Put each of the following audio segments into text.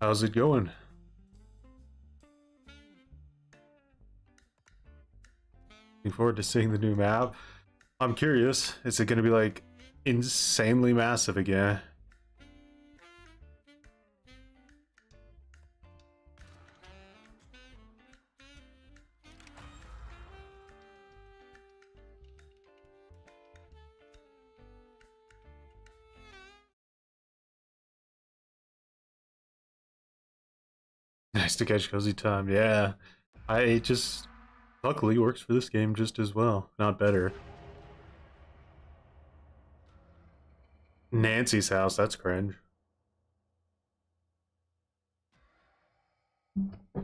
How's it going? Looking forward to seeing the new map. I'm curious, is it going to be like insanely massive again? Catch cozy time. Yeah, I just luckily works for this game just as well, not better. Nancy's house. That's cringe.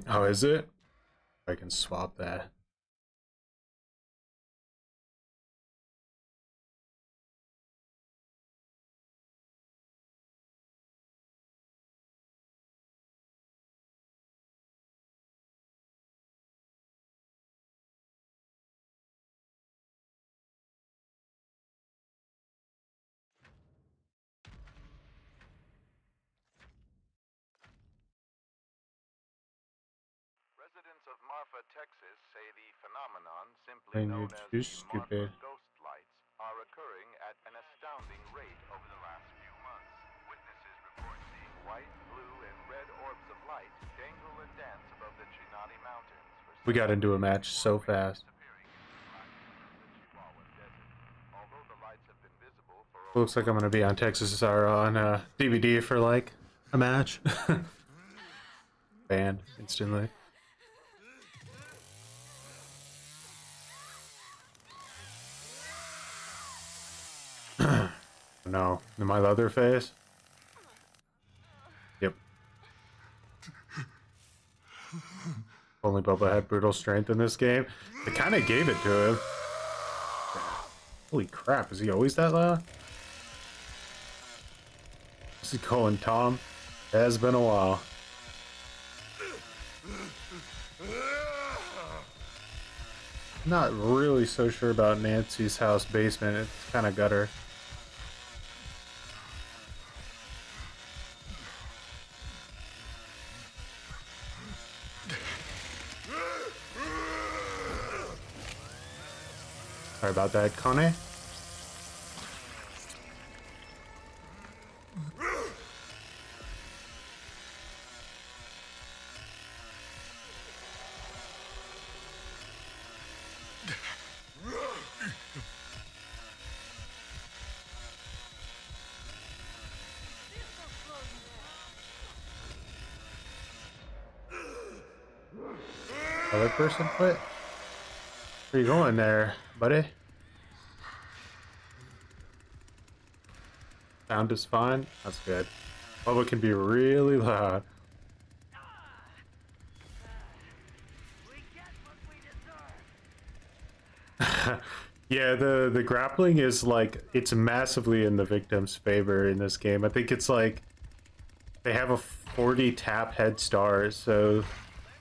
Oh, is it? I can swap that. Marfa, Texas say the phenomenon, simply known as the Marfa stupid. ghost lights, are occurring at an astounding rate over the last few months. Witnesses report seeing white, blue, and red orbs of light dangle and dance above the Chinati Mountains. We got into a match so fast. disappearing into the black of the Chihuahua Desert. Although the lights have been visible for Looks like I'm gonna be on Texas or on uh, DBD for like a match. Banned instantly. No, in my leather face. Yep. Only Bubba had brutal strength in this game. They kind of gave it to him. Holy crap, is he always that loud? Is he calling Tom? It has been a while. Not really so sure about Nancy's house basement. It's kind of gutter. About that, Connie. Other person quit? Where you going there, buddy? Sound is fine? That's good. Bubba can be really loud. yeah, the the grappling is like it's massively in the victim's favor in this game. I think it's like they have a 40 tap head start, so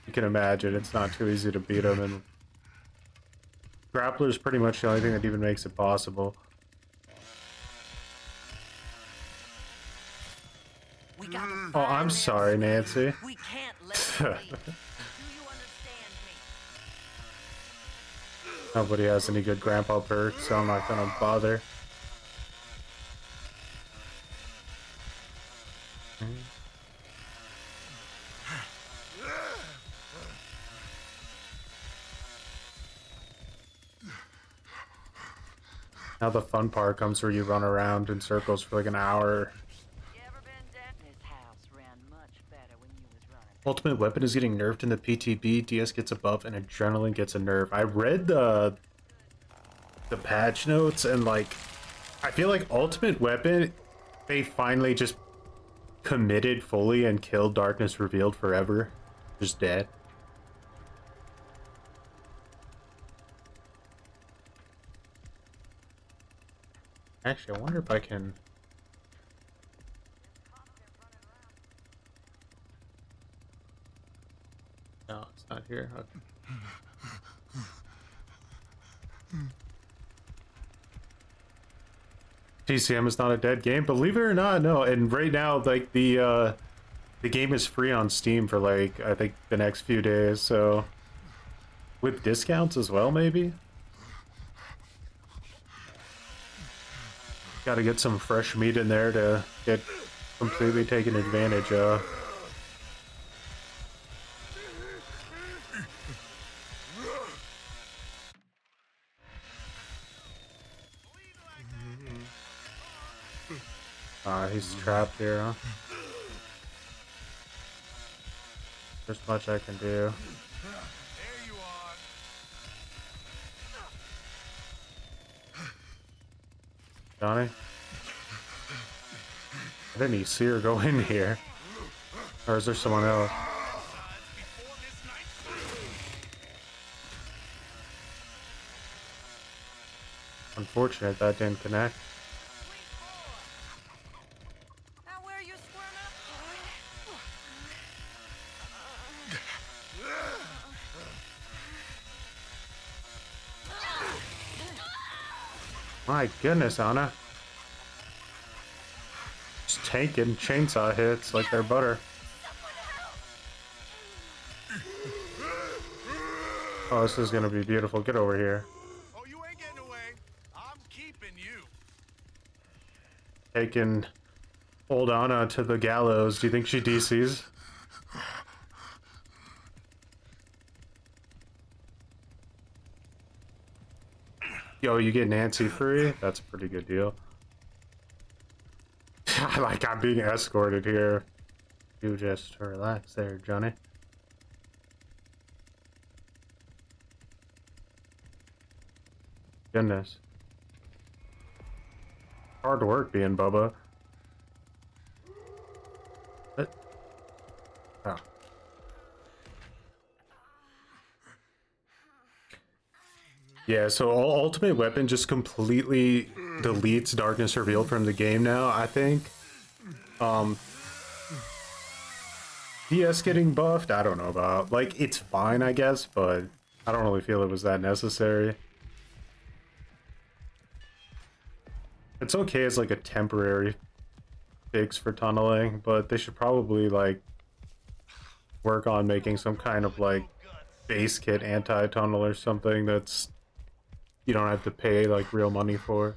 you can imagine it's not too easy to beat them. And grappler is pretty much the only thing that even makes it possible. We gotta Mm. Oh, I'm sorry, Nancy. We can't let her leave. Do you understand me? Nobody has any good grandpa perks, so I'm not gonna bother. Now the fun part comes where you run around in circles for like an hour. You ever been down? This house ran much better when you was running. Ultimate weapon is getting nerfed in the PTB. DS gets a buff and adrenaline gets a nerf. I read the the patch notes and like I feel like ultimate weapon they finally just committed fully and killed darkness revealed forever. Just dead. Actually, I wonder if I can No, it's not here. Okay. TCM is not a dead game, believe it or not. No, and right now, like the uh, the game is free on Steam for like I think the next few days, so with discounts as well, maybe. Got to get some fresh meat in there to get completely taken advantage of. Trapped here, huh? There's much I can do. Johnny? I didn't even see her go in here. Or is there someone else? Unfortunate that didn't connect. Goodness, Ana. Just tanking chainsaw hits like they're butter. Oh, this is gonna be beautiful. Get over here. Oh, you ain't getting away. I'm keeping you. Taking old Ana to the gallows. Do you think she DCs? Yo, you get Nancy free? That's a pretty good deal. I like I'm being escorted here. You just relax there, Johnny. Goodness. Hard work being Bubba. Yeah, so Ultimate Weapon just completely deletes Darkness Revealed from the game now, I think. Um, DS getting buffed, I don't know about. Like, it's fine, I guess, but I don't really feel it was that necessary. It's okay as like a temporary fix for tunneling, but they should probably like work on making some kind of like base kit anti-tunnel or something that's you don't have to pay like real money for.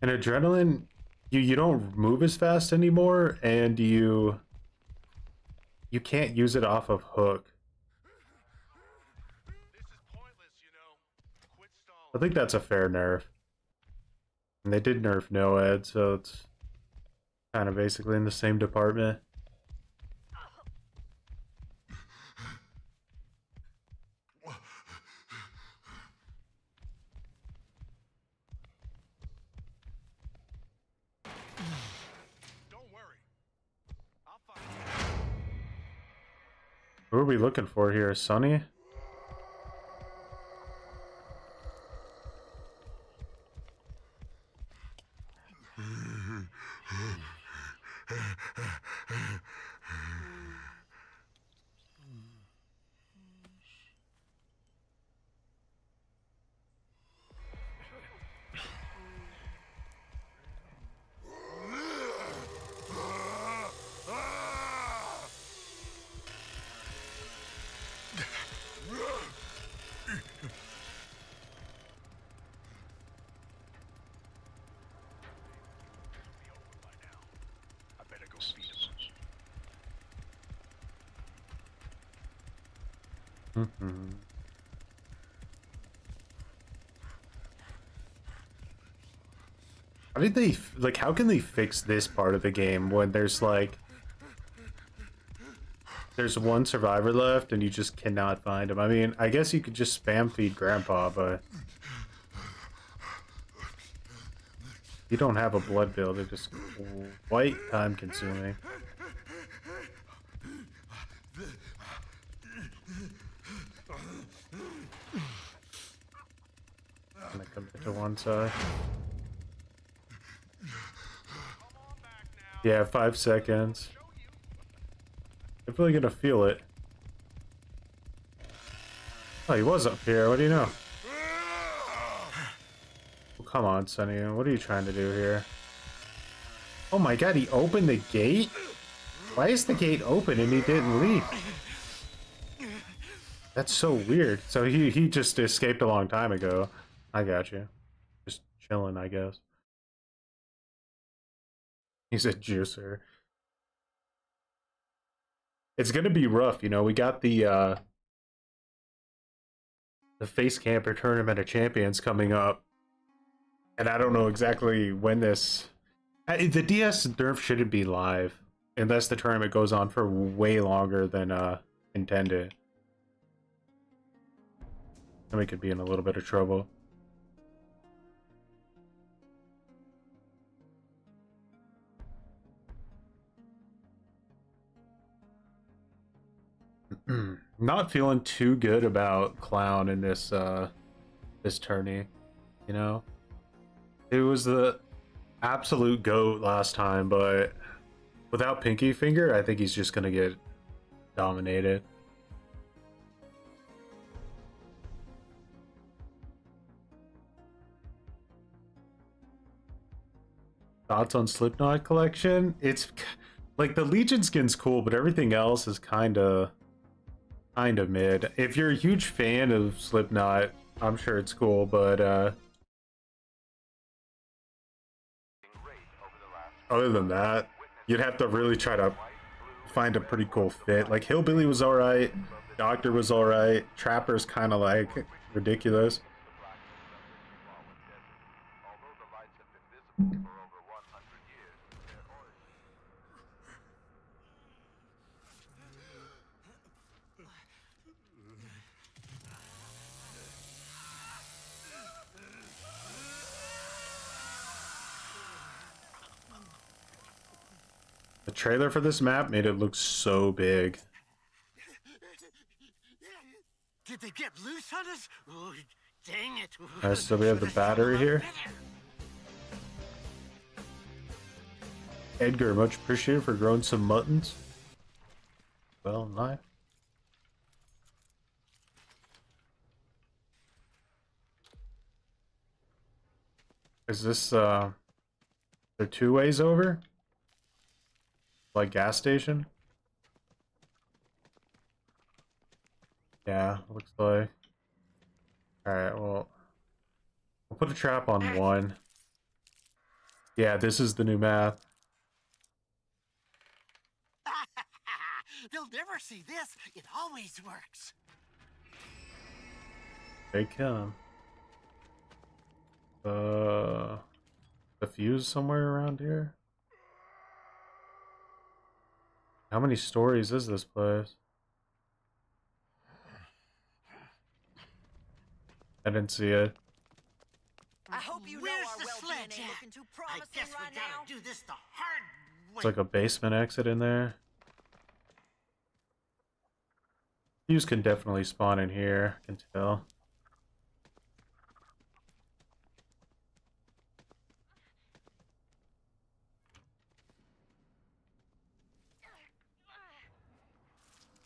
And adrenaline, you you don't move as fast anymore, and you you can't use it off of hook. You know. I think that's a fair nerf. And they did nerf Noed, so it's kind of basically in the same department. Who are we looking for here? Sonny? How did they like? How can they fix this part of the game when there's like there's one survivor left and you just cannot find him? I mean, I guess you could just spam feed Grandpa, but you don't have a blood build. It just quite time consuming. Gonna commit to one side. Yeah, five seconds. I'm really gonna feel it. Oh, he was up here. What do you know? Come on, Sonny. What are you trying to do here? Oh my god, he opened the gate? Why is the gate open and he didn't leave? That's so weird. So he, he just escaped a long time ago. I got you. Just chilling, I guess. He's a juicer. It's gonna be rough, you know. We got the uh the face camper tournament of champions coming up. And I don't know exactly when this the DS nerf shouldn't be live unless the tournament goes on for way longer than uh intended. Then we could be in a little bit of trouble. Not feeling too good about Clown in this uh this tourney, you know? It was the absolute goat last time, but without Pinky Finger, I think he's just gonna get dominated. Thoughts on Slipknot collection? It's like the Legion skin's cool, but everything else is kind of kind of mid. If you're a huge fan of Slipknot, I'm sure it's cool, but uh other than that, you'd have to really try to find a pretty cool fit. Like Hillbilly was alright, Doctor was alright, Trapper's kind of like ridiculous. Although the lights have been visible for over 100 years, their origin The trailer for this map made it look so big. Did they get loose on us? Oh, dang it. Alright, so we have the battery here. Edgar, much appreciated for growing some muttons. Well, knife. Is this, uh, there two ways over? Like gas station? Yeah, looks like. Alright, well. We'll put a trap on one. Yeah, this is the new map. They'll never see this. It always works. They come. Uh, the fuse somewhere around here. How many stories is this place? I didn't see it. I hope you know Where's our the well sledge DNA at? looking too I promising guess we right gotta now. do this the hard way. It's like a basement exit in there. Fuse can definitely spawn in here, I can tell.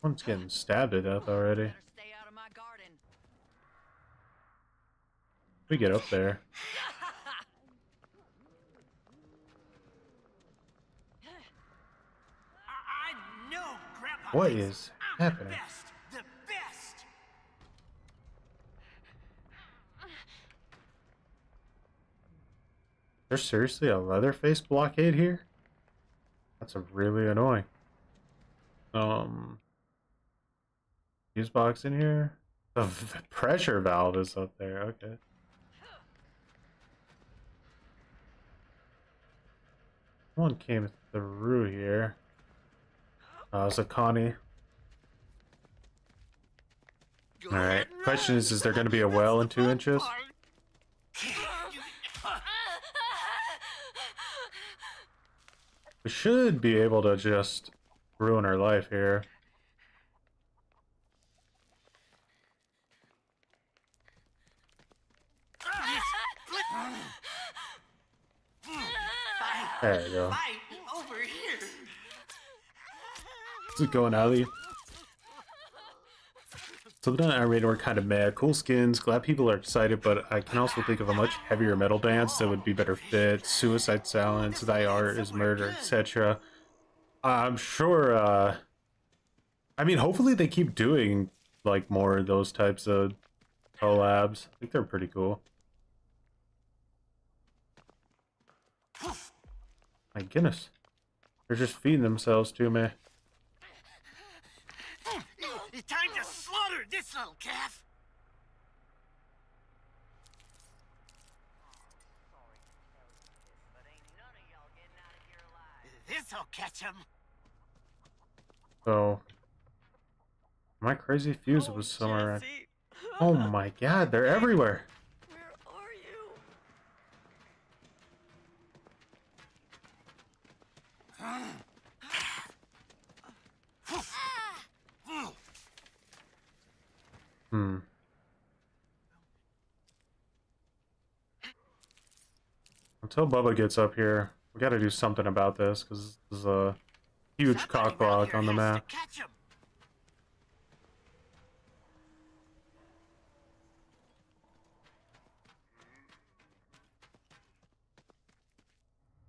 One's getting stabbed to death already. Stay out of my garden. We get up there. I, I know Grandpa What is happening? The best. The best. There's seriously a Leatherface blockade here? That's a really annoying. Um, fuse box in here. The pressure valve is up there. Okay. One came through here. Uh, it's a Connie. All right. Question is, is there going to be a well in two inches? We should be able to just ruin our life here. There you go. Fight over here. Is it going, Ali? So the Night Raid were kind of mad. Cool skins, glad people are excited, but I can also think of a much heavier metal dance that would be better fit. Suicide Silence, Thy Art is Murder, etc. I'm sure, uh... I mean, hopefully they keep doing, like, more of those types of collabs. I think they're pretty cool. My goodness. They're just feeding themselves to me. It's time to slaughter this little calf. But ain't none of y'all getting out of here alive. This'll catch him. So... My crazy fuse was oh, somewhere around... Oh my god, they're everywhere! Where are you? Hmm. Until Bubba gets up here, we gotta do something about this, because this is a huge Somebody cock around block here on the has map. To catch him.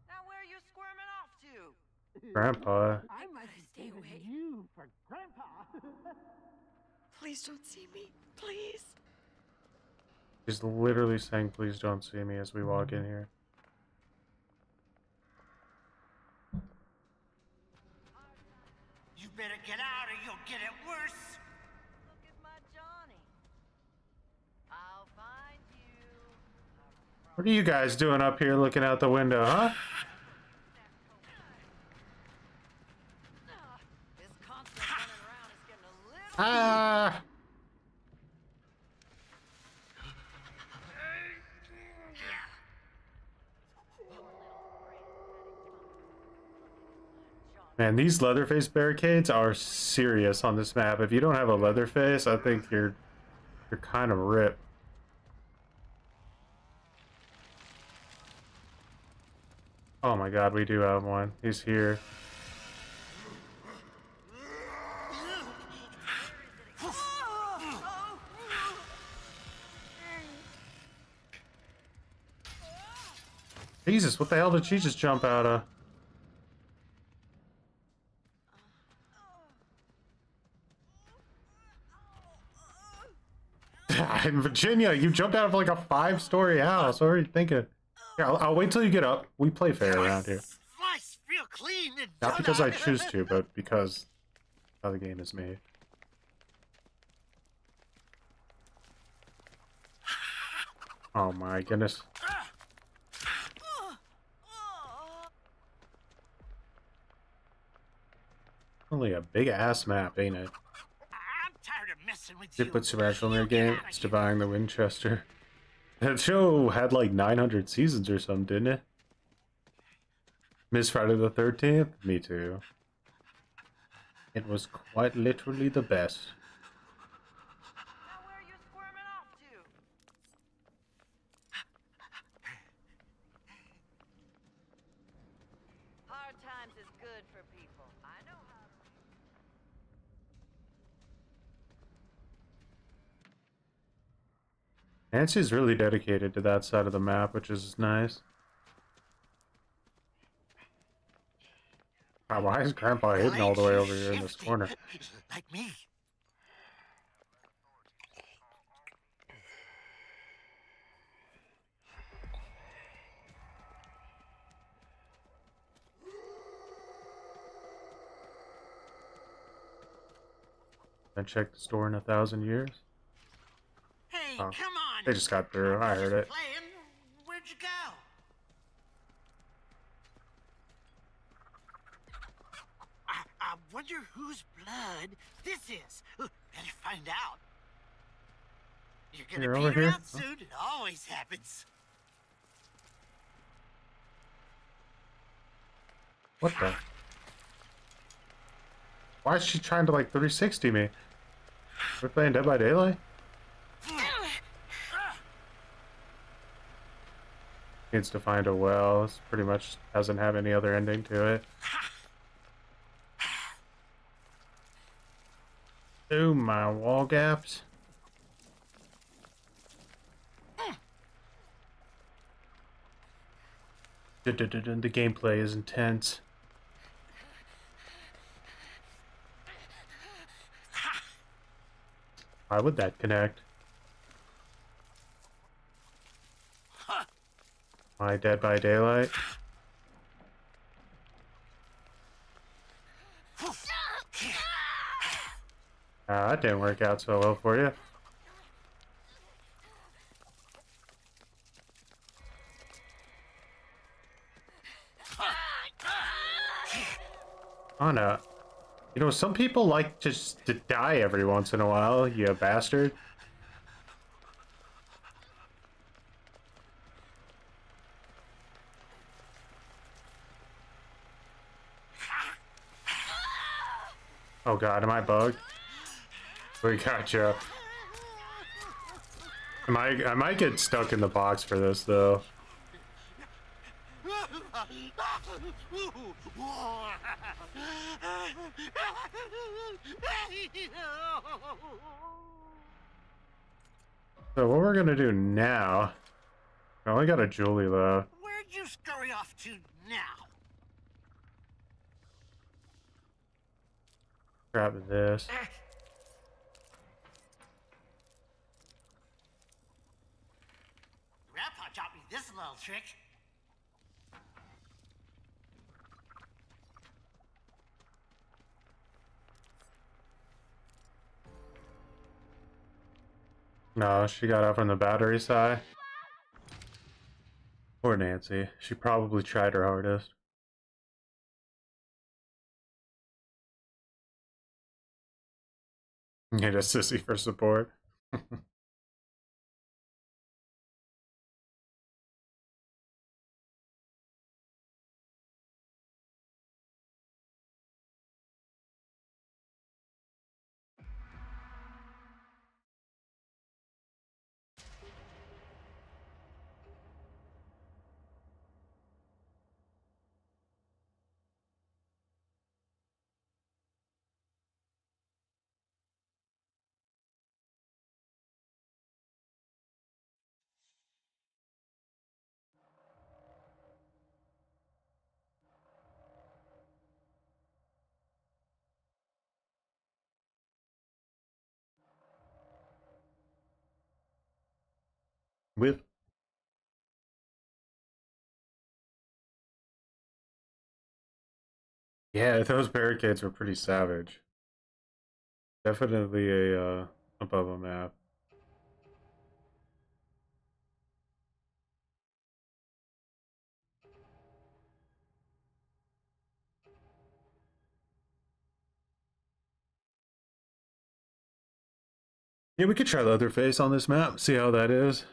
Now where are you squirming off to? Grandpa, I must stay away. You for Grandpa. Please don't see me. Please. he's literally saying, please don't see me as we walk in here. You better get out or you'll get it worse. Look at my Johnny. I'll find you. What are you guys doing up here looking out the window, huh? Ah, This constant running around is getting a little. Ah! Man, these Leatherface barricades are serious on this map. If you don't have a Leatherface, I think you're you're kind of ripped. Oh my god, we do have one. He's here. Jesus, what the hell did she just jump out of? In Virginia, you jumped out of like a five-story house. What are you thinking? Yeah, I'll, I'll wait till you get up. We play fair around here. Slice real clean and Not because I choose to, but because how the game is made. Oh my goodness. Only a big ass map, ain't it? I'm tired of messing with Did you. put Supernatural in their game. It's the Winchester. That show had like 900 seasons or something, didn't it? Miss Friday the 13th? Me too. It was quite literally the best. Now where are you squirming off to? Hard times is good for people. I know how to. Nancy's really dedicated to that side of the map, which is nice. Why is Grandpa hidden all the way over here in this corner? Like me. Checked the store in a thousand years. Hey, Oh, come on. They just got through. I heard it. Playing. Where'd you go? I, I wonder whose blood this is. Ooh, Better find out. You're gonna You're here? out soon. It always happens. What the? Why is she trying to like 360 me? We're playing Dead by Daylight? Needs to find a well. This pretty much doesn't have any other ending to it. Oh my wall gaps. The gameplay is intense. Why would that connect? My Dead by Daylight? That didn't work out so well for you. Ana, you know, some people like just to die every once in a while, you bastard. Oh god, am I bugged? We gotcha. I I might get stuck in the box for this though. So what we're gonna do now? I only got a Julie left. Where'd you scurry off to now? Grab this. Ah. Grandpa taught me this little trick. No, she got out from the battery side. Poor Nancy. She probably tried her hardest. Get a sissy for support. With Yeah, those barricades were pretty savage. Definitely a uh, above a map. Yeah, we could try Leatherface on this map, see how that is.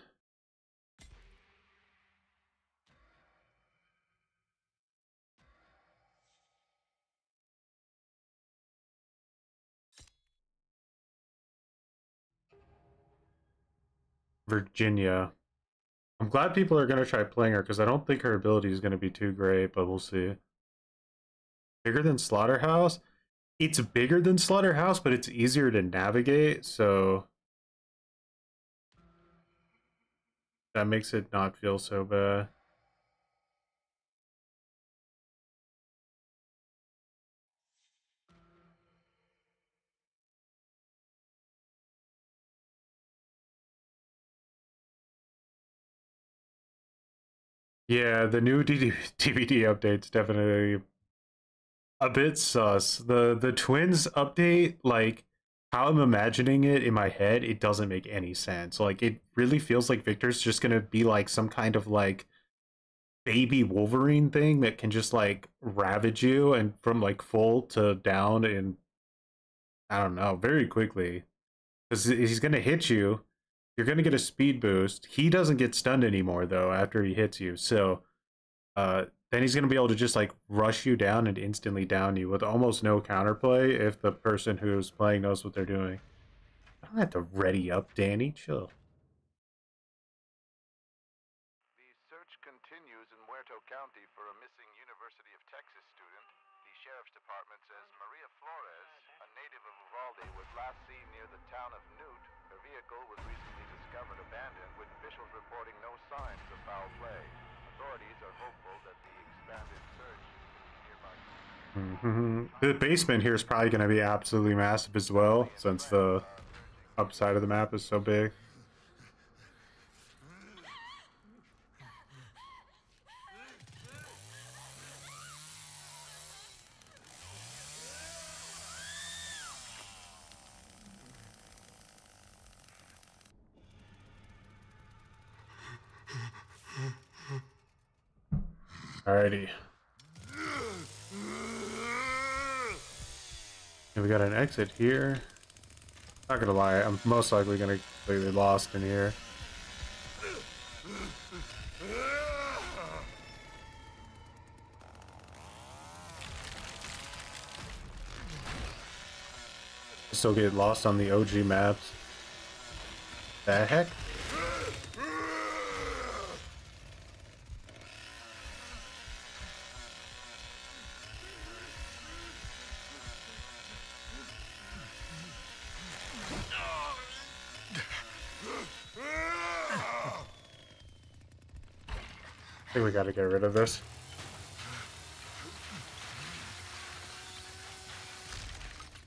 Virginia. I'm glad people are going to try playing her because I don't think her ability is going to be too great, but we'll see. Bigger than Slaughterhouse? It's bigger than Slaughterhouse, but it's easier to navigate, so that makes it not feel so bad. Yeah, the new DBD update's definitely a bit sus. The the twins update, like how I'm imagining it in my head, it doesn't make any sense. Like it really feels like Victor's just gonna be like some kind of like baby Wolverine thing that can just like ravage you and from like full to down in I don't know, very quickly. Because he's gonna hit you you're going to get a speed boost. He doesn't get stunned anymore though after he hits you. So uh, then he's going to be able to just like rush you down and instantly down you with almost no counterplay if the person who's playing knows what they're doing. I don't have to ready up, Danny. Chill. The search continues in Muerto County for a missing University of Texas student. The sheriff Sheriff's Department says Maria Flores, a native of Uvalde, was last seen near the town of Newt. Her vehicle was recently discovered abandoned, with officials reporting no signs of foul play. Authorities are hopeful that the expanded search nearby. Mhm. The basement here is probably going to be absolutely massive as well, since the upside of the map is so big. Alrighty. And we got an exit here. Not gonna lie, I'm most likely gonna get completely lost in here. Still get lost on the OG maps. The heck? We gotta get rid of this.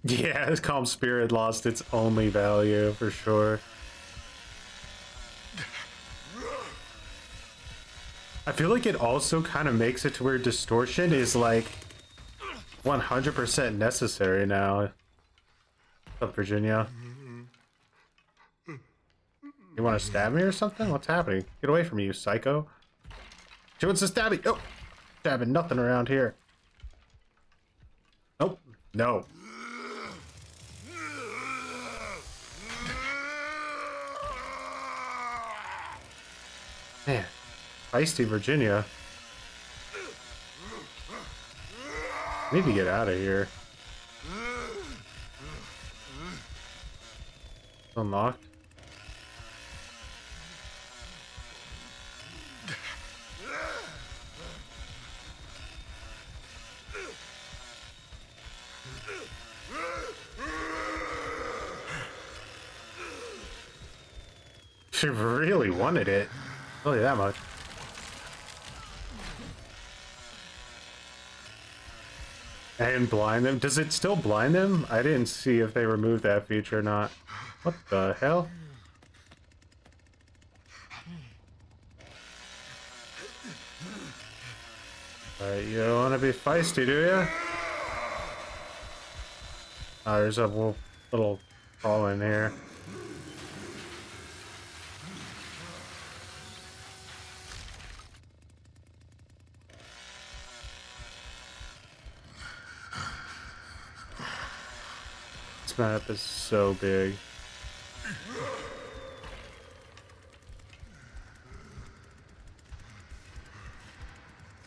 Yeah, this calm spirit lost its only value for sure. I feel like it also kind of makes it to where distortion is like 100% necessary now. Up Virginia. You want to stab me or something? What's happening? Get away from me, you psycho. She wants to stab me. Oh, stabbing nothing around here. Nope. No. Man, feisty Virginia. Need to get out of here. Unlocked. She really wanted it. Really that much. And blind them? Does it still blind them? I didn't see if they removed that feature or not. What the hell? Alright, you don't want to be feisty, do you? Oh, ah, there's a little, little hole in here. This map is so big.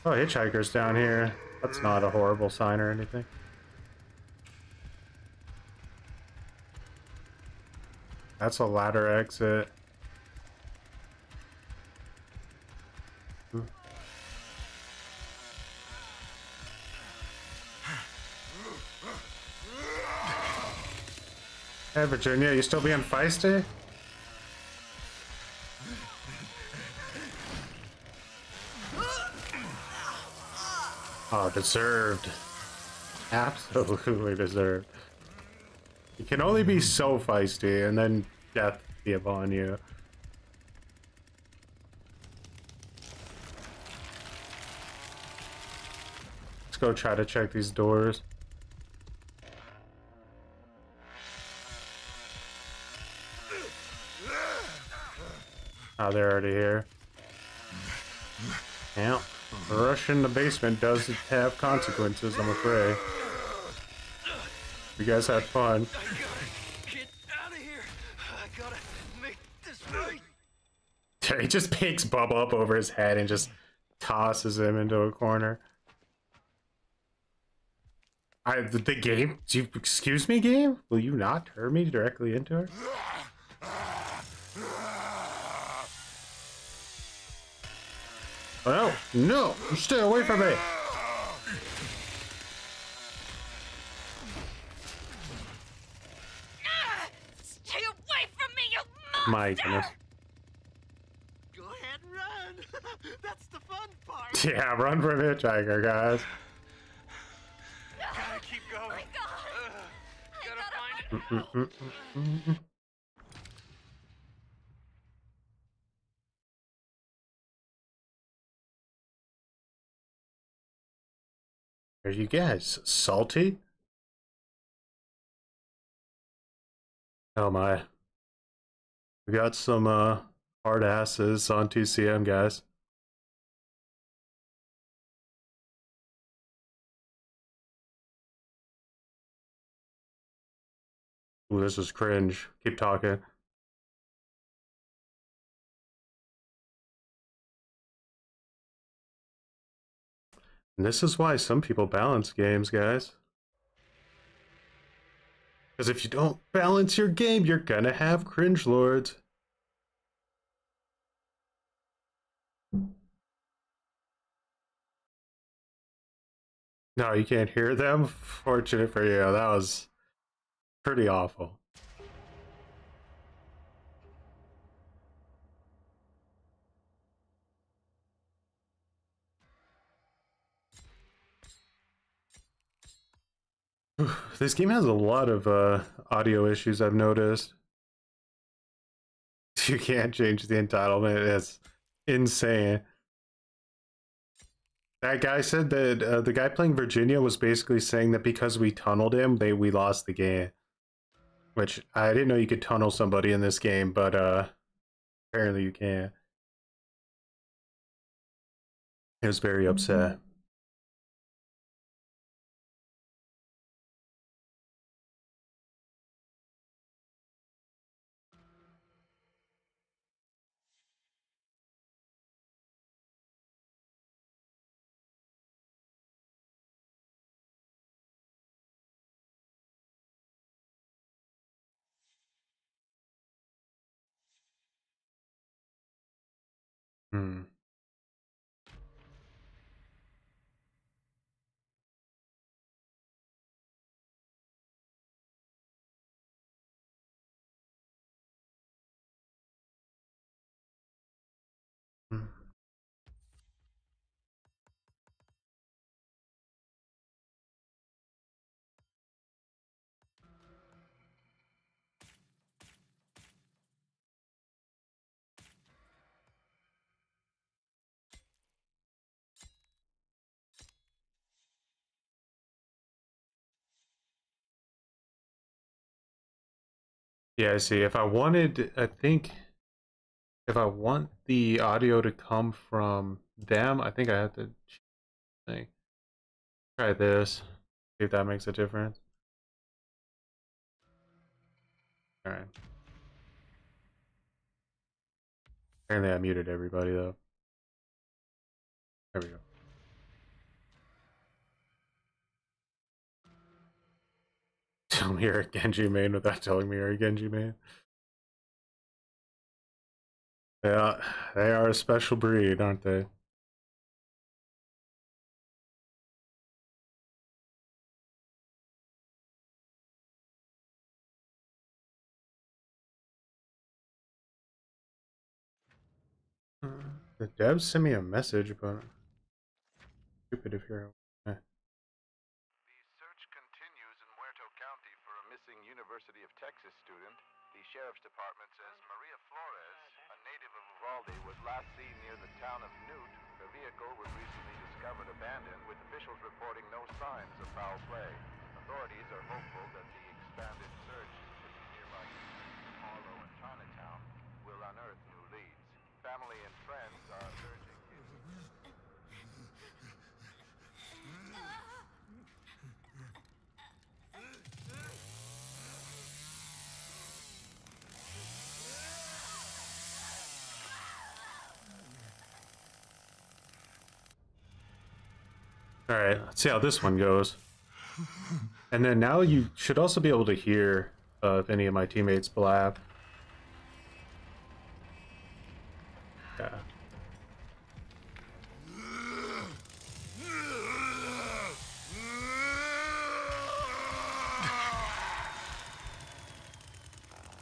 Oh, hitchhikers down here. That's not a horrible sign or anything. That's a ladder exit. Virginia, you still being feisty? Oh, deserved. Absolutely deserved. You can only be so feisty, and then death be upon you. Let's go try to check these doors. They're already here. Yeah. Rushing the basement does have consequences, I'm afraid. You guys had fun. I gotta get out of here. I gotta make this right. He just picks Bubba up over his head and just tosses him into a corner. I the, the game? Do you excuse me, game? Will you not turn me directly into her? Oh, no! Stay away from me! Stay away from me, you monster! My goodness. Go ahead and run! That's the fun part! Yeah, run from Hitchhiker, guys. Gotta keep going. Oh my God. Uh, gotta find it. Are you guys salty? Oh my. We got some uh hard asses on TCM, guys. Ooh, this is cringe. Keep talking. And this is why some people balance games, guys. Because if you don't balance your game, you're gonna have cringe lords. No, you can't hear them. Fortunate for you, that was pretty awful. This game has a lot of uh, audio issues I've noticed. You can't change the entitlement. It's insane. That guy said that uh, the guy playing Virginia was basically saying that because we tunneled him, they we lost the game. Which I didn't know you could tunnel somebody in this game, but uh, apparently you can. He was very upset. Hmm. Yeah, I see. If I wanted, I think if I want the audio to come from them, I think I have to think. Try this. See if that makes a difference. Alright. Apparently I muted everybody though. There we go. Tell me you're a Genji main without telling me you're a Genji main. Yeah, they are a special breed, aren't they? Uh, The devs sent me a message, but stupid if you're. eh. The search continues in Muerto County for a missing University of Texas student. The sheriff's department says Maria Flores, a native of Uvalde, was last seen near the town of Newt. Her vehicle was recently discovered abandoned, with officials reporting no signs of foul play. Authorities are hopeful that the expanded search into the nearby Harlow and Chinatown will unearth new leads. Family and friends are urging his All right, let's see how this one goes. And then now you should also be able to hear uh, if any of my teammates blab. Yeah.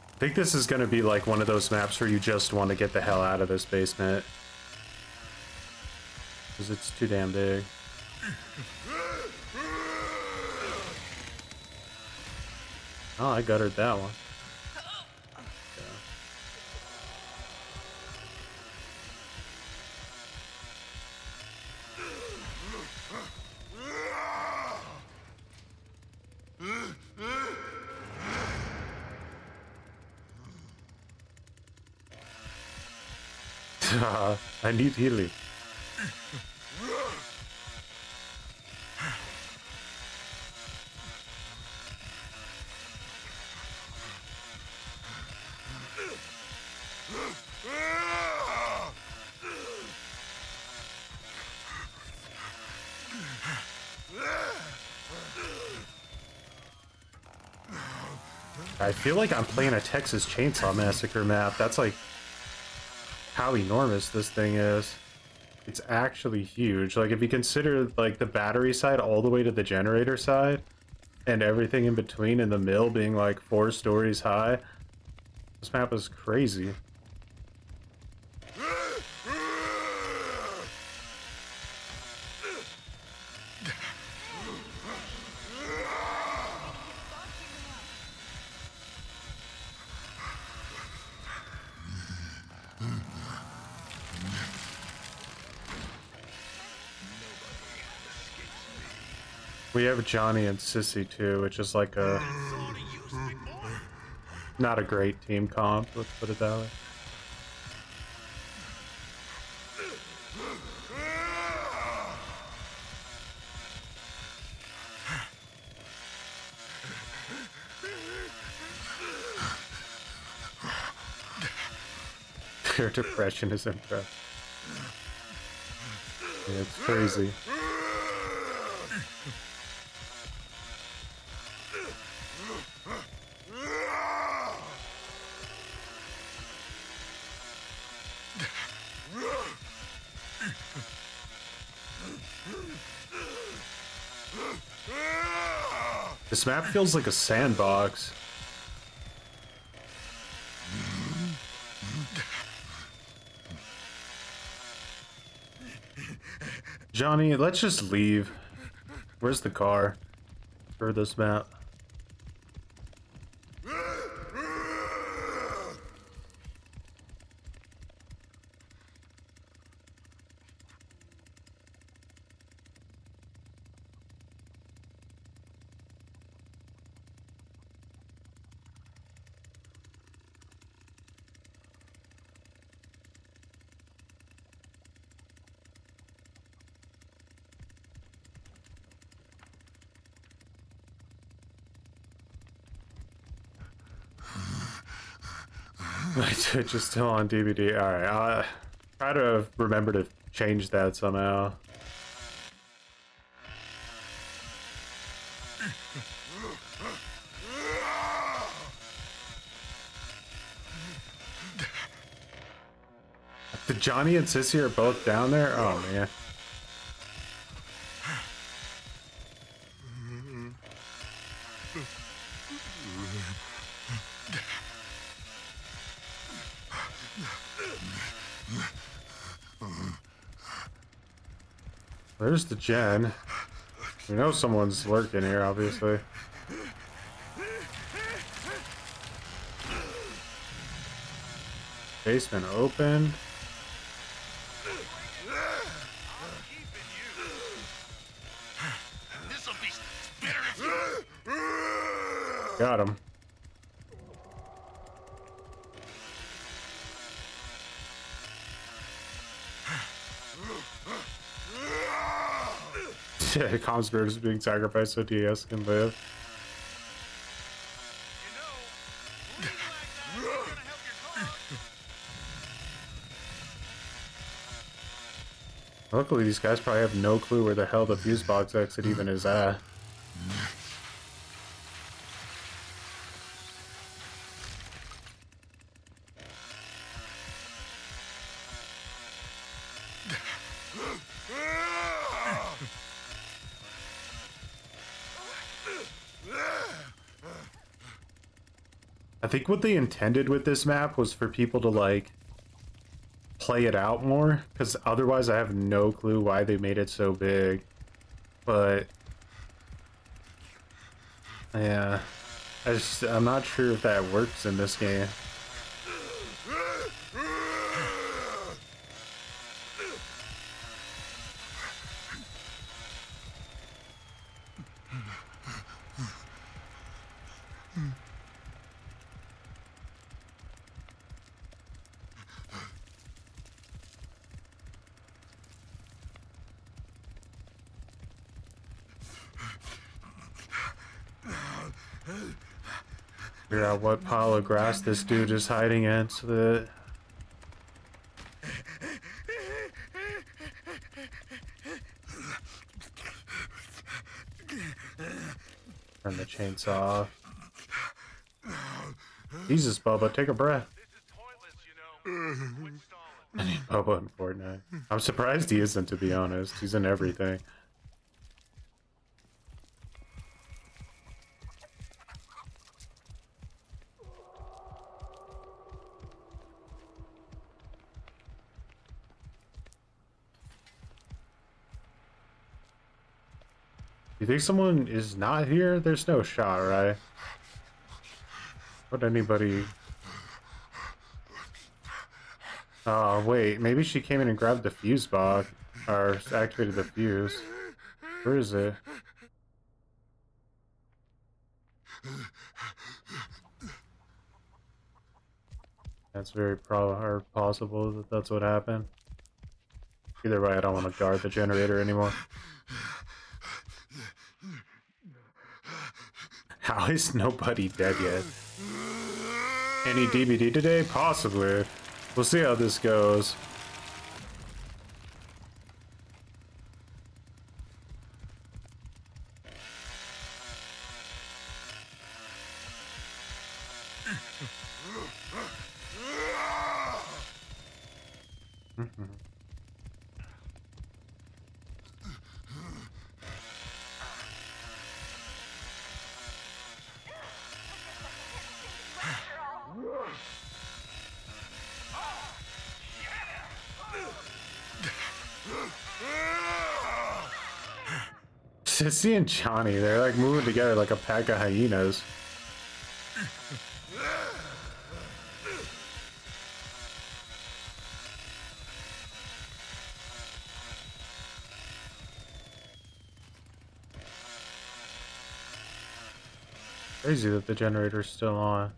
I think this is gonna be like one of those maps where you just want to get the hell out of this basement. Because it's too damn big. Oh, I guttered that one. I need healing. I feel like I'm playing a Texas Chainsaw Massacre map. That's like how enormous this thing is. It's actually huge. Like if you consider like the battery side all the way to the generator side and everything in between and the mill being like four stories high, this map is crazy. Johnny and Sissy too, which is like a not a great team comp, let's put it that way. Their depression is impressive. Yeah, it's crazy. This map feels like a sandbox. Johnny, let's just leave. Where's the car for this map? My Twitch is still on DBD. Alright, I'll try to remember to change that somehow. The Johnny and Sissy are both down there? Oh man. There's the gen. We know someone's lurking here, obviously. Basement open. Yeah, is being sacrificed so DS can live. Luckily, these guys probably have no clue where the hell the fuse box exit even is at. I think what they intended with this map was for people to like play it out more because otherwise I have no clue why they made it so big. But yeah, I just I'm not sure if that works in this game. Figure out what pile of grass this dude is hiding in so that Turn the chainsaw. Jesus, Bubba, take a breath. I need Bubba in Fortnite. I'm surprised he isn't, to be honest. He's in everything. Think someone is not here? There's no shot, right? Would anybody... Oh, wait. Maybe she came in and grabbed the fuse box. Or activated the fuse. Where is it? That's very pro or possible that that's what happened. Either way, I don't want to guard the generator anymore. How is nobody dead yet? Any DBD today? Possibly. We'll see how this goes. Sissy and Johnny, they're like moving together like a pack of hyenas. Crazy that the generator's still on.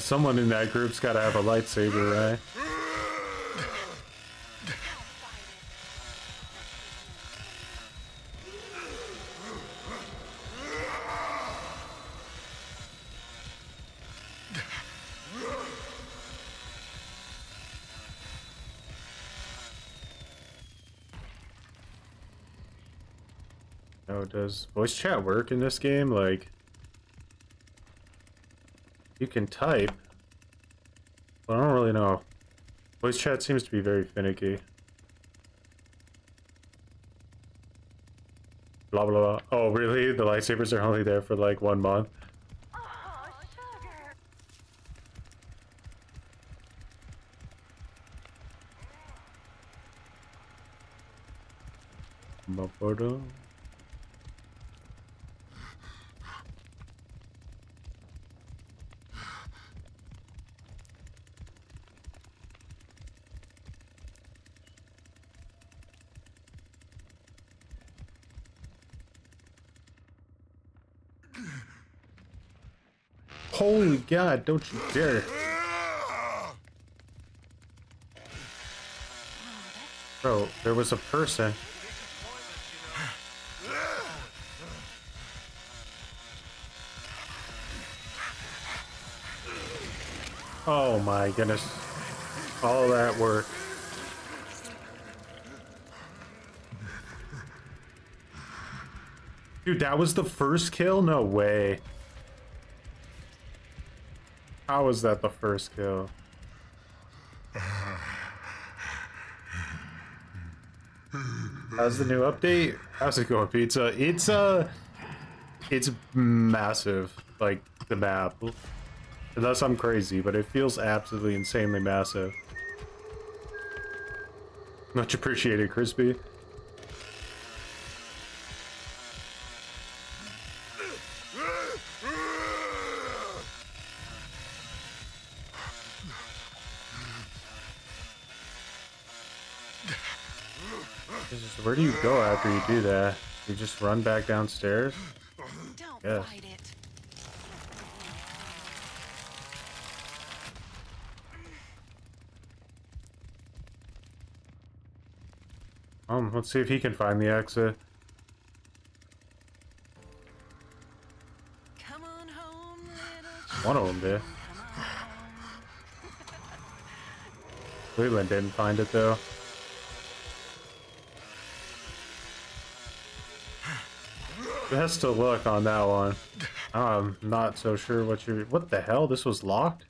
Someone in that group's got to have a lightsaber, right? Does voice chat work in this game? Like, you can type, but I don't really know. Voice chat seems to be very finicky. Blah, blah, blah. Oh, really? The lightsabers are only there for like one month? Oh, sugar. Mapodo. Holy God, don't you dare. Bro, there was a person. Oh my goodness. All that work. Dude, that was the first kill? No way. How was that the first kill? How's the new update? How's it going, Pizza? It's uh, it's massive. Like the map. Unless I'm crazy, but it feels absolutely insanely massive. Much appreciated, Crispy. Do that? You just run back downstairs? Don't Yes. fight it. Um, let's see if he can find the exit. Come on home, little One of them did. Leland didn't find it though. Best of luck on that one. I'm not so sure what you're. What the hell? This was locked?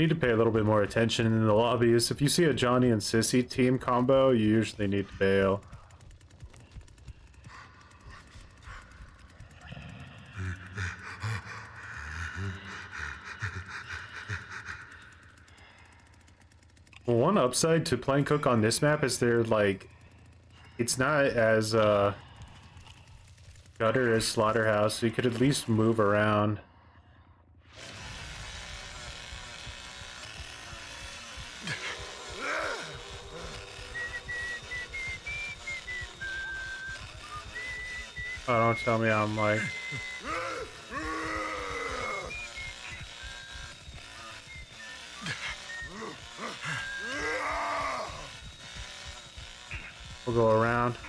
Need to pay a little bit more attention in the lobbies. If you see a Johnny and Sissy team combo, you usually need to bail. One upside to playing Cook on this map is they're like, it's not as uh, gutter as Slaughterhouse, so you could at least move around.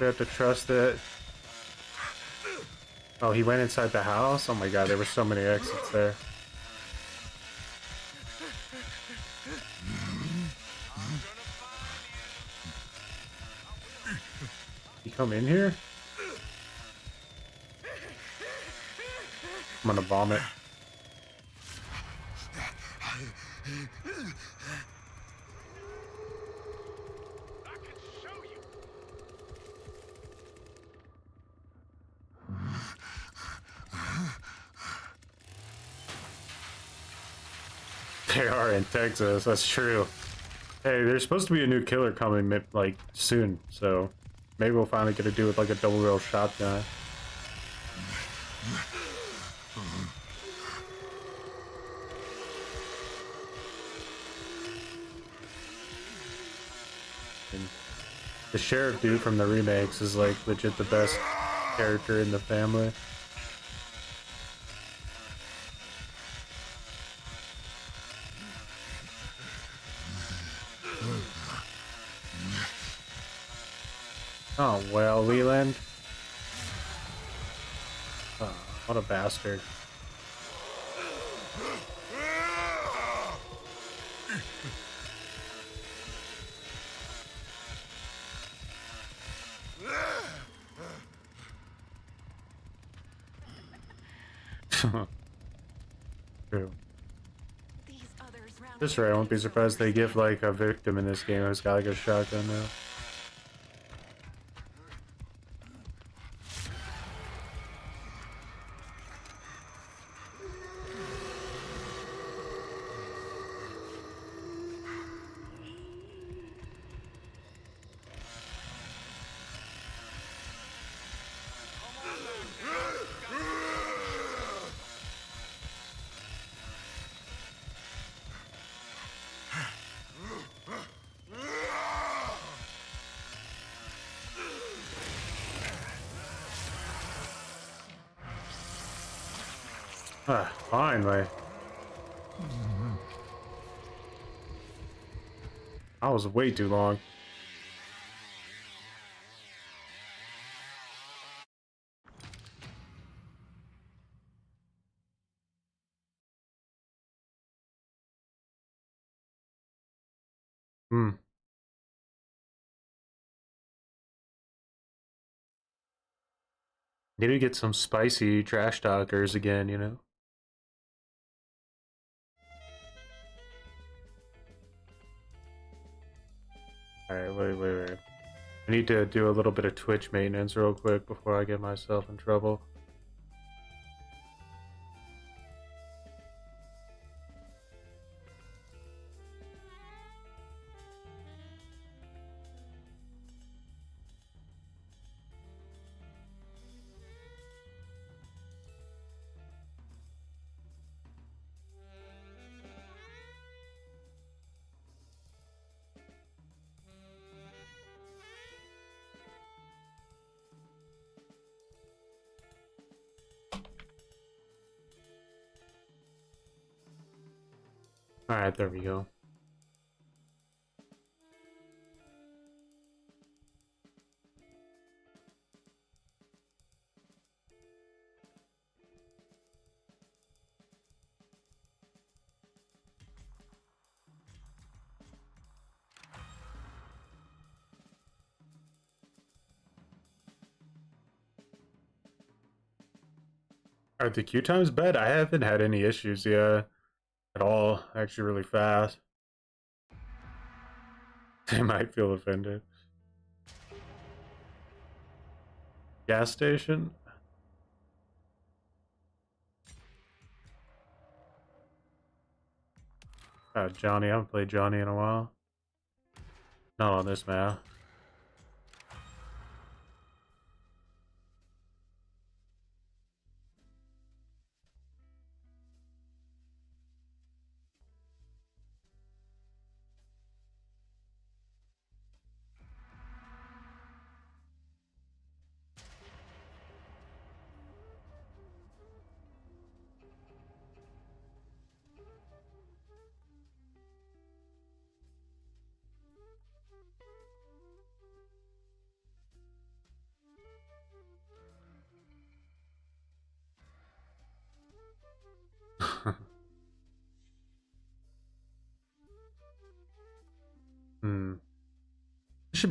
We have to trust it. Oh, he went inside the house? Oh my god, there were so many exits there. You come in here? I'm gonna vomit. They that's true. Hey, there's supposed to be a new killer coming, like, soon, so maybe we'll finally get to do with, like, a double barrel shotgun. And the sheriff dude from the remakes is, like, legit the best character in the family. What bastard. True. These round This right, I won't be surprised they give like a victim in this game who's got like a shotgun now. Was way too long. Hmm. Need to get some spicy trash talkers again, you know? Alright, wait, wait, wait. I need to do a little bit of Twitch maintenance real quick before I get myself in trouble. There we go. Are the queue times bad? I haven't had any issues all. Actually, really fast. They might feel offended. Gas station? Uh, Johnny, I haven't played Johnny in a while. Not on this map.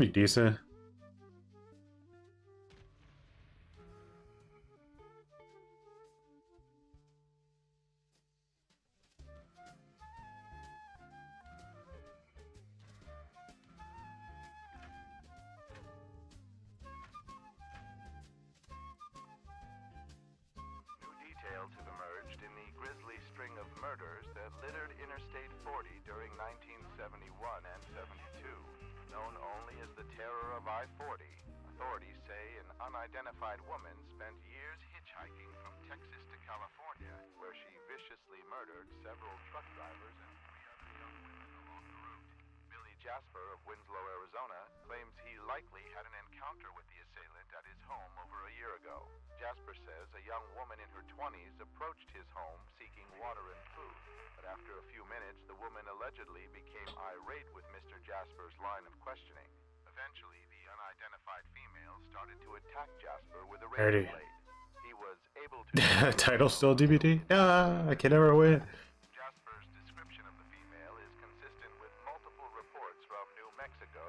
Should to Title still DBD? Ah, I can never win. Jasper's description of the female is consistent with multiple reports from New Mexico,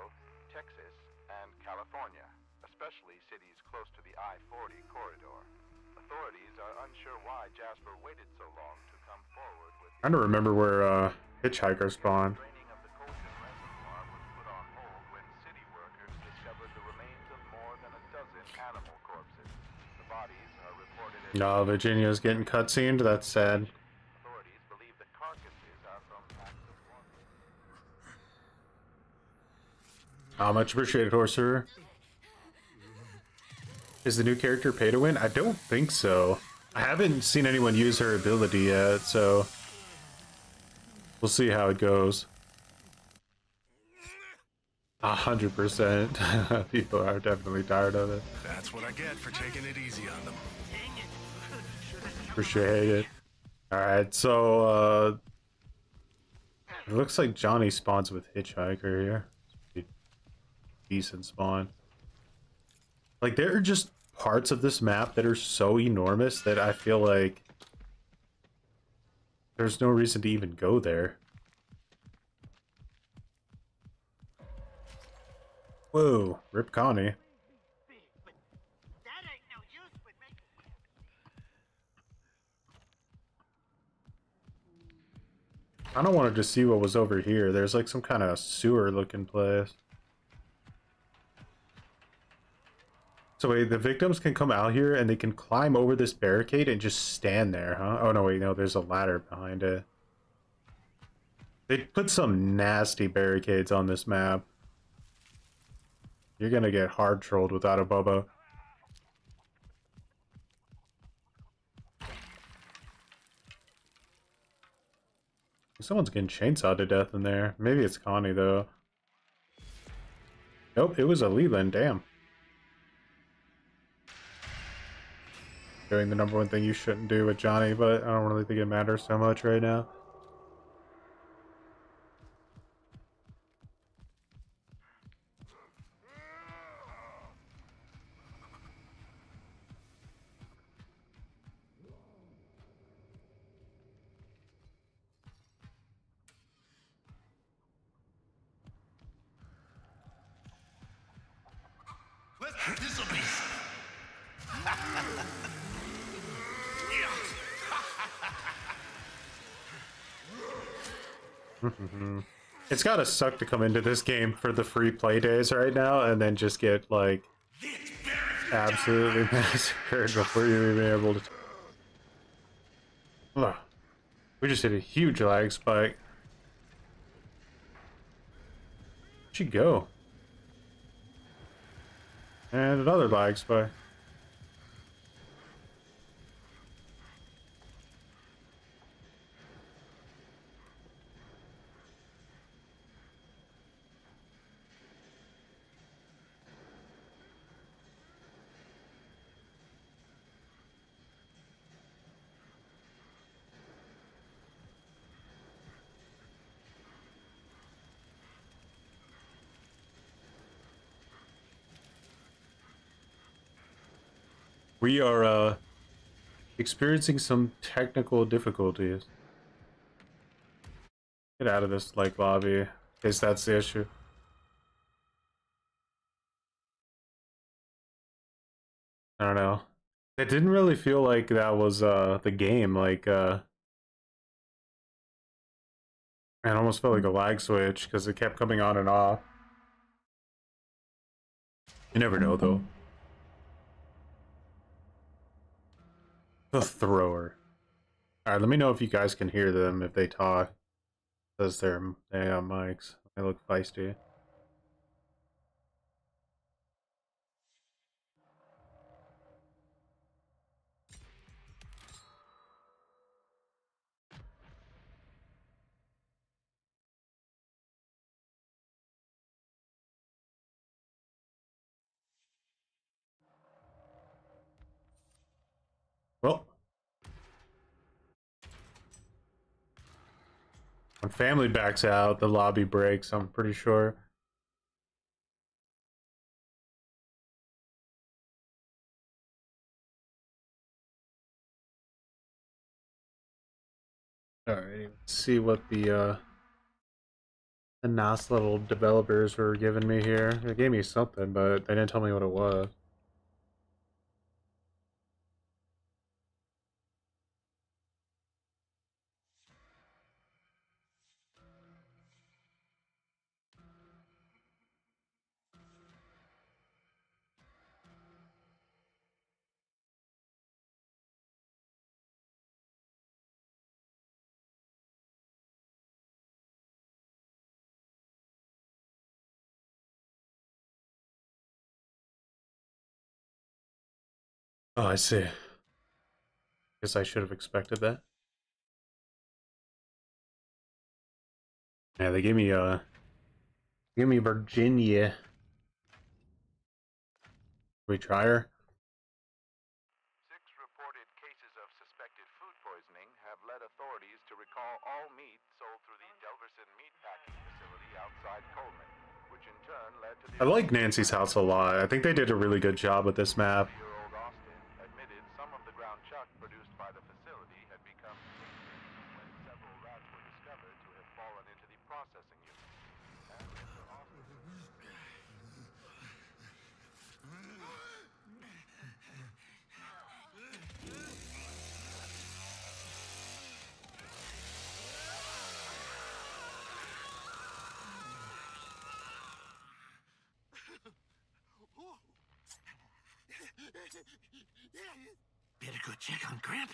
Texas, and California, especially cities close to the I-40 corridor. Authorities are unsure why Jasper waited so long to come forward with I don't remember where uh, Hitchhiker spawned. No, Virginia's getting cutscened. That's sad. authorities believe the carcasses are from acts of. How much appreciated, Horser. Is the new character pay to win? I don't think so. I haven't seen anyone use her ability yet, so we'll see how it goes. A hundred percent. People are definitely tired of it. That's what I get for taking it easy on them. Appreciate it. Alright, so uh it looks like Johnny spawns with Hitchhiker here. Decent spawn. Like there are just parts of this map that are so enormous that I feel like there's no reason to even go there. Whoa, Rip Connie. I don't wanted to see what was over here. There's like some kind of sewer looking place. So wait, the victims can come out here and they can climb over this barricade and just stand there, huh? Oh no, wait, no, there's a ladder behind it. They put some nasty barricades on this map. You're gonna get hard trolled without a Bubba. Someone's getting chainsawed to death in there. Maybe it's Connie, though. Nope, it was a Leland, damn. Doing the number one thing you shouldn't do with Johnny, but I don't really think it matters so much right now. It's gotta suck to come into this game for the free play days right now and then just get, like, absolutely massacred before you're even able to... Ugh. We just hit a huge lag spike. Where'd she go? And another lag spike. We are uh, experiencing some technical difficulties. Get out of this like lobby, in case that's the issue. I don't know. It didn't really feel like that was uh the game. Like uh, it almost felt like a lag switch because it kept coming on and off. You never know though. The thrower. Alright, let me know if you guys can hear them if they talk. Says they're they have mics. They look feisty. Family backs out, the lobby breaks, I'm pretty sure. Alright, let's see what the uh the nice little developers were giving me here. They gave me something, but they didn't tell me what it was. Oh, I see. Guess I should have expected that. Yeah, they gave me, uh... Give me Virginia. We try her? Six reported cases of suspected food poisoning have led authorities to recall all meat sold through the Delverson meat packing facility outside Coleman, which in turn led to I like Nancy's house a lot. I think they did a really good job with this map. Check on Grandpa.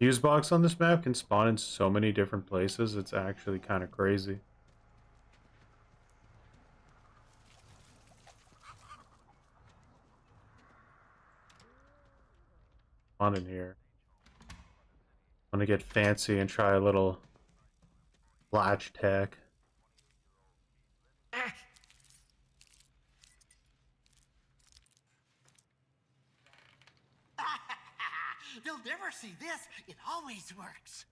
Fuse box on this map can spawn in so many different places. It's actually kind of crazy. On in here. Want to get fancy and try a little latch tech. They'll ah. never see this. It always works.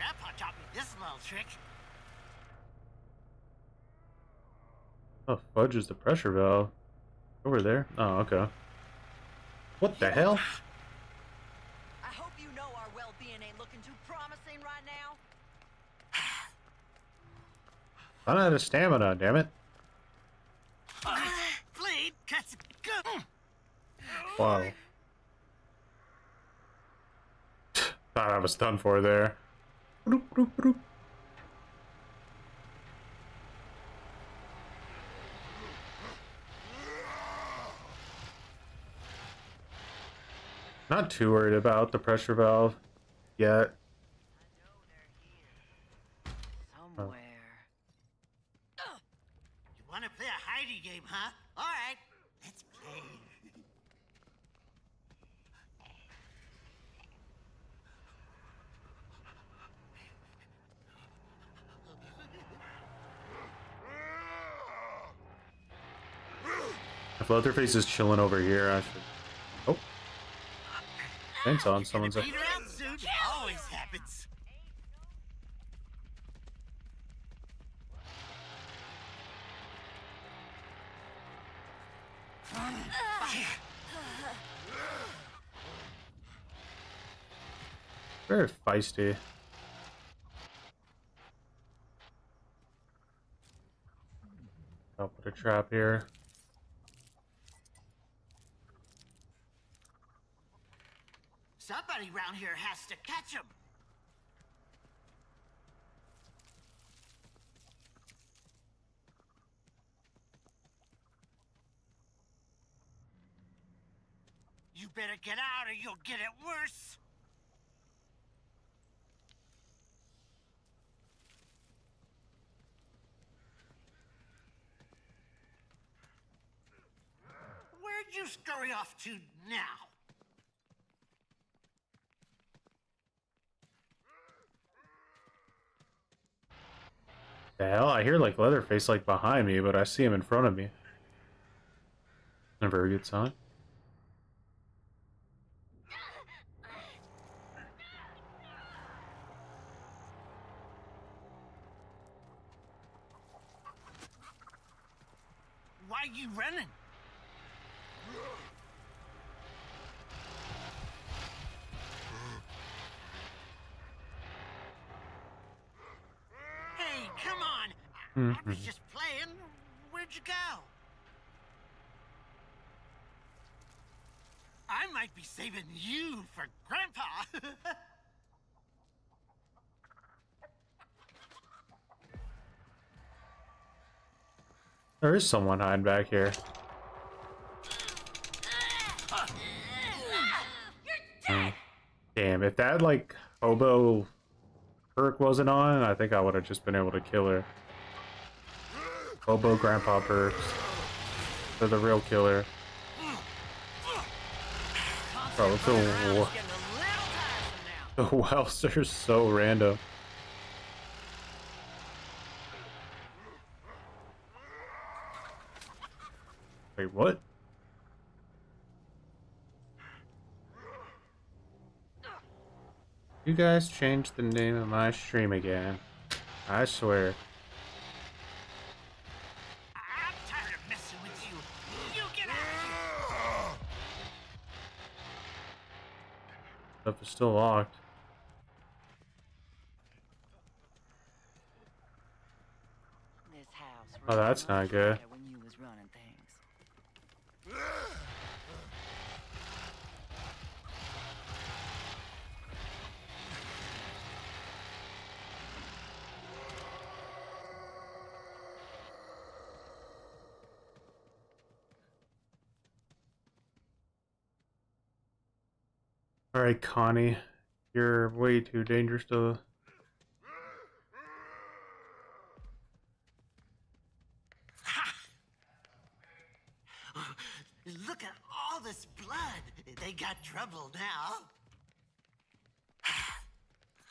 Grandpa taught me this little trick. Oh, fudge is the pressure valve. Over there? Oh, okay. What the hell? I hope you know our well-being ain't looking too promising right now. I'm out of stamina, damn it. Blade cuts good. Wow. Thought I was done for there. Not too worried about the pressure valve yet. Somewhere. You want to play a hidey game, huh? All right, let's play. If Leatherface is chilling over here, I should. Oh. Chainsaw on someone's. Gonna beat her out soon. Always happens. Very feisty. I'll put a trap here. Somebody around here has to catch him. You better get out or you'll get it worse. Where'd you scurry off to now? The hell? I hear like Leatherface like behind me, but I see him in front of me. Never a very good sign. Why you running? Hey, come on! I- I was Mhm. just playing. Where'd you go? I might be saving you for Grandpa. There is someone hiding back here. Hmm. Damn, if that like hobo perk wasn't on, I think I would have just been able to kill her. Hobo Grandpa perks. They're the real killer. Bro, the, the wells are so random. Wait, what? You guys changed the name of my stream again. I swear. I'm tired of messing with you. You get out of here. Stuff is still locked. This house Oh, that's not good. better When you was running things. Alright, Connie. You're way too dangerous to. Look at all this blood. They got trouble now.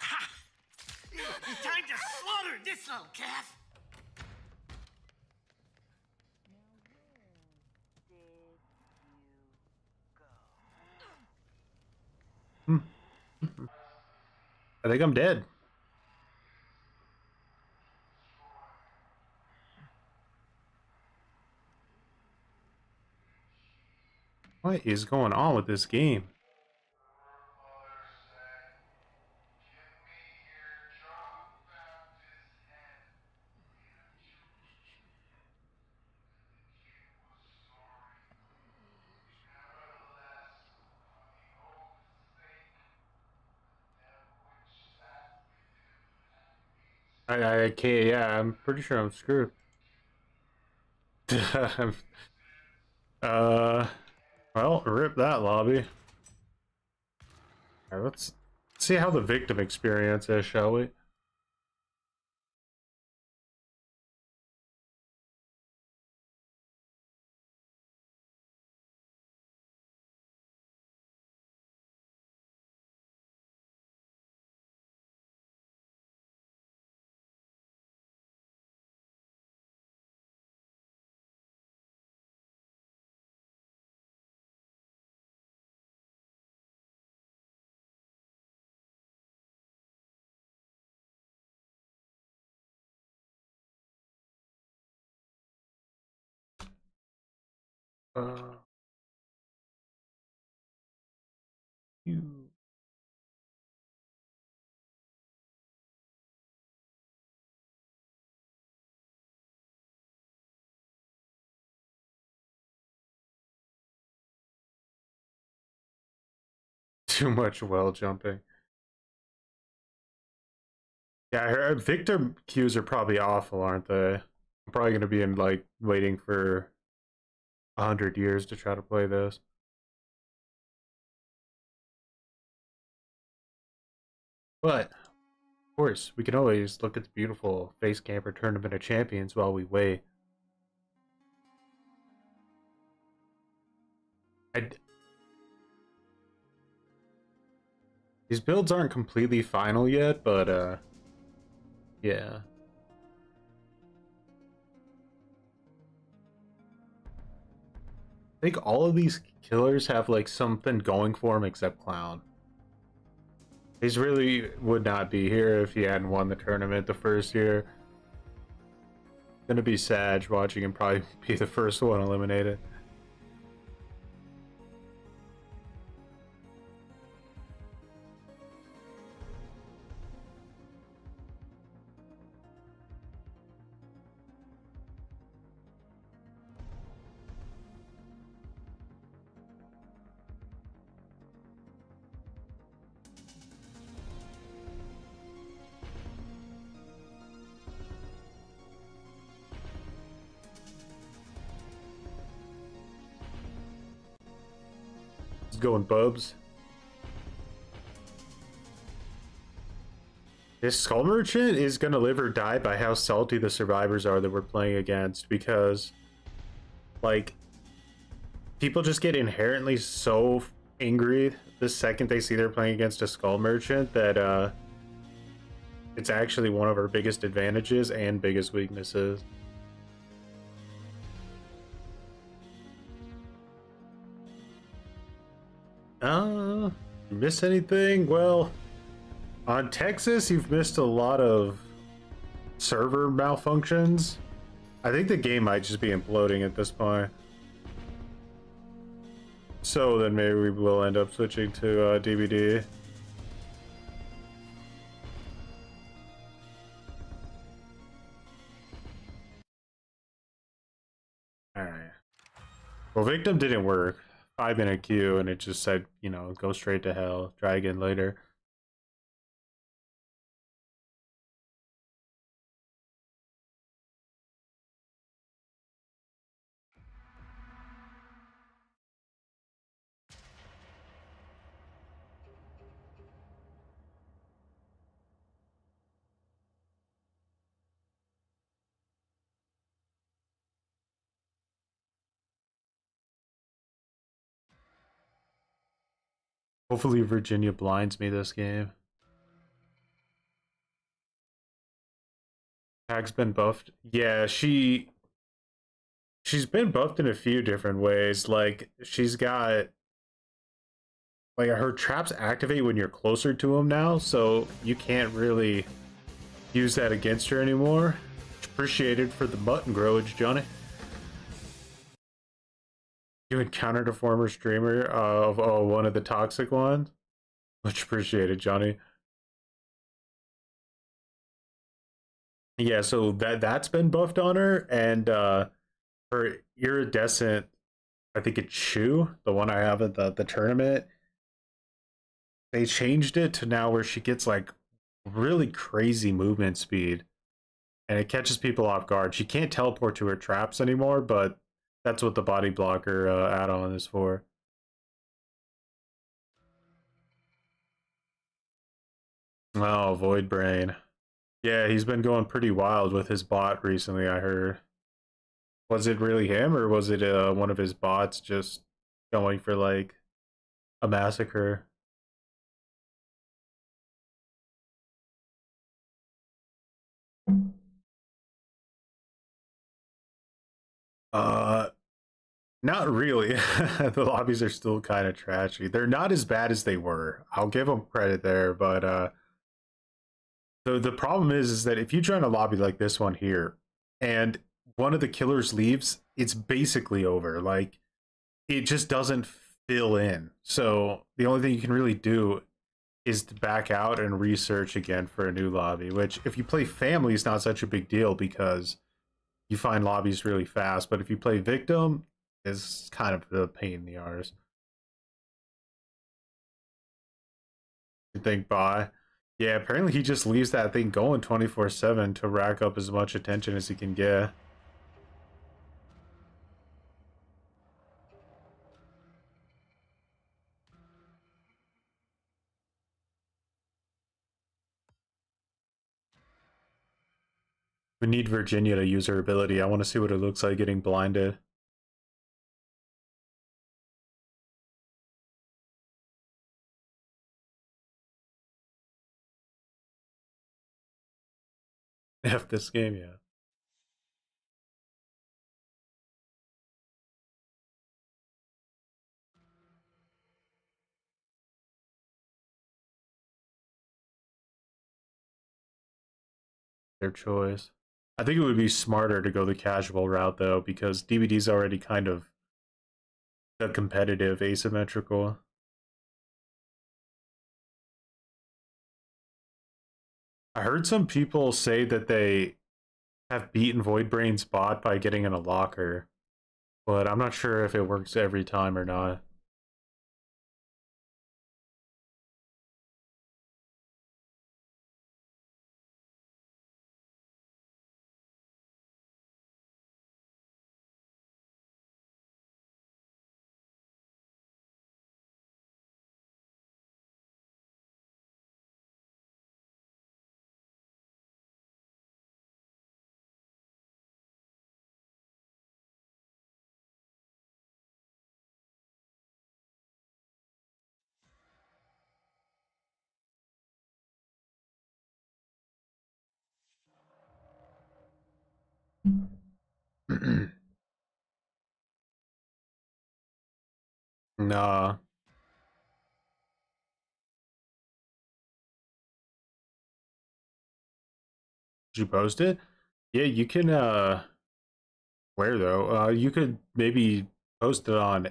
Time to slaughter this little calf. I think I'm dead. What is going on with this game? I, I can't, yeah, I'm pretty sure I'm screwed. uh, well, rip that lobby. Let's see how the victim experience is, shall we? Too much well jumping. Yeah, heard uh, victim queues are probably awful, aren't they? I'm probably gonna be in like waiting for a hundred years to try to play this. But of course, we can always look at the beautiful face camper tournament of champions while we wait. I These builds aren't completely final yet, but uh yeah. I think all of these killers have like something going for them except Clown. He's really would not be here if he hadn't won the tournament the first year. Gonna be sad watching him probably be the first one eliminated. Bubs. This Skull Merchant is gonna live or die by how salty the survivors are that we're playing against because, like, people just get inherently so angry the second they see they're playing against a Skull Merchant that, uh, it's actually one of our biggest advantages and biggest weaknesses. Uh, miss anything? Well, on Texas, you've missed a lot of server malfunctions. I think the game might just be imploding at this point. So then maybe we will end up switching to uh, DBD. Alright. Well, Victim didn't work. Five minute queue, and it just said, you know, go straight to hell. Try again later. Hopefully Virginia blinds me this game. Tag's been buffed. Yeah, she she's been buffed in a few different ways. Like she's got like her traps activate when you're closer to him now, so you can't really use that against her anymore. Appreciated for the button growage, Johnny. You encountered a former streamer of oh, one of the toxic ones. Much appreciated, Johnny. Yeah, so that that's been buffed on her, and uh her iridescent, I think it's Shu, the one I have at the the tournament. They changed it to now where she gets like really crazy movement speed, and it catches people off guard. She can't teleport to her traps anymore, but that's what the body blocker uh, add-on is for. Oh, Void Brain. Yeah, he's been going pretty wild with his bot recently, I heard. Was it really him, or was it uh, one of his bots just going for, like, a massacre? Uh, not really. the lobbies are still kind of trashy. They're not as bad as they were. I'll give them credit there, but uh, the the problem is is that if you join a lobby like this one here, and one of the killers leaves, it's basically over. Like it just doesn't fill in. So the only thing you can really do is to back out and research again for a new lobby. Which, if you play family, is not such a big deal because you find lobbies really fast. But if you play victim, is kind of a pain in the arse. You think bye? Yeah, apparently he just leaves that thing going 24-7 to rack up as much attention as he can get. We need Virginia to use her ability. I want to see what it looks like getting blinded. F this game, yeah. Their choice. I think it would be smarter to go the casual route though, because DBD's already kind of a competitive asymmetrical. I heard some people say that they have beaten Voidbrain's bot by getting in a locker, but I'm not sure if it works every time or not. Nah. Did you post it? Yeah, you can uh where though? Uh you could maybe post it on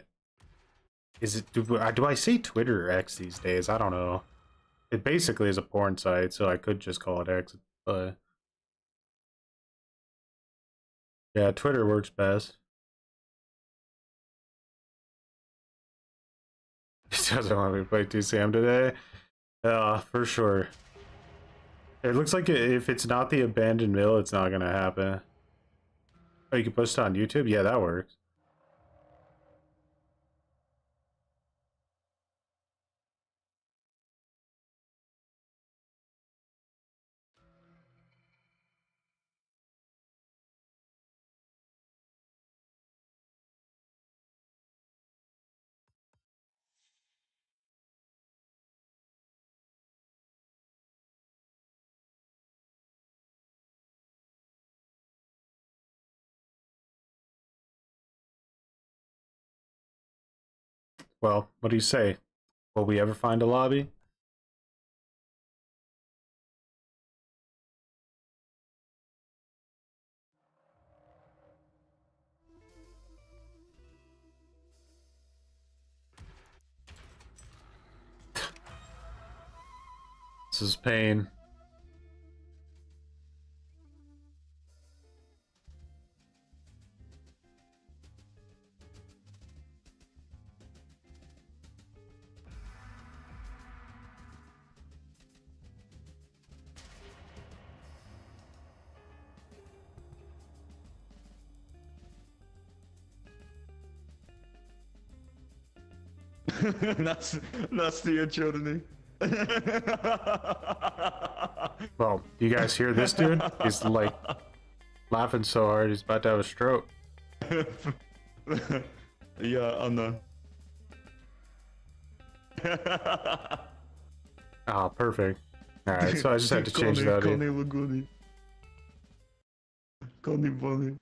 is it do, I- do I say Twitter X these days? I don't know. It basically is a porn site, so I could just call it X, but yeah, Twitter works best. He doesn't want me to play TCM today. Uh, for sure. It looks like if it's not the abandoned mill, it's not gonna happen. Oh, you can post it on YouTube? Yeah, that works. Well, what do you say? Will we ever find a lobby? This is pain. Nas- Nasty journey. Well, you guys hear this dude? He's like laughing so hard he's about to have a stroke. ja, Anna. Ah, perfect. Alright, so I just had to change that. Connie in. Laguni. Connie Bonnie.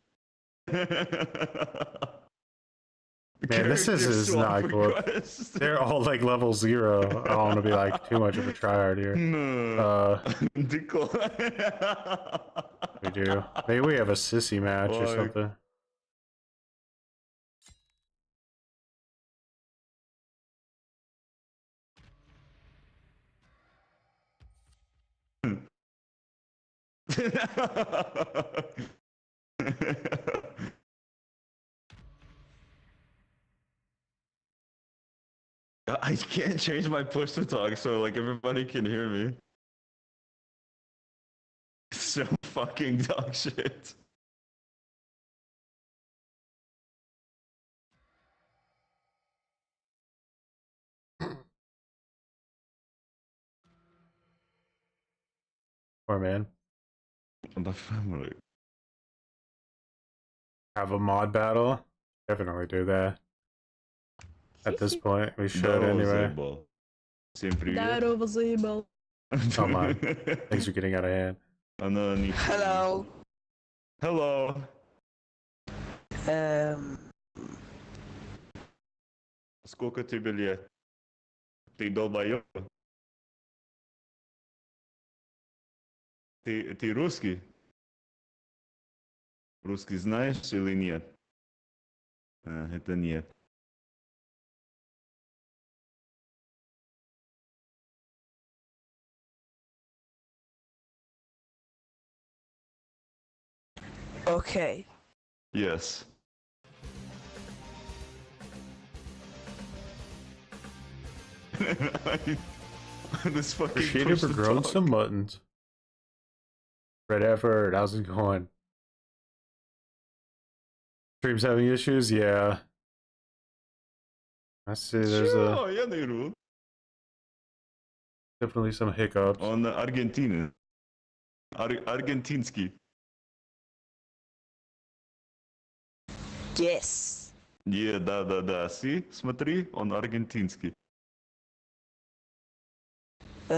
Man, this is, is not cool. They're all like level zero. I don't want to be like too much of a tryhard here. No. Uh, we do. Maybe we have a sissy match or something. I can't change my push to talk so like everybody can hear me. So fucking dog shit. Poor man. The family. Have a mod battle? Definitely do that. At this point, we should Здорово, anyway. заебал. Всем привет. Здорово, заебал. Oh my. Things are getting out of hand. Она не... Hello. Hello. Эм, Сколько тебе лет? Ты долбоёб? Ты, ты русский? Русский знаешь или нет? А, это нет. Okay. Yes. I, just fucking Shade for growing talk. some buttons. Red effort, how's it going? Stream's having issues? Yeah. I see there's a... Definitely some hiccups. On the Argentina. Ar Argentinski. Yes. Yeah, да, да, да. See, смотри, он аргентинский.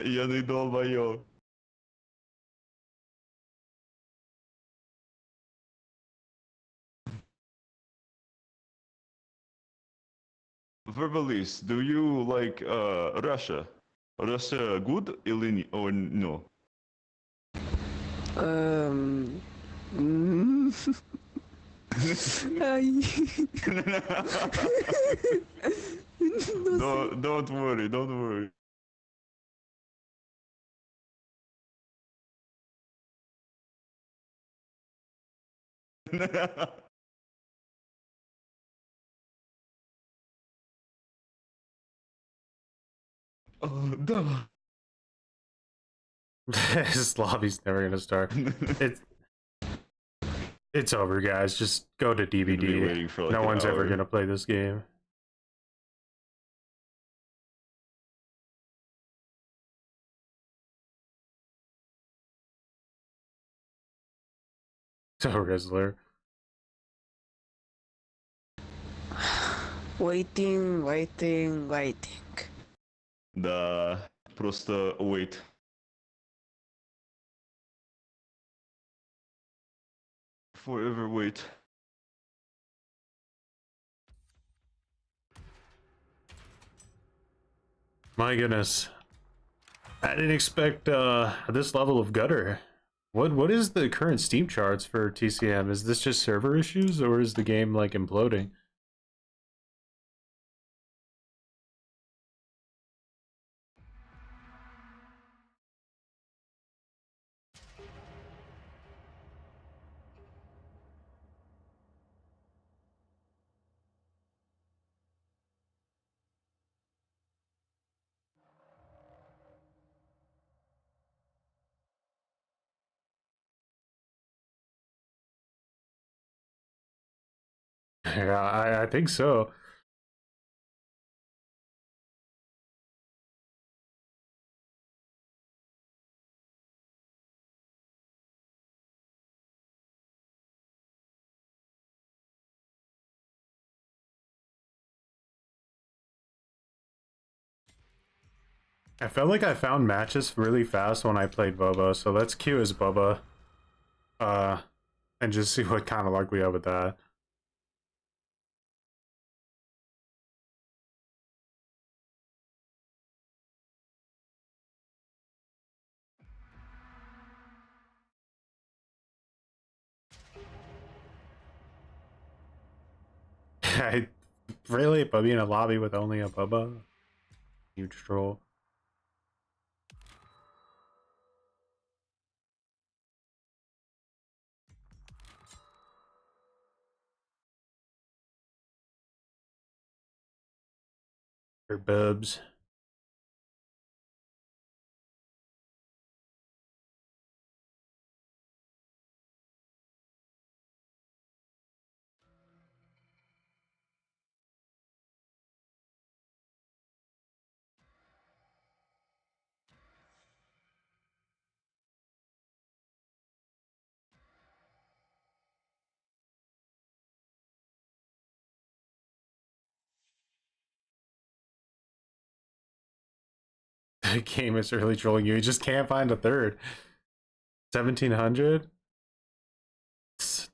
Я не долбоёб. Verbalise, do you like uh, Russia? Russia uh, good or no? Um. Don't, don't worry, don't worry. oh, да. this lobby's never gonna start. It's it's over, guys. Just go to DBD. like, no an one's ever gonna play this game. So Rizzler. Waiting, waiting, waiting. Да, просто wait. Forever wait. My goodness. I didn't expect uh this level of gutter. What what is the current Steam charts for TCM? Is this just server issues or is the game like imploding? Yeah, I, I think so. I felt like I found matches really fast when I played Bubba, so let's queue as Bubba. Uh, and just see what kind of luck we have with that. I really Bubby in a lobby with only a Bubba. Huge troll. Or Bubs. The game is really trolling you. You just can't find a third. 1700?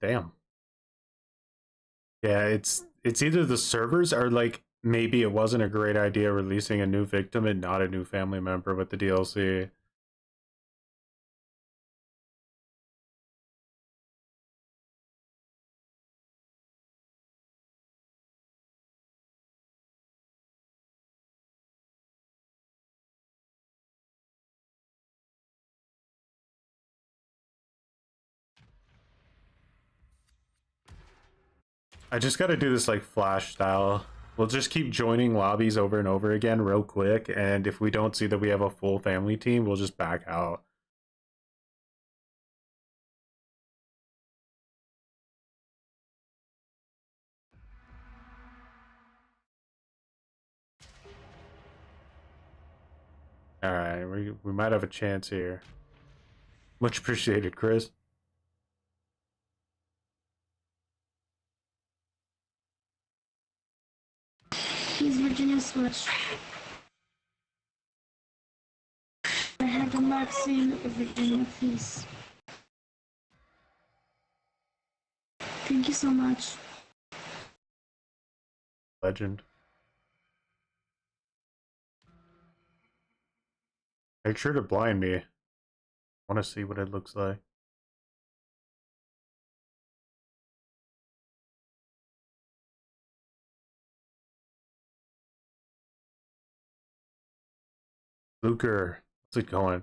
Damn. Yeah, it's it's either the servers are like maybe it wasn't a great idea releasing a new victim and not a new family member with the DLC. I just gotta do this like flash style. We'll just keep joining lobbies over and over again real quick, and if we don't see that we have a full family team, we'll just back out. Alright, we, we might have a chance here. Much appreciated, Chris. Virginia Swiss. I had the Maxine Virginia piece. Thank you so much. Legend. Make sure to blind me. I want to see what it looks like. Luker, how's it going?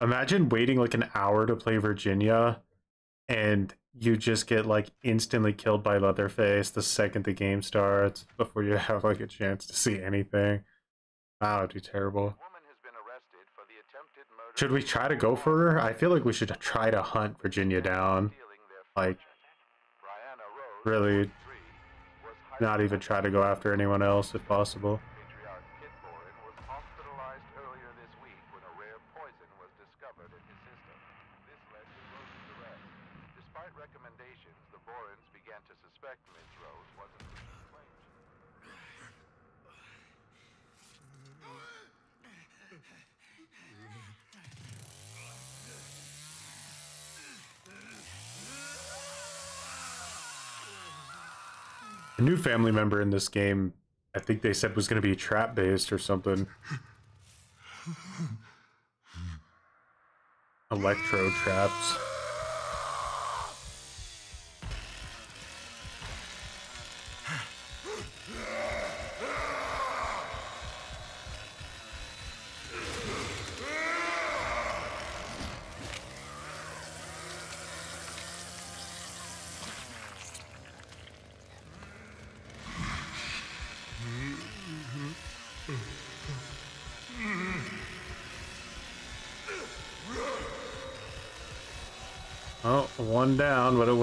Imagine waiting like an hour to play Virginia and you just get like instantly killed by Leatherface the second the game starts before you have like a chance to see anything. That would be terrible. Woman has been arrested for the attempted murder Should we try to go for her? I feel like we should try to hunt Virginia down. Like, really not even try to go after anyone else if possible. Patriarch Kit Boren was hospitalized earlier this week when a rare poison was discovered in his system. This led to Rose's arrest. Despite recommendations, the Borens began to suspect Ms. Rose wasn't who she claimed. A new family member in this game, I think they said was going to be trap based or something. Electro traps.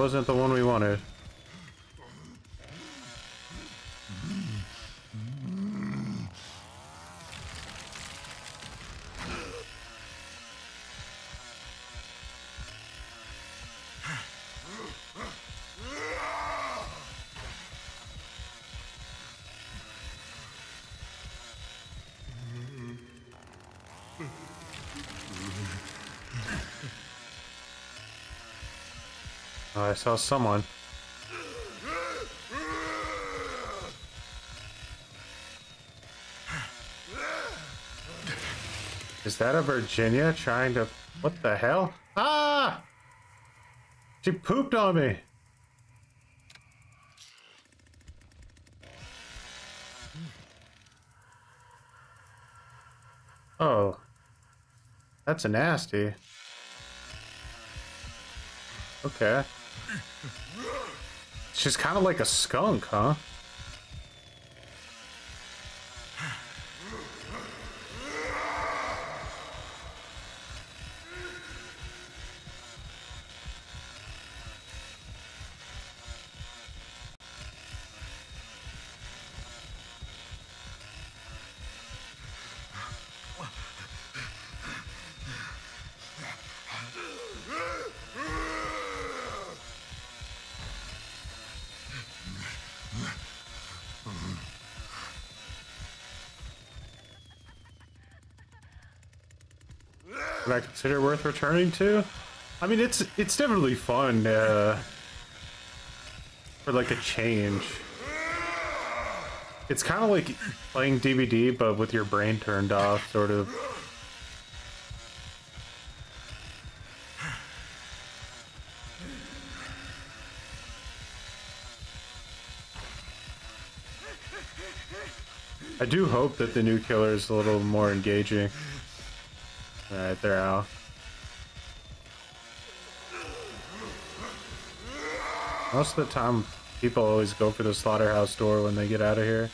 Wasn't the one we wanted. Oh, I saw someone. Is that a Virginia trying to... What the hell? Ah! She pooped on me! Oh. That's a nasty. Okay. She's kind of like a skunk, huh? I consider worth returning to? I mean, it's it's definitely fun uh, for like a change. It's kind of like playing DBD, but with your brain turned off, sort of. I do hope that the new killer is a little more engaging. They're. Most of the time, people always go for the slaughterhouse door when they get out of here.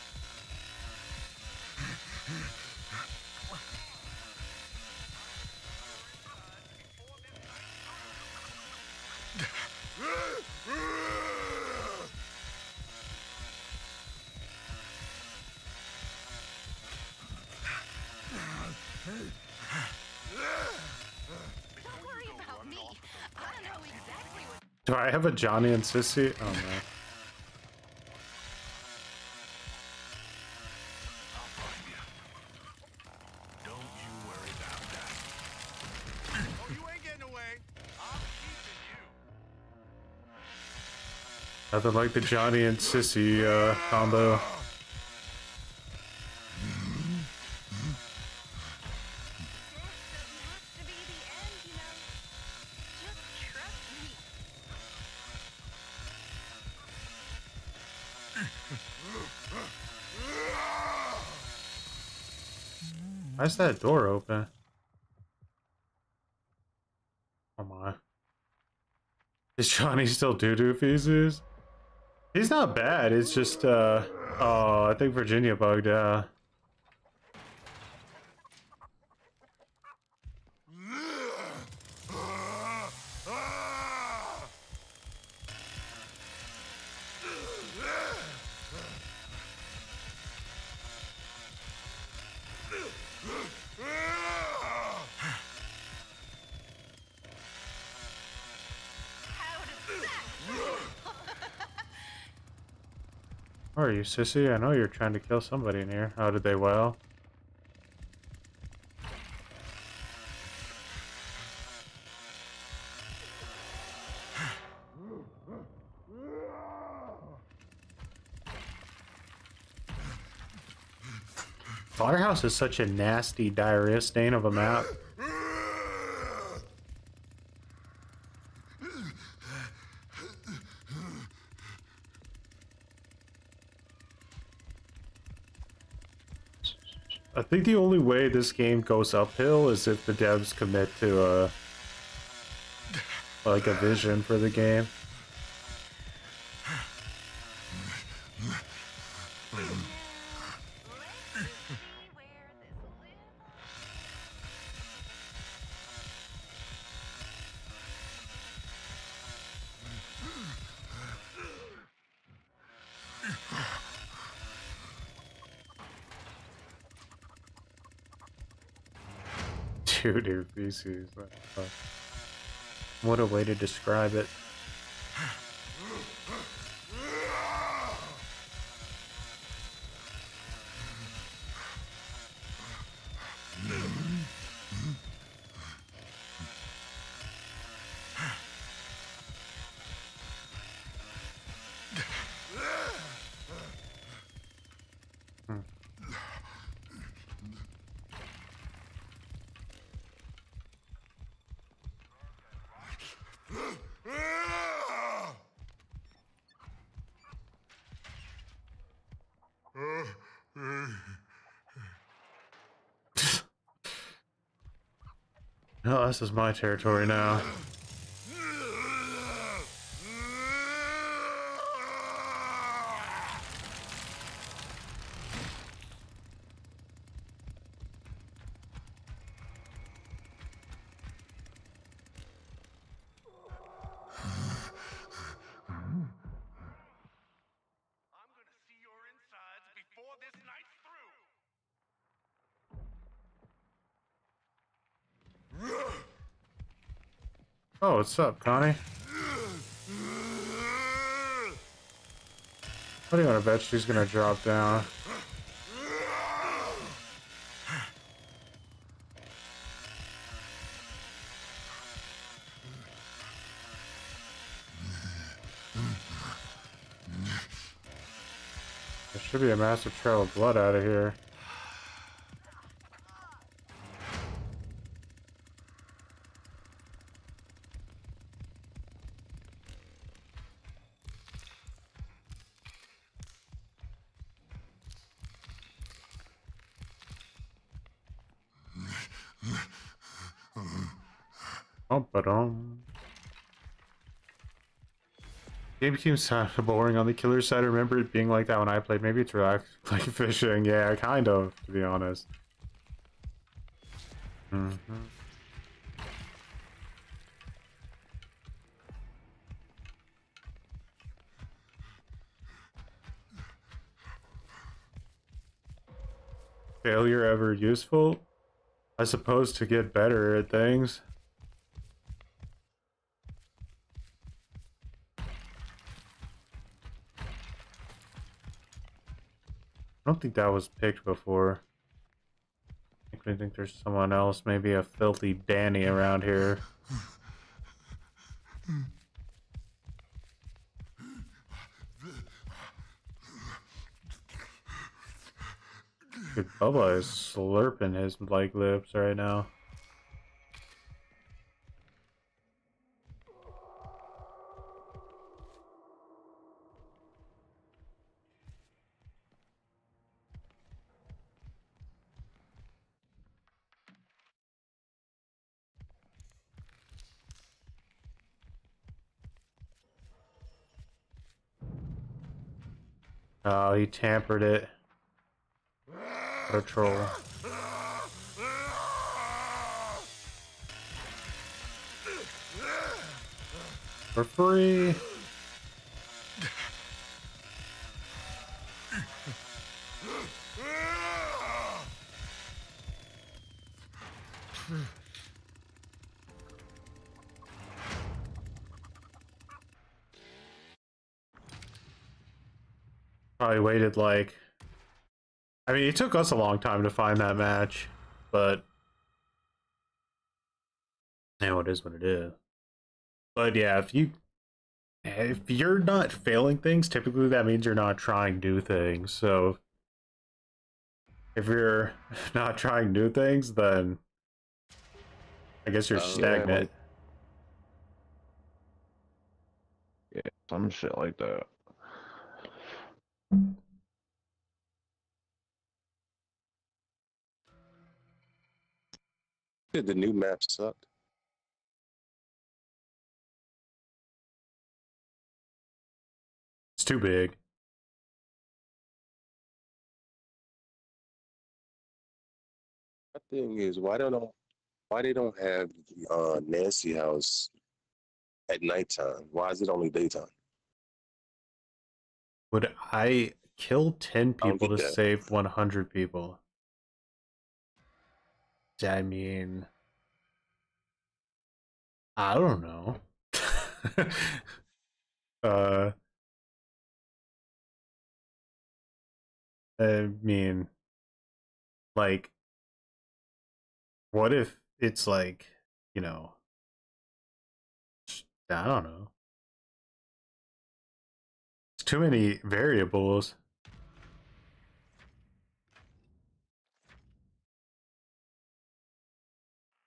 Do I have a Johnny and Sissy? Oh no. Don't you worry about that. Oh, you ain't getting away. I'm. Nothing like the Johnny and Sissy uh, combo. Why's that door open? Oh my. Is Johnny still doo-doo feces? He's not bad, it's just, uh... Oh, I think Virginia bugged out. Who are you, sissy? I know you're trying to kill somebody in here. How did they well? Firehouse is such a nasty diarrhea stain of a map. I think the only way this game goes uphill is if the devs commit to a like a vision for the game. The uh, fuck? What a way to describe it. Oh, this is my territory now. I'm gonna see your insides before this night's through. Oh, what's up, Connie? What do you want to bet she's gonna drop down? There should be a massive trail of blood out of here. Oh, but um. Game seems kind of boring on the killer side. I remember it being like that when I played. Maybe it's relaxed, like fishing. Yeah, kind of, to be honest. hmm Failure ever useful? I suppose to get better at things. Don't think that was picked before. I think- there's someone else, maybe a filthy Danny around here. Dude, Bubba is slurping his like lips right now. Oh, he tampered it. What a troll. For free. Probably waited like. I mean, it took us a long time to find that match, but. Now it is what it is. But yeah, if you. If you're not failing things, typically that means you're not trying new things. So. If you're not trying new things, then. I guess you're Oh, yeah, stagnant. Yeah, some shit like that. Did the new map suck? It's too big. My thing is, why don't I- why they don't have uh, Nancy House at nighttime? Why is it only daytime? Would I kill 10 people to that. save 100 people? I mean, I don't know. uh, I mean, like, what if it's like, you know, I don't know. It's too many variables.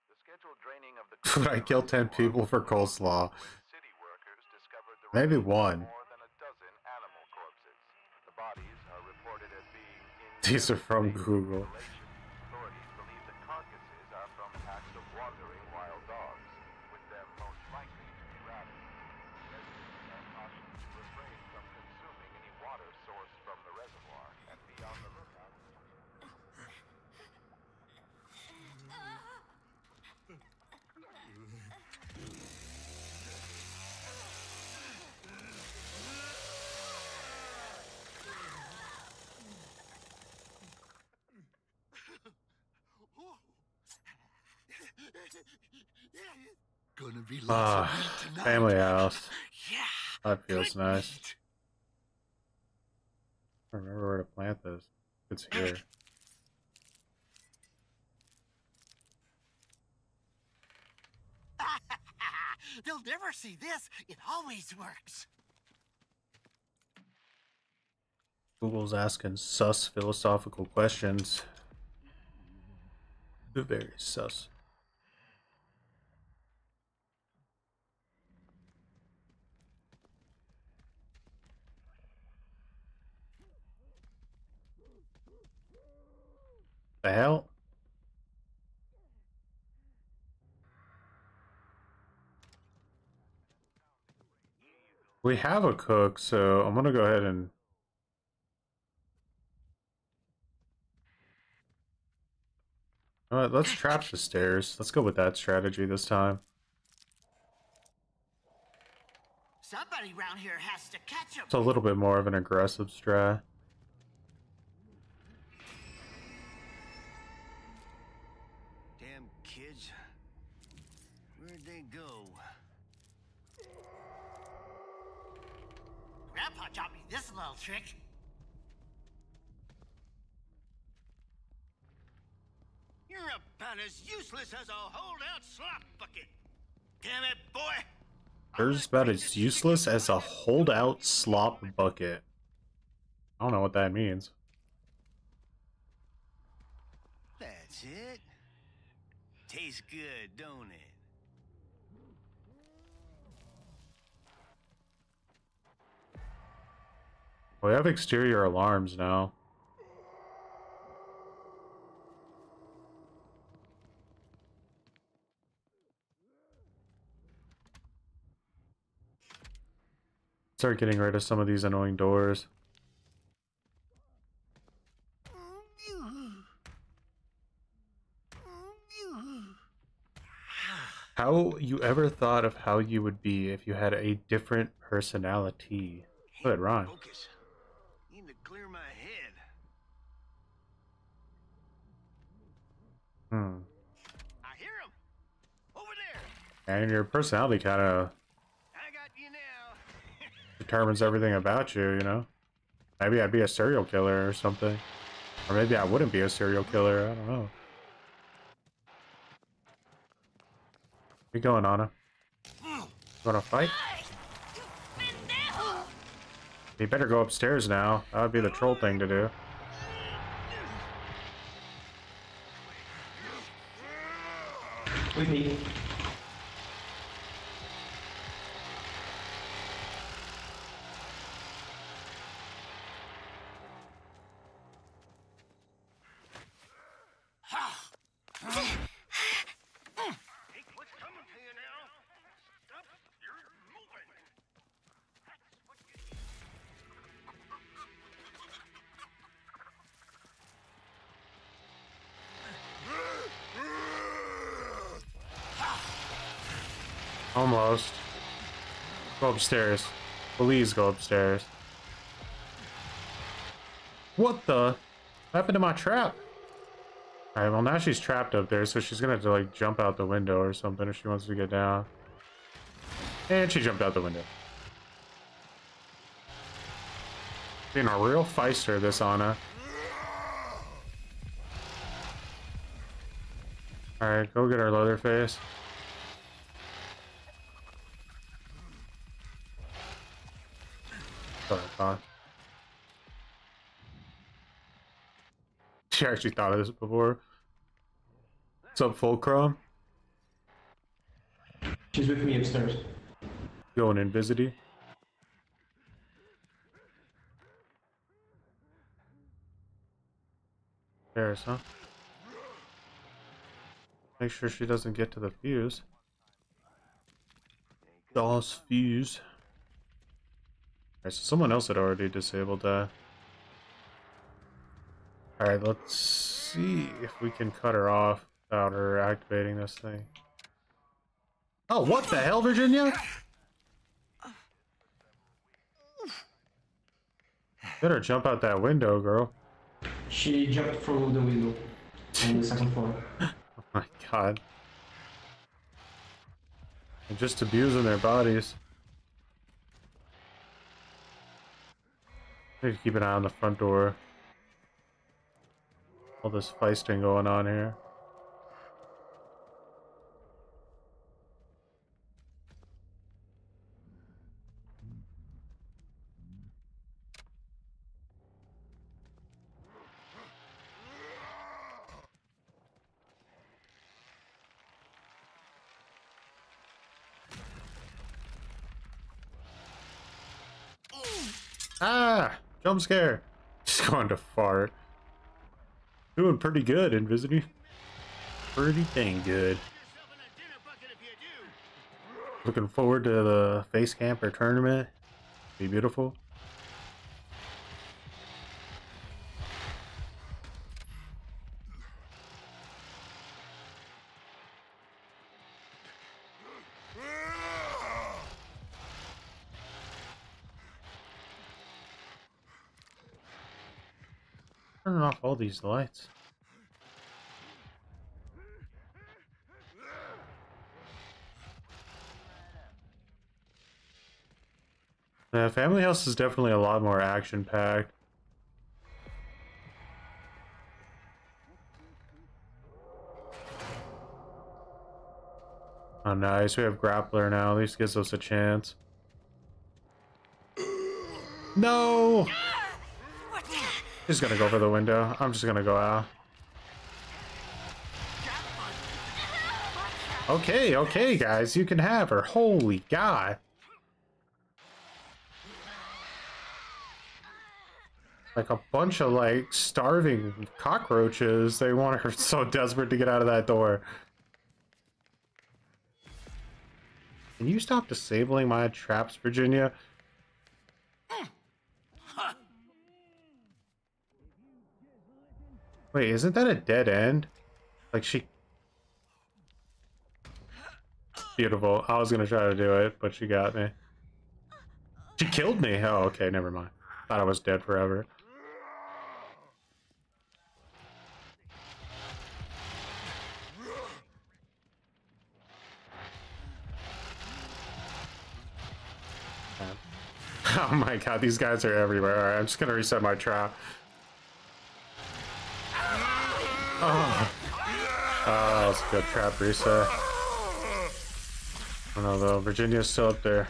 The scheduled draining of the Would I kill 10 people for coleslaw? city workers discovered the Maybe one. More than a dozen animal corpses. The bodies are reported as being These are from Google. mutilation. Authorities believe the carcasses are from packs of wandering wild dogs, with them most likely to be rabid. Residents are cautioned to refrain from consuming any water sourced from the reservoir and be on the lookout. Gonna be lots Ah, meat tonight. family house. Yeah. That feels good nice. meat. I remember where to plant this. It's here. They'll never see this. It always works. Google's asking sus philosophical questions. The very sus. Hell? We have a cook, so I'm gonna go ahead and Alright, let's trap the stairs. Let's go with that strategy this time. Somebody round here has to catch him. It's a little bit more of an aggressive strat. Trick. You're about as useless as a holdout slop bucket. Damn it, boy! They're about as useless as a holdout slop bucket. I don't know what that means. That's it. Tastes good, don't it? We have exterior alarms now. Start getting rid of some of these annoying doors. How you ever thought of how you would be if you had a different personality? Good, Ron. Focus. Clear my head. Hmm. I hear him. Over there. And your personality kind of I got you now. determines everything about you, you know? Maybe I'd be a serial killer or something. Or maybe I wouldn't be a serial killer. I don't know. We going, Ana? Wanna fight? You better go upstairs now. That would be the troll thing to do. Me. Hey, what's coming to you now? Stop. You're moving. That's what you Almost. Go upstairs. Please go upstairs. What the? What happened to my trap? Alright, well now she's trapped up there, so she's gonna have to like jump out the window or something if she wants to get down. And she jumped out the window. Being a real feister, this Ana. Alright, go get our Leatherface. She actually thought of this before. What's up, Fulcrum? She's with me upstairs. Going in visity. There's, huh? Make sure she doesn't get to the fuse. DOS fuse. Alright, so someone else had already disabled that. Alright, let's see if we can cut her off without her activating this thing. Oh, what the hell, Virginia? Better jump out that window, girl. She jumped through the window on the second floor. Oh my god. They're just abusing their bodies. Need to keep an eye on the front door. All this feisting going on here. Ah! Jump scare! Just going to fart. Doing pretty good, Invisity. Pretty dang good. Looking forward to the face camper tournament. Be beautiful. Turning off all these lights. Yeah, Family House is definitely a lot more action packed. Oh, nice. We have Grappler now. At least gives us a chance. No! Just gonna go for the window. I'm just gonna go out. Okay, okay, guys. You can have her. Holy God. Like a bunch of like starving cockroaches. They want her so desperate to get out of that door. Can you stop disabling my traps, Virginia? Wait, isn't that a dead end? Like she... Beautiful. I was gonna try to do it, but she got me. She killed me. Oh, okay, never mind. Thought I was dead forever. Oh my god, these guys are everywhere. Alright, I'm just gonna reset my trap. Ah. Ah, oh, oh that a good trap reset. Oh know though. Virginia's still up there.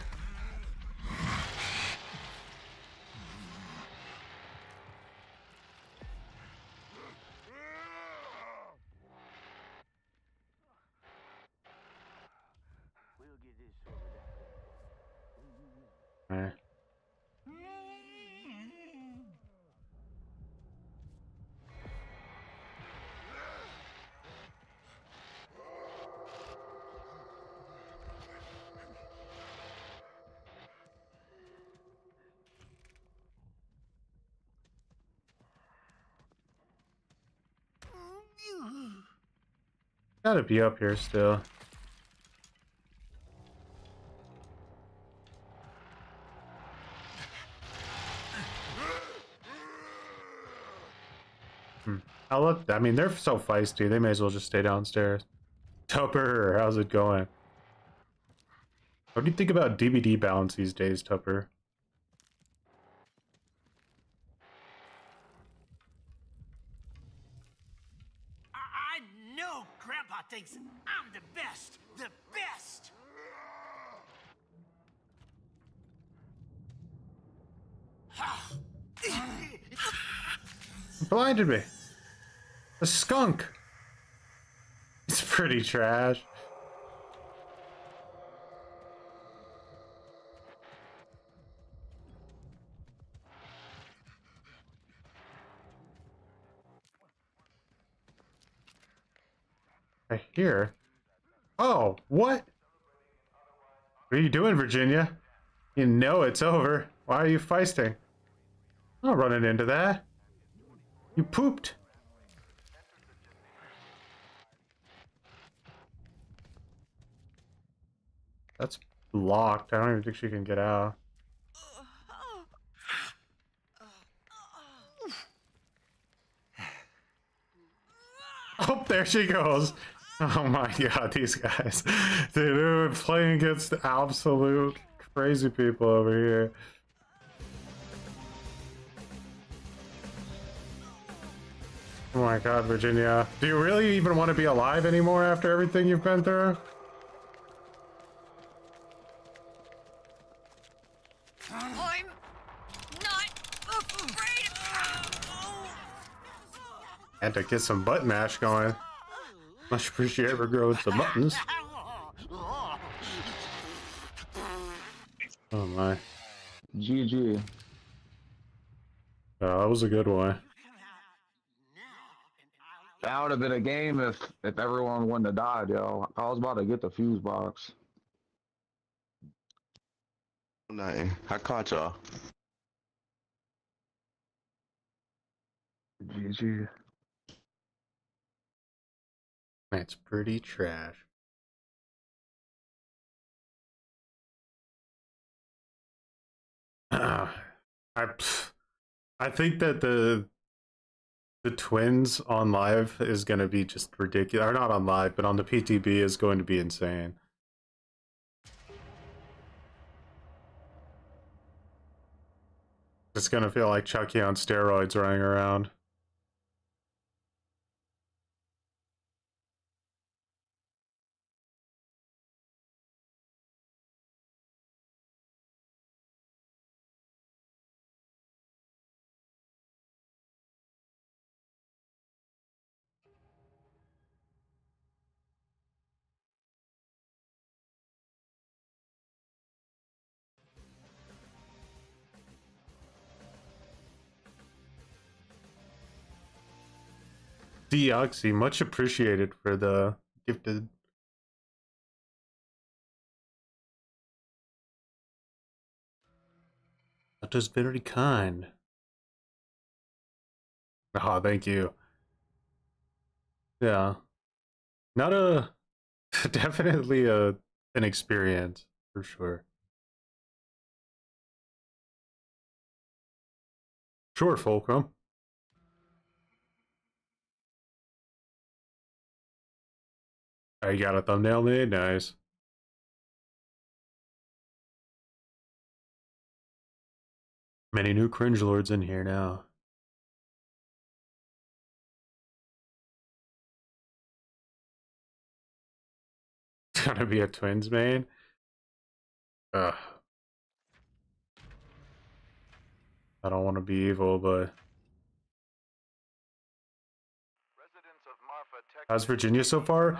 Gotta be up here still. Hmm. I look. I mean, they're so feisty. They may as well just stay downstairs. Tupper, how's it going? What do you think about DBD balance these days, Tupper? I, I know Grandpa thinks I'm the best, the best. A skunk. It's pretty trash. I hear. Oh, what? What are you doing, Virginia? You know it's over. Why are you feisting? I'm not running into that. You pooped. That's locked. I don't even think she can get out. Oh, there she goes. Oh my god, these guys. Dude, playing against absolute crazy people over here. Oh my god, Virginia. Do you really even want to be alive anymore after everything you've been through? I'm not afraid Had to get some butt mash going. Much appreciate for growing some buttons. Oh my. GG. Oh, that was a good one. That would have been a game if if everyone wouldn't have died, yo. I was about to get the fuse box. Nothing. I caught y'all. GG. That's pretty trash. Uh, I, I think that the the twins on live is going to be just ridiculous. Or not on live, but on the PTB is going to be insane. It's going to feel like Chucky on steroids running around. Deoxy, much appreciated for the gifted. That is very kind. Ah, thank you. Yeah. Not a definitely a an experience for sure. Sure, Fulcrum. You got a thumbnail made? Nice. Many new cringe lords in here now. It's gonna be a twins main. Ugh. I don't want to be evil, but how's Virginia so far?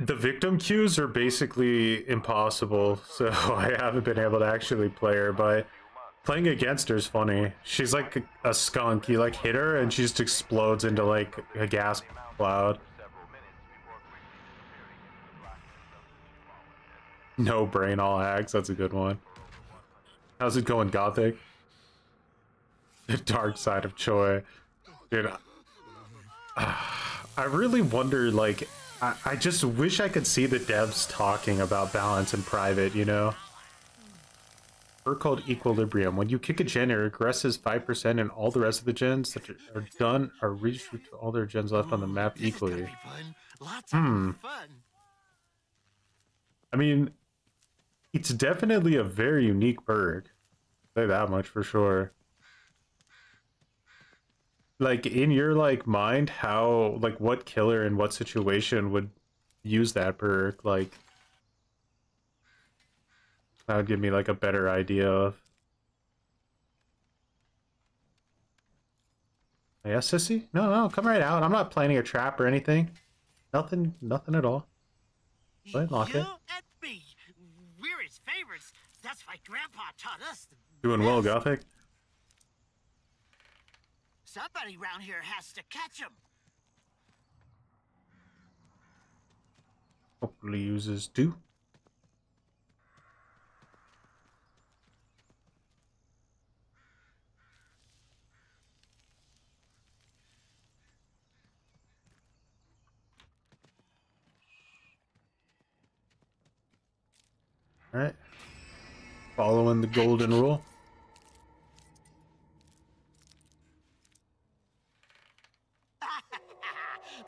The victim queues are basically impossible, so I haven't been able to actually play her, but playing against her is funny. She's like a, skunk. You like hit her and she just explodes into like a gas cloud. No brain, all hacks. That's a good one. How's it going, Gothic? The dark side of Choy. Dude, I really wonder, like, I, I just wish I could see the devs talking about balance in private, you know? We're called Equilibrium. When you kick a gen, it regresses 5% and all the rest of the gens that are done are reached with all their gens left on the map equally. Hmm. I mean, it's definitely a very unique bird. Say that much for sure. Like in your like mind, how like what killer in what situation would use that perk? Like that would give me like a better idea of. Yeah, sissy? No, no, come right out. I'm not planning a trap or anything. Nothing, nothing at all. Go ahead, lock you it. and me. We're his favorites. That's why Grandpa taught us. Doing well, Gothic. Somebody around here has to catch him. Hopefully uses two. Alright. Following the golden rule.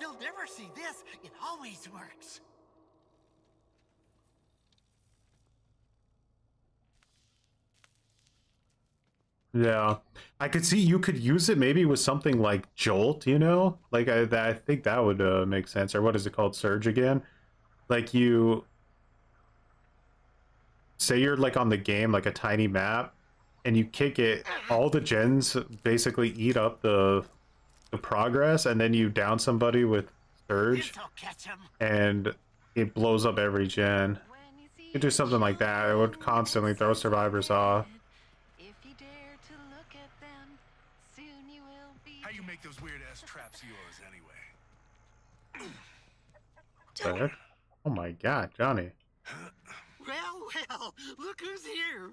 They'll never see this. It always works. Yeah, I could see you could use it maybe with something like Jolt, you know, like I, I think that would uh, make sense. Or what is it called, Surge again? Like you say you're like on the game, like a tiny map, and you kick it. All the gens basically eat up the progress, and then you down somebody with Surge, This'll catch him. and it blows up every gen. You could do something like that. It would constantly throw survivors off. How you make those weird ass traps of yours anyway? Oh my god, Johnny. Well, well, look who's here.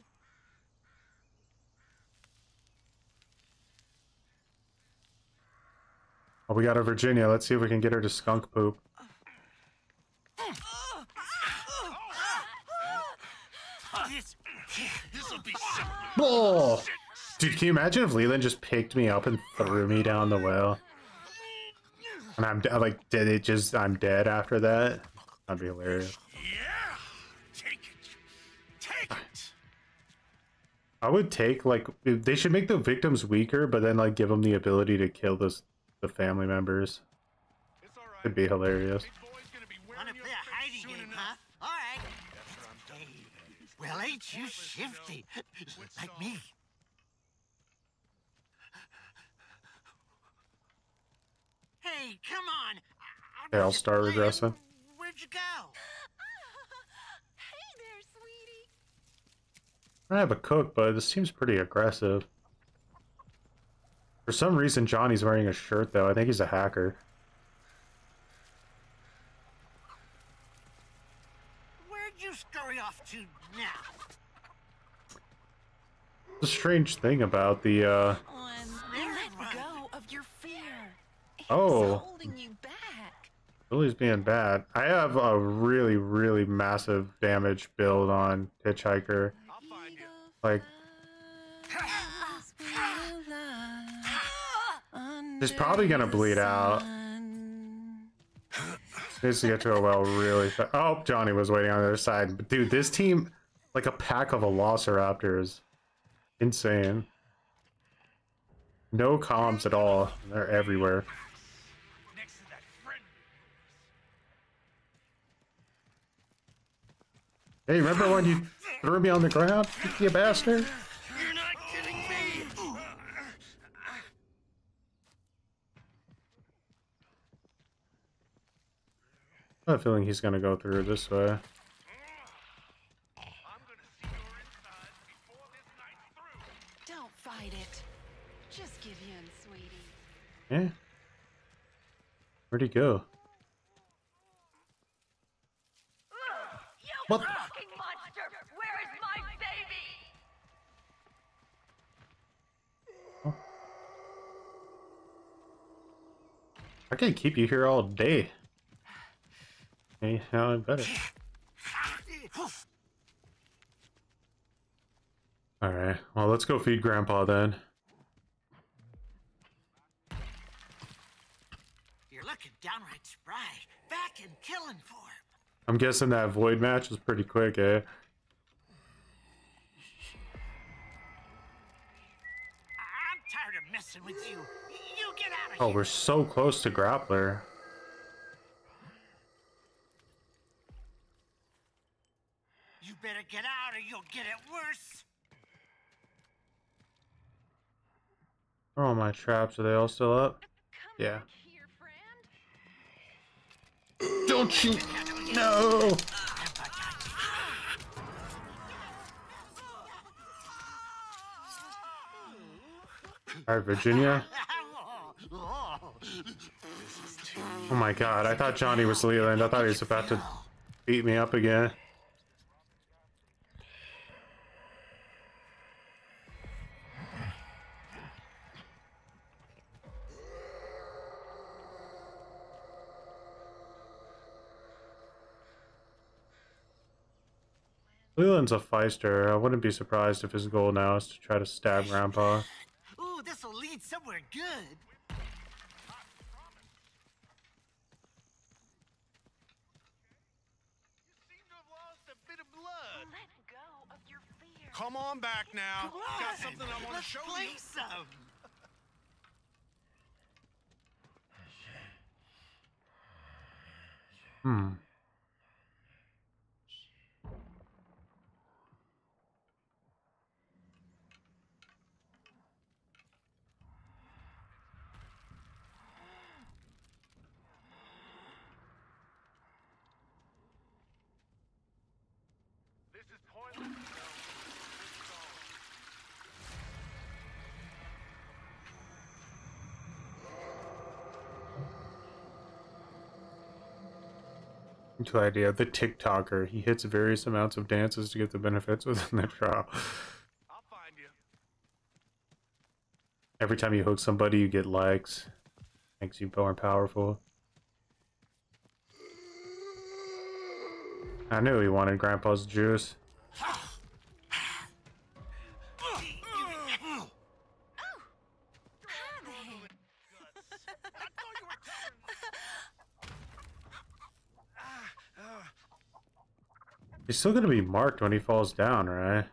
Oh, we got a Virginia. Let's see if we can get her to skunk poop. This, this'll be Oh! Dude, can you imagine if Leland just picked me up and threw me down the well? And I'm de- like, did it just, I'm dead after that? That'd be hilarious. I would take, like, they should make the victims weaker, but then, like, give them the ability to kill this, the family members. It'd be hilarious. Wanna play a hiding game, huh? All right. Well, ain't you shifty? Like me. Hey, come on. Okay, I'll start regressing. Where'd you go? Hey there, sweetie. I have a cook, but this seems pretty aggressive. For some reason, Johnny's wearing a shirt, though. I think he's a hacker. Where'd you scurry off to now? The strange thing about the, uh... Let go of your fear. Oh. holding you back. Billy's being bad. I have a really, really massive damage build on Hitchhiker. Like, he's probably gonna bleed out. Needs to get to a well really fast. Oh, Johnny was waiting on the other side. But dude, this team, like a pack of Velociraptors. Insane. No comms at all. They're everywhere. Hey, remember when you threw me on the ground, you bastard? You're not kidding me! I have a feeling he's gonna go through this way. Don't fight it. Just give in, sweetie. Yeah. Where'd he go? What? Fucking monster! Where is my baby? I can keep you here all day. Hey, how I better. Alright, well, let's go feed Grandpa then. You're looking downright spry. Back and killing for him. I'm guessing that Void match was pretty quick, eh? I'm tired of messing with you. You get out of Oh, here. we're so close to Grappler. You better get out or you'll get it worse. Where are all my traps? Are they all still up? Yeah. Don't you? No! Alright, Virginia. Oh my god, I thought Johnny was Leland. I thought he was about to beat me up again. Leland's a feister. I wouldn't be surprised if his goal now is to try to stab Grandpa. Ooh, this'll lead somewhere good. Come on back now. Got something I want to Let's show play you. some. Hmm. This is pointless. Into idea, the TikToker. He hits various amounts of dances to get the benefits within the trial. Every time you hook somebody, you get likes. Makes you more powerful. I knew he wanted Grandpa's juice. Still gonna be marked when he falls down, right?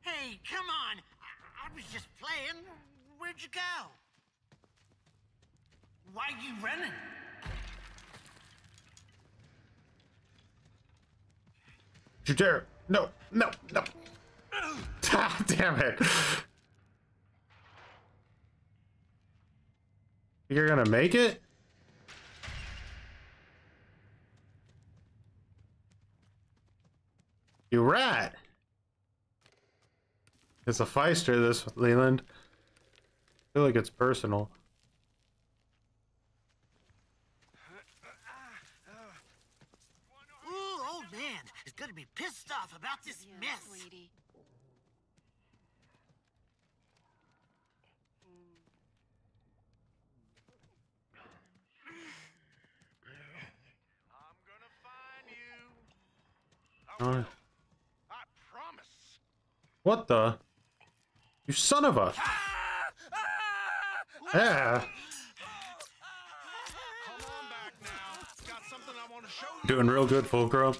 Hey, come on. I, I was just playing. Where'd you go? Why you running? You dare! No, no, no! Ah, Damn it! You're gonna make it? rat. It's a feister, this Leland. I feel like it's personal. Ooh, old man is gonna be pissed off about this yeah, mess. Sweetie. All right what the? You son of a. Yeah. Come on back now. Got something I want to show you. Doing real good, Fulcrum.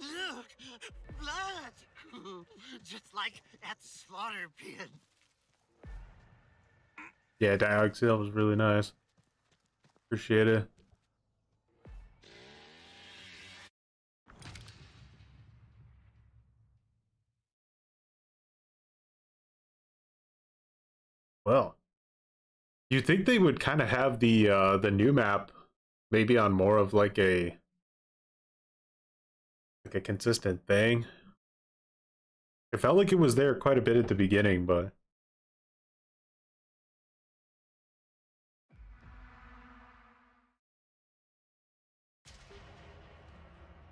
Look, blood. Just like at the slaughter pen. Yeah, Dioxil was really nice. Appreciate it. Well, you think they would kind of have the uh the new map maybe on more of like a like a consistent thing? It felt like it was there quite a bit at the beginning, but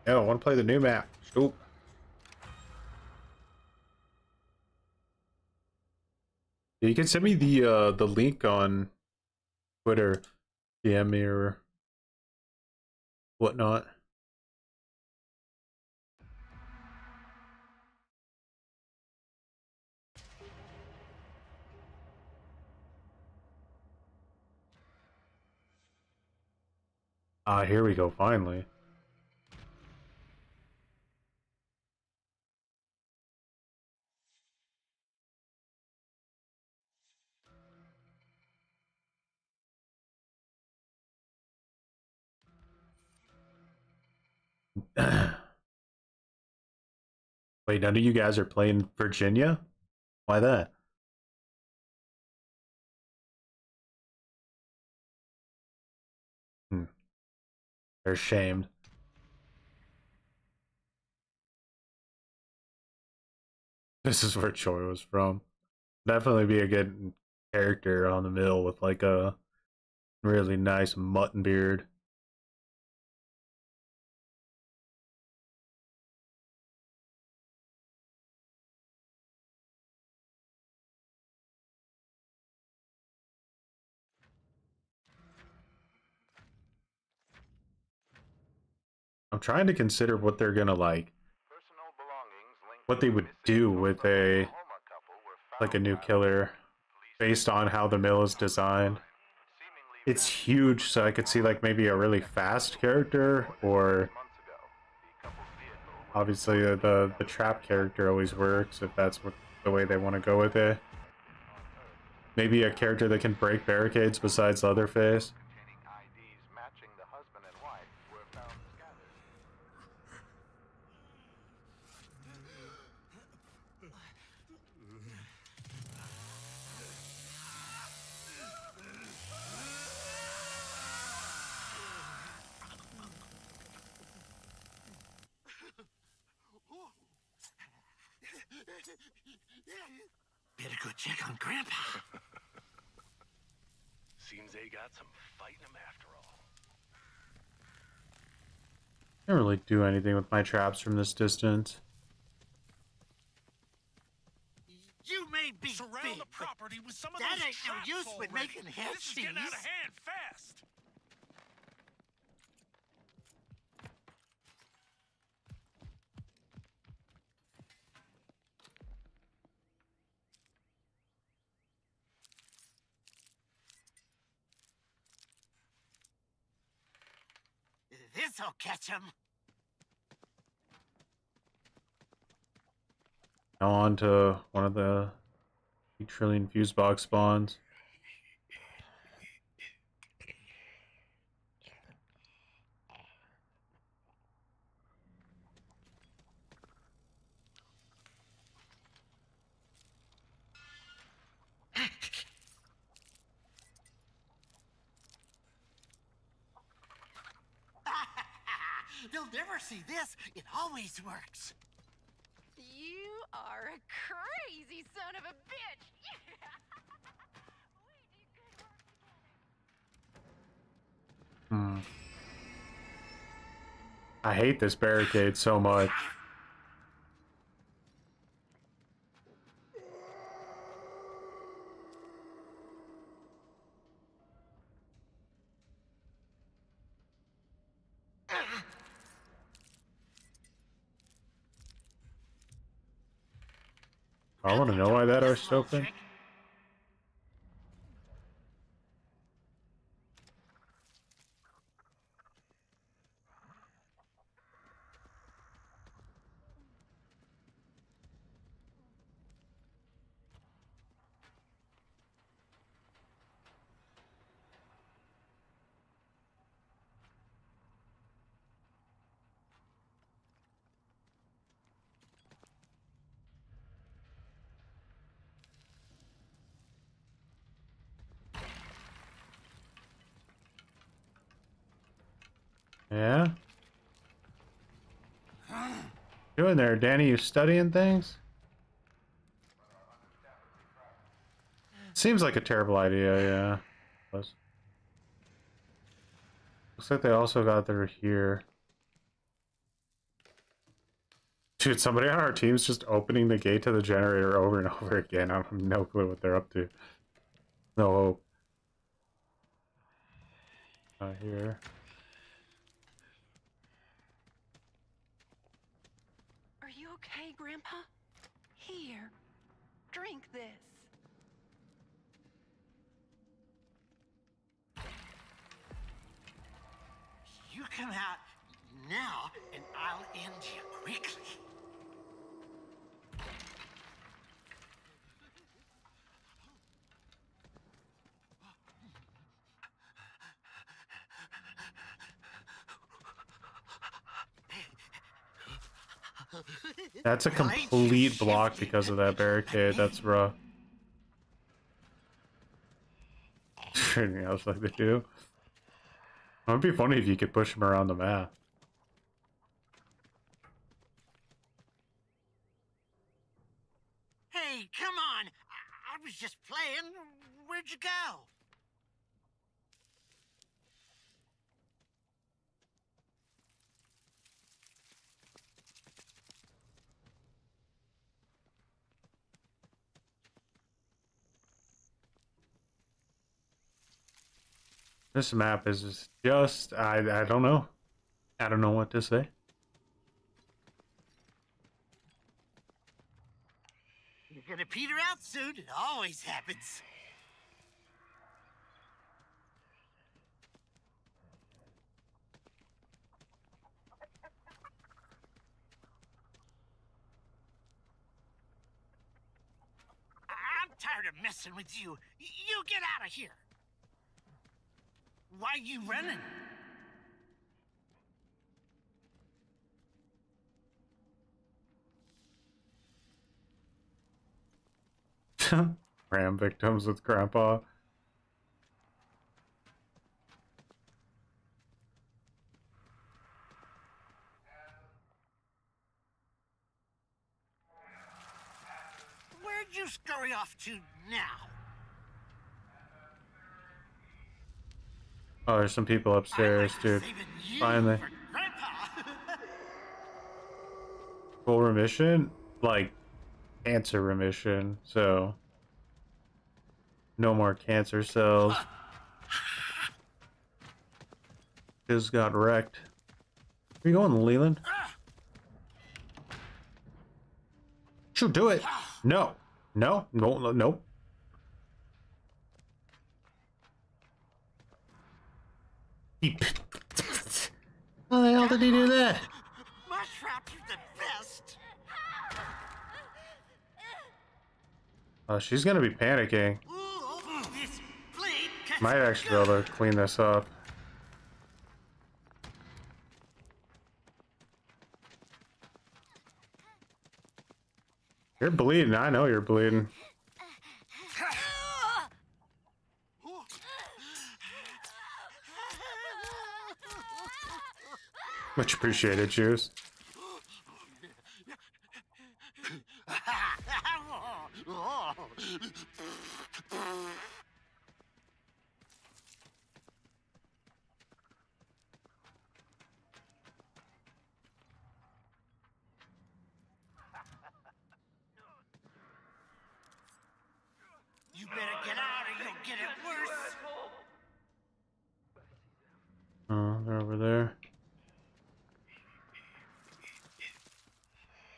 Yeah, I want to play the new map. Shoot. Yeah, you can send me the uh the link on Twitter, DM me or whatnot. Ah, here we go, finally. Wait, none of you guys are playing Virginia? Why that? Hmm. They're shamed. This is where Choy was from. Definitely be a good character on the mill with like a really nice mutton beard. I'm trying to consider what they're gonna like, what they would do with a like a new killer based on how the mill is designed. It's huge, so I could see like maybe a really fast character or obviously the the trap character always works if that's what the way they want to go with it. Maybe a character that can break barricades besides Leatherface. Better go check on Grandpa. Seems they got some fight in 'em after all. Can't really do anything with my traps from this distance. You may be Surround big, the property with some of that those ain't traps no use already. with making head This is getting out of hand fast. This'll catch him. Now on to one of the 8 trillion fuse box spawns. They'll never see this. It always works. Crazy son of a bitch. Hmm. I hate this barricade so much. I want to know why that arched open. Yeah? Doing there, Danny? You studying things? Seems like a terrible idea, yeah. Looks like they also got their here. Dude, somebody on our team's just opening the gate to the generator over and over again. I have no clue what they're up to. No hope. Not here. Are you okay, Grandpa? Here, drink this. You come out now, and I'll end you quickly. That's a complete block because of that barricade. That's rough. Anything else like they do? It would be funny if you could push him around the map. Hey, come on! I, I was just playing. Where'd you go? This map is just I I don't know. I don't know what to say. You're gonna peter out soon. It always happens. I'm tired of messing with you. You get out of here. Why are you running? Ram victims with grandpa. Where'd you scurry off to now? Oh, there's some people upstairs, dude. Finally. Full remission? Like, cancer remission, so. No more cancer cells. Just got wrecked. Where you going, Leland? Shoot, do it! No! No, no, no, no. He... How the hell did he do that? Are the best. Oh, she's gonna be panicking. Might actually be able to clean this up. You're bleeding. I know you're bleeding. Much appreciated, Juice. You better get out or you'll get it worse. Oh, they're over there.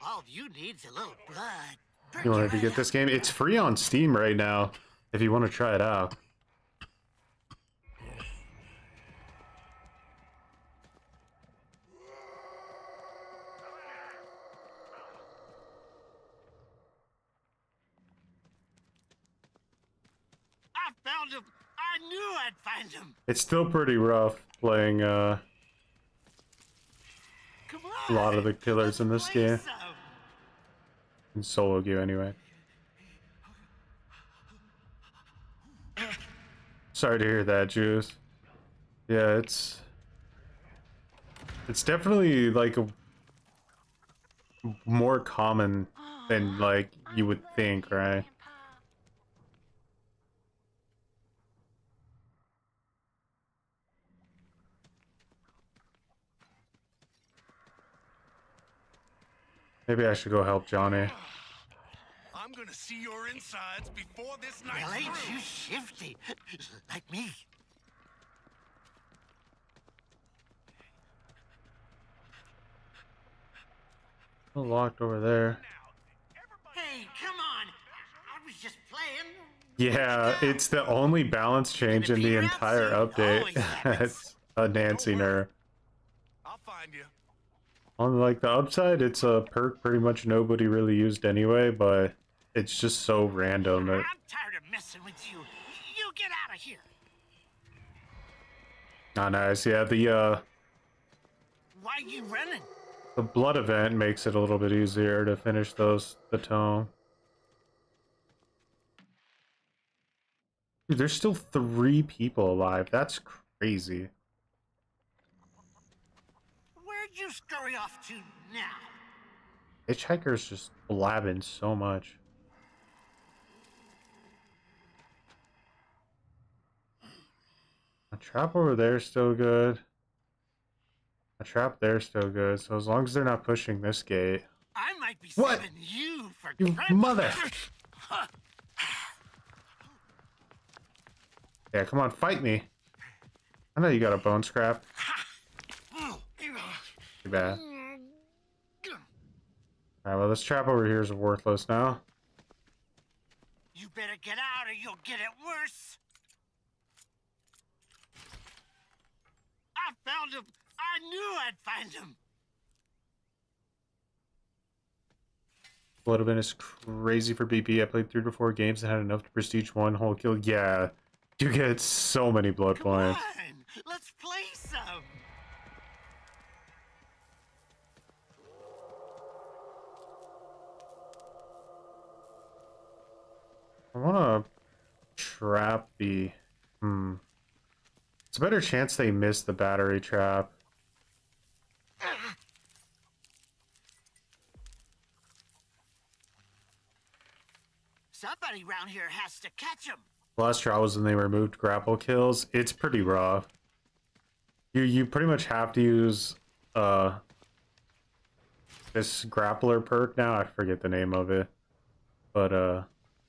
All you need's a little blood. You wanted to get this game? It's free on Steam right now if you want to try it out. I found him. I knew I'd find him. It's still pretty rough playing uh, a lot of the killers in this game. some. In solo queue, anyway. Sorry to hear that, Juice. Yeah, it's it's definitely like a more common than like you would think, right? Maybe I should go help Johnny. I'm gonna see your insides before this night. Well, ain't through. you shifty? Like me. Locked over there. Hey, come on. I was just playing. Yeah, it's the only balance change in the entire update. Oh, That's a Nancy nerf. I'll find you. On like the upside, it's a perk pretty much nobody really used anyway, but it's just so random that I'm tired of messing with you. You get out of here. not nice. Yeah, the uh Why you running? the blood event makes it a little bit easier to finish those the tome. Dude, there's still three people alive. That's crazy. Where'd you scurry off to now? Hitchhiker's just blabbing so much. A trap over there is still good. A trap there is still good. So as long as they're not pushing this gate. I might be What? saving you for You mother! Yeah, come on, fight me. I know you got a bone scrap. Bad. Alright, well this trap over here is worthless now. You better get out or you'll get it worse. I found him. I knew I'd find him. Blood event is crazy for BP. I played three to four games and had enough to prestige one whole kill. Yeah, you get so many blood points. Let's play some. I want to trap the. Hmm. It's a better chance they miss the battery trap. Somebody around here has to catch him. Last trial was when they removed grapple kills. It's pretty rough. You you pretty much have to use uh this grappler perk now. I forget the name of it, but uh,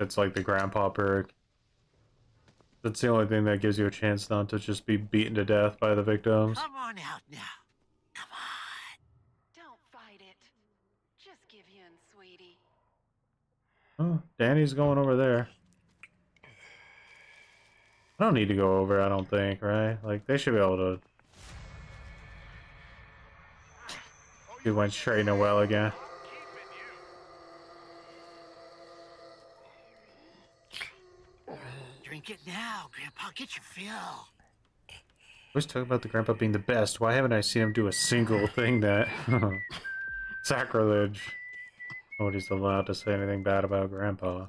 it's like the grandpa perk. That's the only thing that gives you a chance not to just be beaten to death by the victims. Come on out now. Come on. Don't fight it. Just give in, sweetie. Oh, Danny's going over there. I don't need to go over, I don't think, right? Like, they should be able to... He went straight in well again. Drink it now, Grandpa. Get your fill. Always talk about the grandpa being the best. Why haven't I seen him do a single thing that... Sacrilege. Nobody's allowed to say anything bad about grandpa.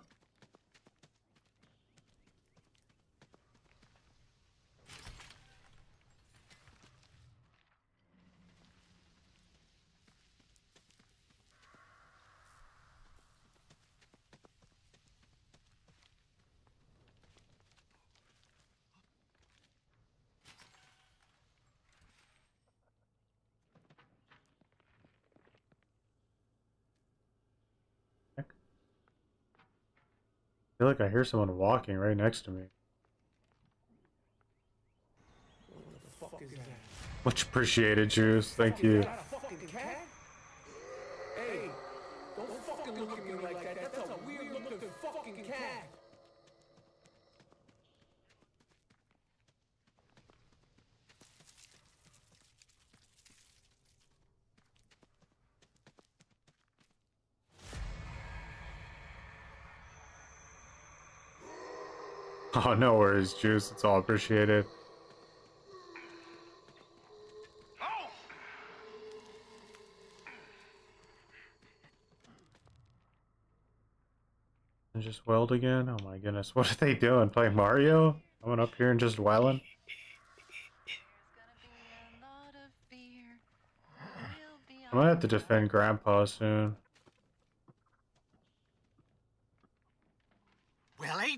Feel like I hear someone walking right next to me. Much appreciated, Juice. Thank you. fucking cat? Hey, don't fucking look at me like that. That's a weird fucking can. Oh, no worries, Juice. It's all appreciated. And just weld again? Oh my goodness. What are they doing? Playing Mario? Coming up here and just welling? I'm gonna have to defend Grandpa soon.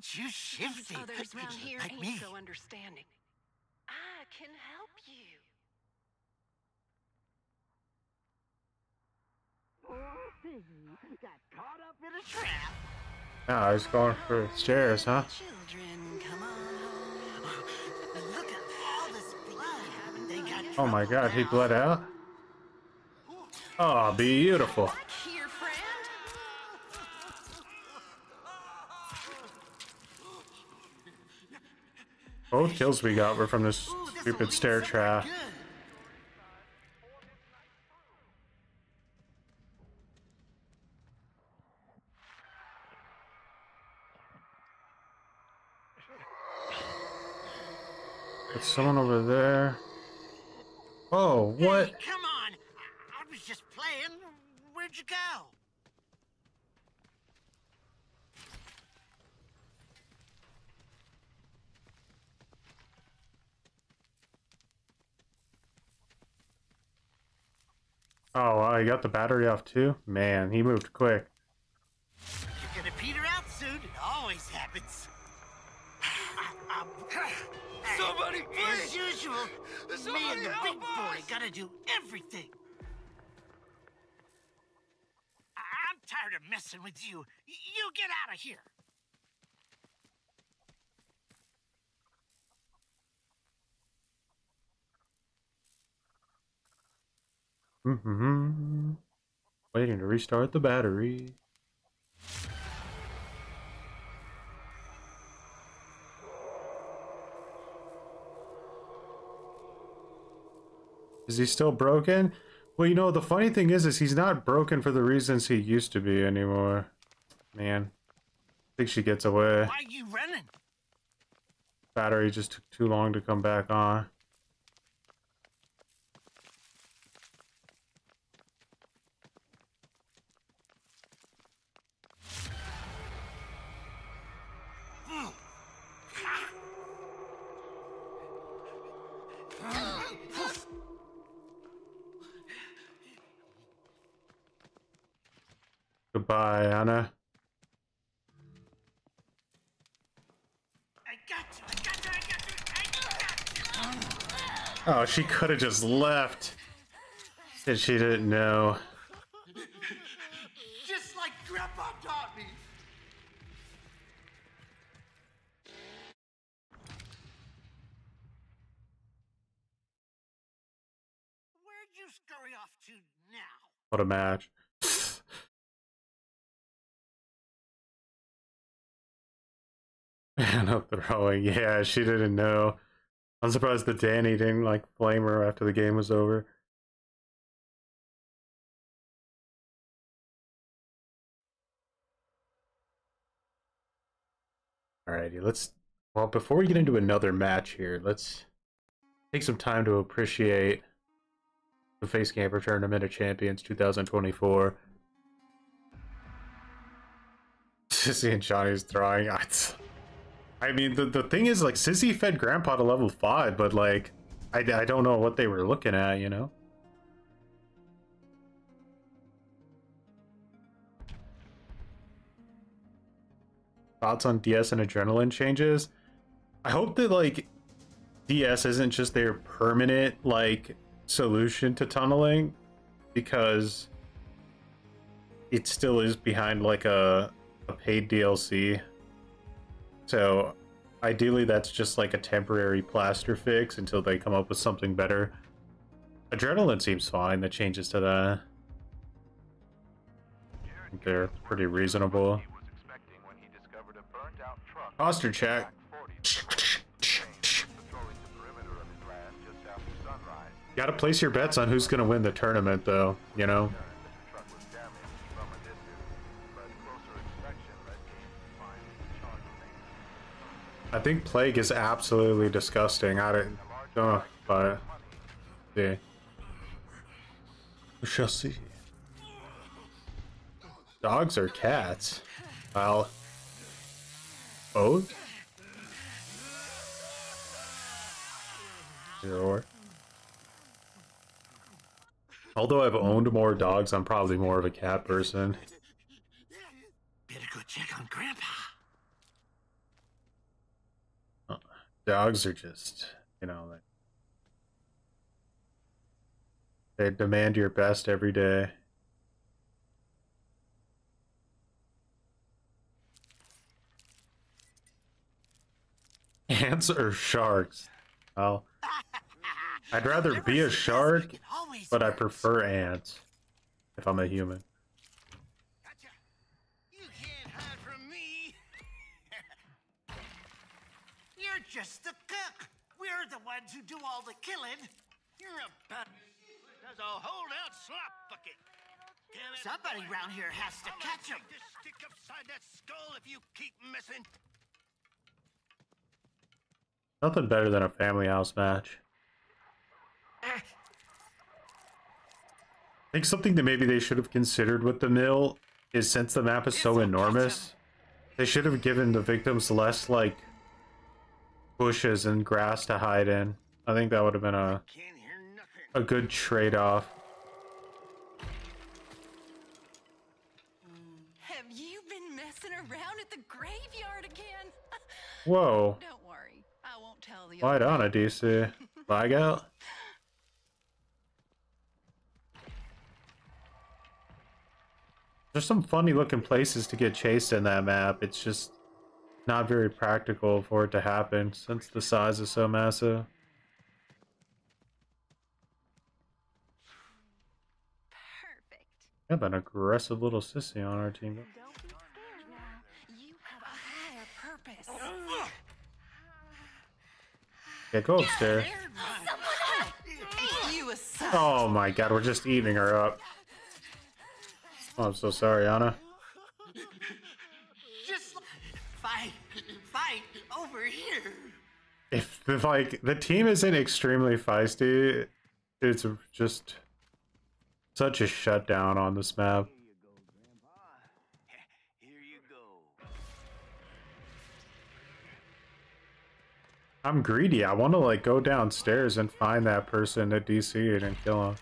Well, ain't you shifty? These others around here like ain't me. so understanding. I can help you. Got caught up in a trap. Yeah, I was going for stairs, huh? Children, come on Look at all this blood. They got Oh my god, he bled out? Oh, beautiful. here, friend. Both kills we got were from this stupid stair trap. There's someone over there. Oh, what? Hey, come on. I was just playing. Where'd you go? Oh, wow, he got the battery off too? Man, he moved quick. You're gonna peter out soon. It always happens. Somebody, As please! usual, me and the help big boy us! gotta do everything. I- I'm tired of messing with you. Y- You get out of here. Mm-hmm. Waiting to restart the battery. Is he still broken? Well, you know, the funny thing is, is he's not broken for the reasons he used to be anymore. Man. I think she gets away. Why are you running? Battery just took too long to come back on. Goodbye, Ana. Oh, she could have just left. And she didn't know. Just like Grandpa taught me. Where'd you scurry off to now? What a match. no throwing. Yeah, she didn't know. I'm surprised that Danny didn't like blame her after the game was over. Alrighty, let's. Well, before we get into another match here, let's take some time to appreciate the Face Camper Tournament of Champions 2024. Sissy and Johnny's throwing. I, mean, the, the thing is, like, Sissy fed Grandpa to level 5, but, like, I, I don't know what they were looking at, you know? Thoughts on DS and Adrenaline changes? I hope that, like, DS isn't just their permanent, like, solution to tunneling, because it still is behind, like, a, a paid DLC. So ideally that's just like a temporary plaster fix until they come up with something better. Adrenaline seems fine, the changes to that. They're pretty reasonable. Posture check. Gotta place your bets on who's gonna win the tournament, though. You know. I think plague is absolutely disgusting. I don't know, but yeah. We shall see. Dogs or cats? Well, both. Either or. Although I've owned more dogs, I'm probably more of a cat person. Better go check on Grandpa. Dogs are just, you know, like they demand your best every day. Ants or sharks? Well, I'd rather be a shark, but I prefer ants if I'm a human. Just the cook. We're the ones who do all the killing. You're a butt. There's a holdout slop bucket. Damn it, Somebody boy. round here has to I'm catch gonna 'em. take this stick upside that skull if you keep missing. Nothing better than a family house match. Uh. I think something that maybe they should have considered with the mill is since the map is so enormous, they should have given the victims less like bushes and grass to hide in. I think that would have been a a good trade-off. Have you been messing around at the graveyard again? Whoa. Don't worry, I won't tell the Right old on a DC. Lag out. There's some funny looking places to get chased in that map. It's just not very practical for it to happen since the size is so massive. We have an aggressive little sissy on our team. You have a higher purpose. Yeah, go upstairs. Ain't you a son? Oh my god, we're just eating her up. Oh, I'm so sorry, Ana. Over here. If, if like the team isn't extremely feisty, it's just such a shutdown on this map. I'm greedy. I want to like go downstairs and find that person at DC'd and kill him.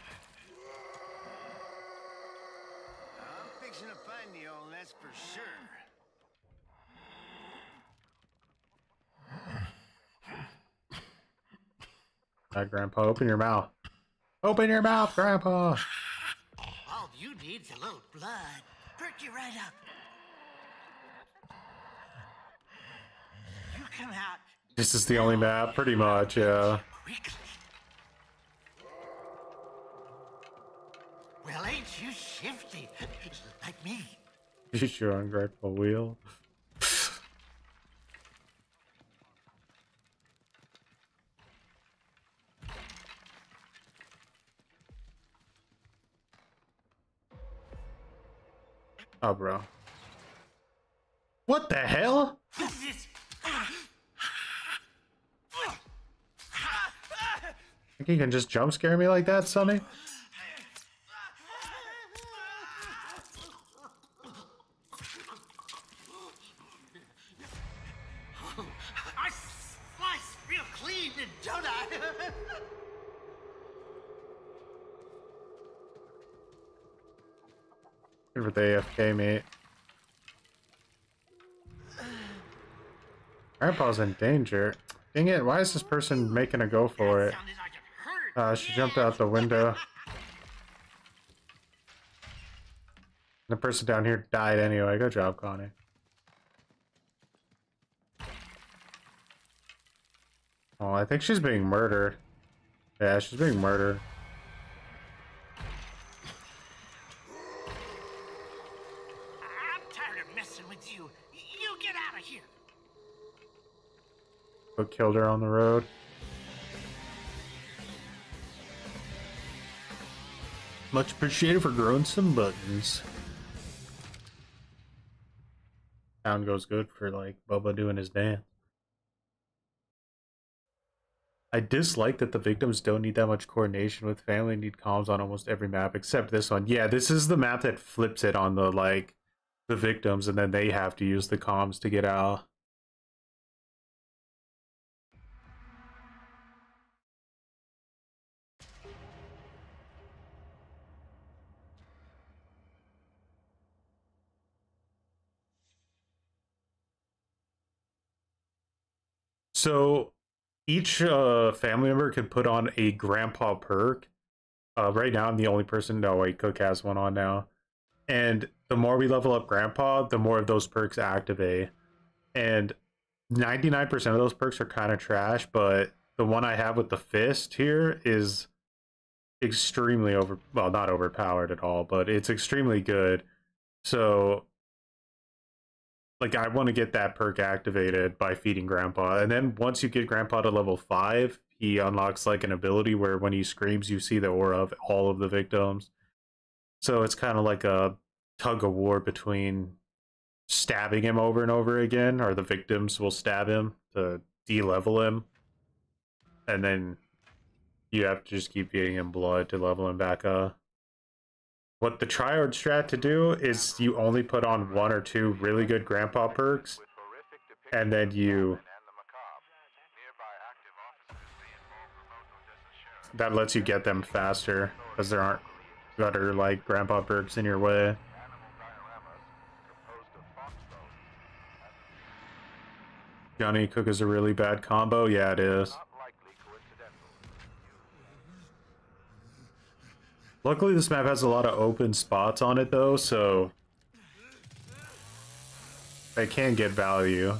I'm fixing to find the old that's for sure. Hi, Grandpa. Open your mouth. Open your mouth, Grandpa. All you need's a little blood. Perk you right up. You come out This is the only map, pretty much, yeah. quickly. Well, ain't you shifty? Like me. You sure ungrateful wheel? Oh, bro. What the hell? Think you can just jump scare me like that, Sonny? The AFK, mate. Grandpa's in danger. Dang it, why is this person making a go for it? Uh, she jumped out the window. The person down here died anyway. Good job, Connie. Oh, I think she's being murdered. Yeah, she's being murdered. I'm tired of messing with you. You Get out of here! But killed her on the road. Much appreciated for growing some buttons. Sound goes good for like Bubba doing his dance. I dislike that the victims don't need that much coordination with family need comms on almost every map except this one. Yeah, this is the map that flips it on the like the victims and then they have to use the comms to get out. So each uh, family member can put on a grandpa perk. Uh, right now, I'm the only person. No, wait, Cook has one on now. And the more we level up grandpa, the more of those perks activate. And 99% of those perks are kind of trash, but the one I have with the fist here is extremely over well not overpowered at all but it's extremely good so like I want to get that perk activated by feeding Grandpa, and then once you get Grandpa to level five, he unlocks like an ability where when he screams, you see the aura of all of the victims. So it's kind of like a tug of war between stabbing him over and over again, or the victims will stab him to de-level him, and then you have to just keep feeding him blood to level him back up. What the triad strat to do is you only put on one or two really good grandpa perks, and then you that lets you get them faster because there aren't better like grandpa perks in your way. Johnny Cook is a really bad combo. Yeah, it is. Luckily, this map has a lot of open spots on it, though, so they can get value.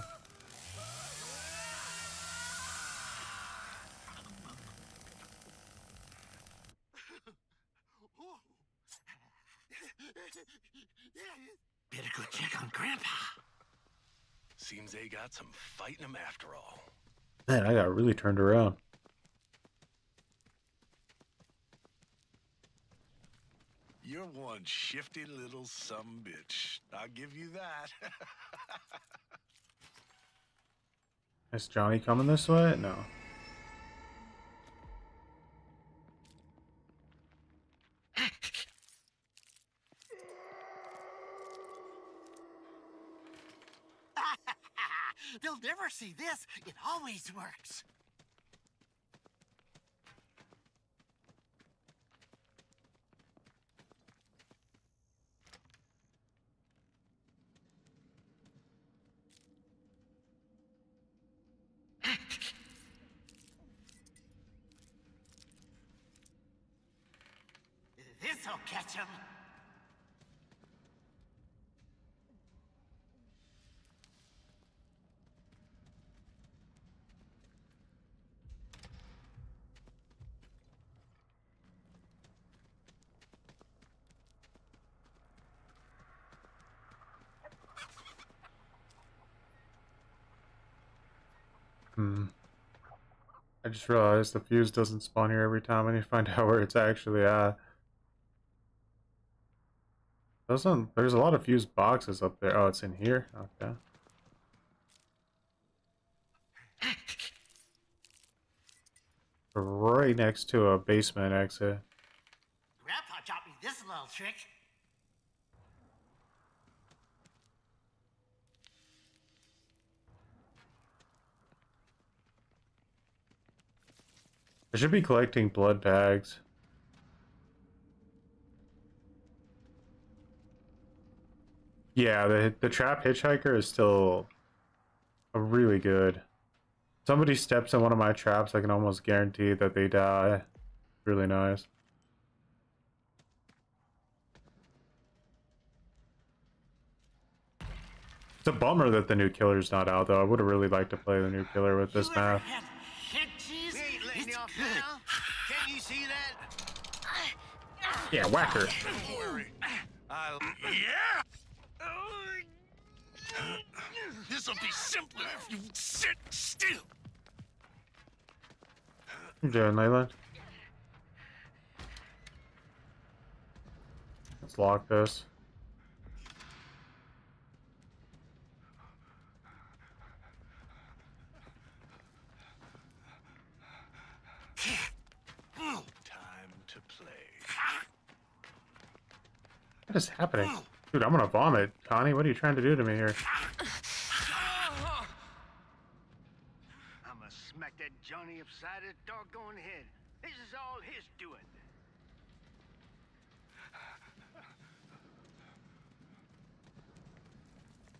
Better go check on Grandpa. Seems they got some fighting them after all. Man, I got really turned around. You're one shifty little some bitch. I'll give you that. Is Johnny coming this way? No. They'll never see this. It always works. This'll catch him. Hmm. I just realized the fuse doesn't spawn here every time. I need to find out where it's actually at. Doesn't there's a lot of fuse boxes up there. Oh, it's in here? Okay. Right next to a basement exit. Grandpa taught me this little trick. I should be collecting blood bags. Yeah, the the trap hitchhiker is still a really good. Somebody steps in one of my traps, I can almost guarantee that they die. Really nice. It's a bummer that the new killer's not out though. I would have really liked to play the new killer with this map. Yeah, whack her. Don't worry. I'll... Yeah! This'll be simpler if you sit still. You doing, Leland? Let's lock this. Time to play. What is happening? Dude, I'm gonna vomit. Connie, what are you trying to do to me here? I'ma smack that Johnny upside his doggone head. This is all his doing.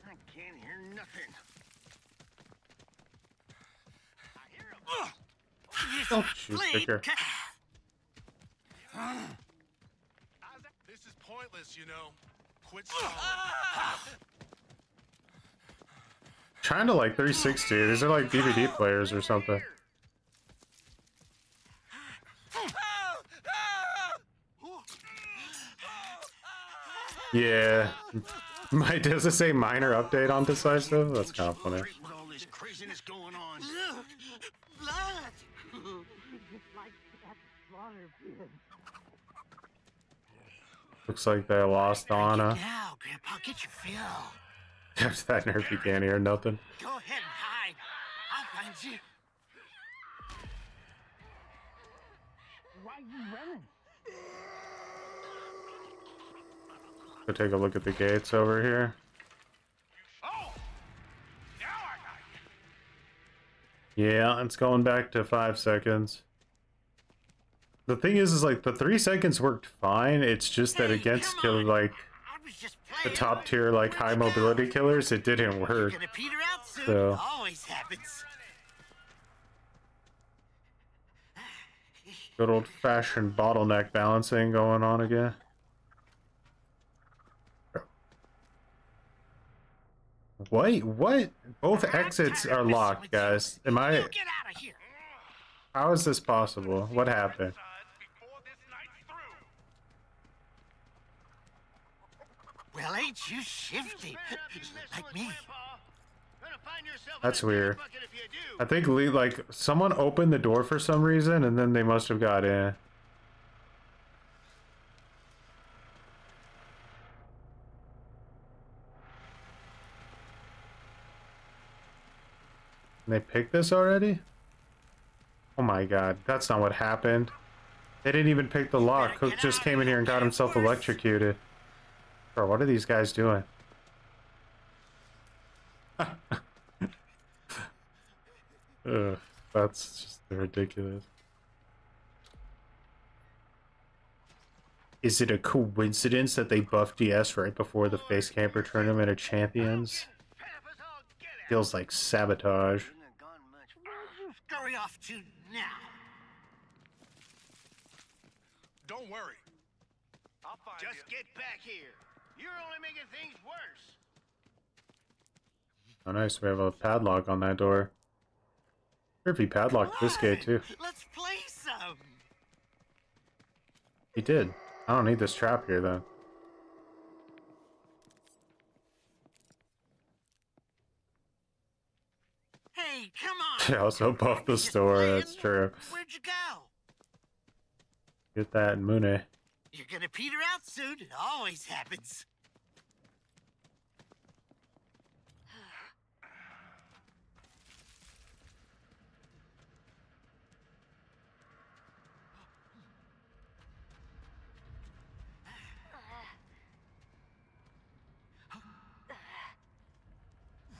I can't hear nothing. I hear him. Oh, shoot, sticker. This is pointless, you know. Quit. Ah! Trying to like 360. These are like DVD players or something. Yeah. My, does it say minor update on Decisive? That's kind of funny. With all this craziness going on. Blood! Looks like they lost Ana. Now, Grandpa, get your fill. There's that nerf you can't hear nothing. Go ahead and hide. I'll find you. Why are you running? Go take a look at the gates over here. Oh, yeah, it's going back to five seconds. The thing is, is like the three seconds worked fine. It's just that against kill like the top tier like high mobility killers, it didn't work. Gonna peter out soon. So Always happens. good old fashioned bottleneck balancing going on again. Wait, what? Both exits are locked, guys. Am I? Get out of here. How is this possible? What happened? Well, ain't you shifty? like me. That's weird. I think Lee, like someone opened the door for some reason, and then they must have got in. They picked this already? Oh my god, that's not what happened. They didn't even pick the lock. Cook just came in here and got himself electrocuted. Bro, what are these guys doing? Ugh, that's just ridiculous. Is it a coincidence that they buffed DS right before the face camper tournament of champions? Feels like sabotage. Scurry off to now. Don't worry. I'll find Just you. get back here. You're only making things worse. Oh nice, we have a padlock on that door. If he padlocked this gate too. Let's play some. He did. I don't need this trap here though. Hey, come on. They also buffed the store, that's true. Where'd you go? Get that Mune. You're gonna peter out soon. It always happens.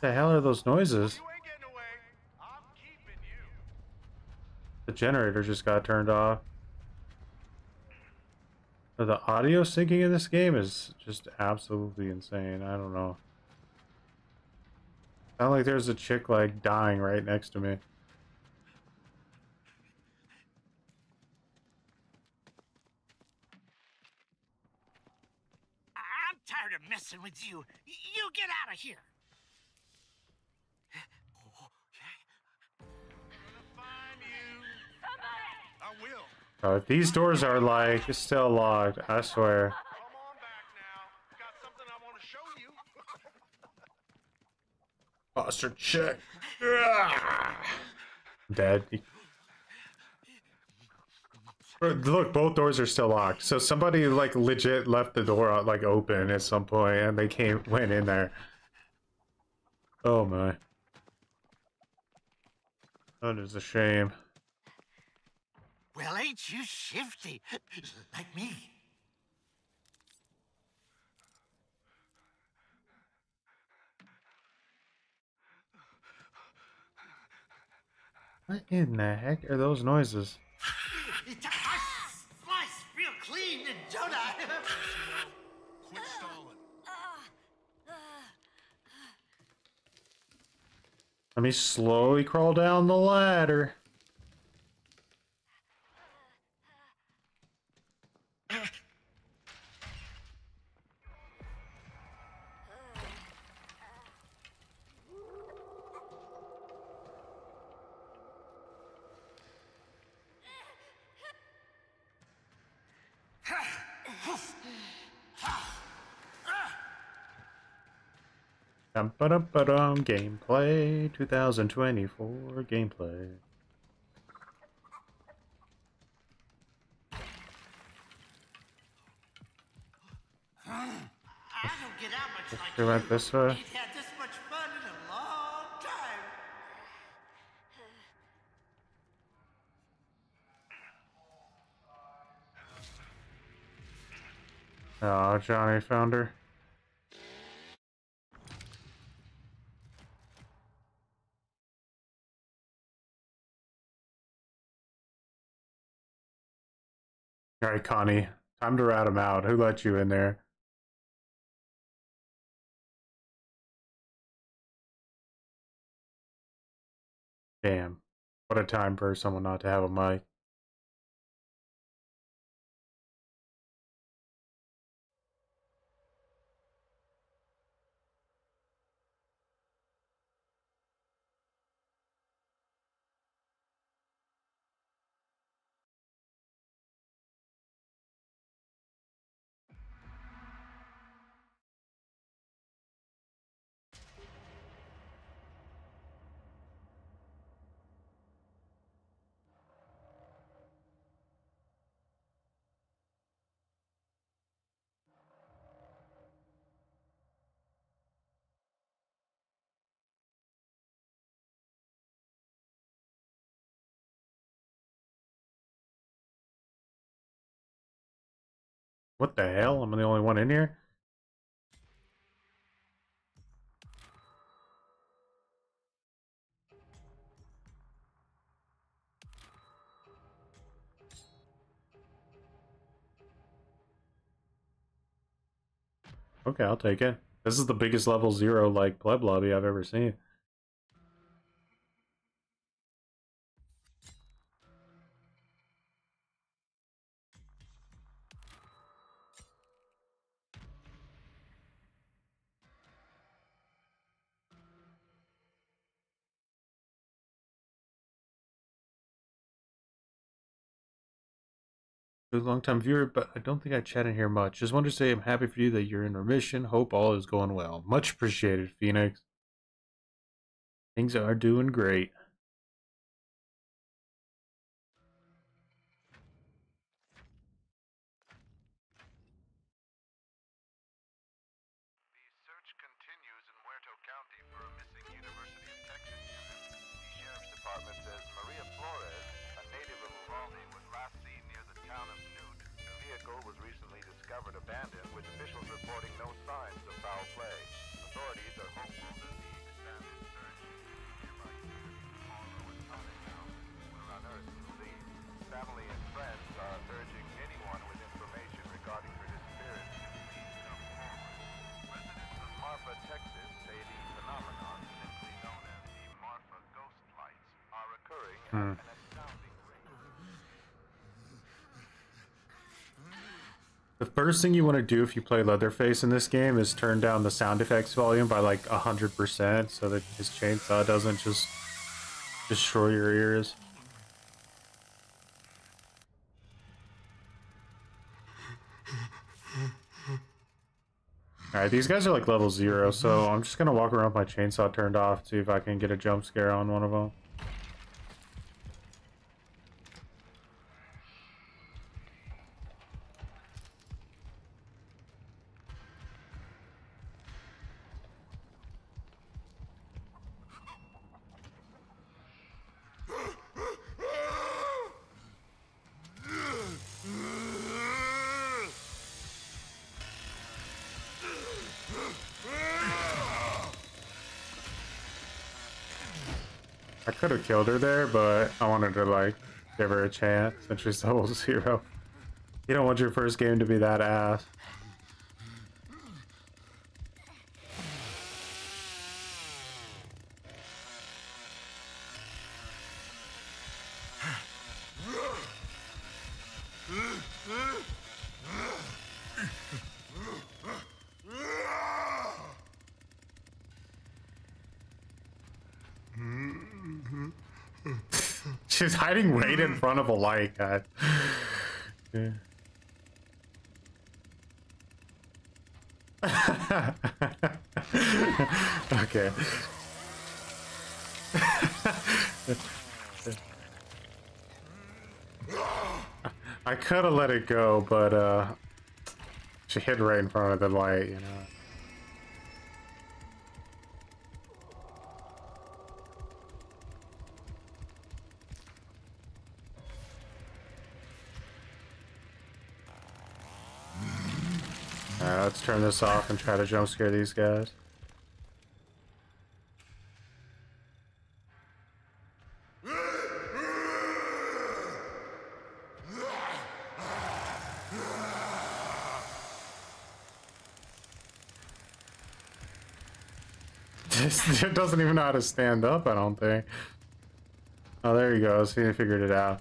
The hell are those noises? The generator just got turned off. The audio syncing in this game is just absolutely insane. I don't know. Sound like there's a chick like dying right next to me. I'm tired of messing with you. You get out of here. Will. Oh, these doors are like still locked, I swear. Posture check. Dead. Look, both doors are still locked. So somebody like legit left the door uh, like open at some point, and they came went in there. Oh my. That is a shame. Well, ain't you shifty? Like me. What in the heck are those noises? I slice clean, don't I? Quit stalling. Let me slowly crawl down the ladder. Dum ba dum ba dum gameplay 2024 gameplay. I don't get out much like We went this way. Had this much fun in a long time. Oh, Johnny found her. All right, Connie, time to rat him out. Who let you in there? Damn, what a time for someone not to have a mic. What the hell? I'm the only one in here? Okay, I'll take it. This is the biggest level zero like pleb lobby I've ever seen. A long time viewer, but I don't think I chat in here much. Just wanted to say I'm happy for you that you're in remission. Hope all is going well. Much appreciated, Phoenix. Things are doing great. First thing you want to do if you play Leatherface in this game is turn down the sound effects volume by like 100% so that his chainsaw doesn't just destroy your ears. Alright, these guys are like level zero, so I'm just gonna walk around with my chainsaw turned off, to see if I can get a jump scare on one of them. Killed her there, but I wanted to like give her a chance since she's level zero. You don't want your first game to be that ass. She's hiding right in front of a light, okay. I could have let it go, but uh, she hid right in front of the light, you know. This off and try to jump scare these guys. This doesn't even know how to stand up, I don't think. Oh, there he goes. He figured it out.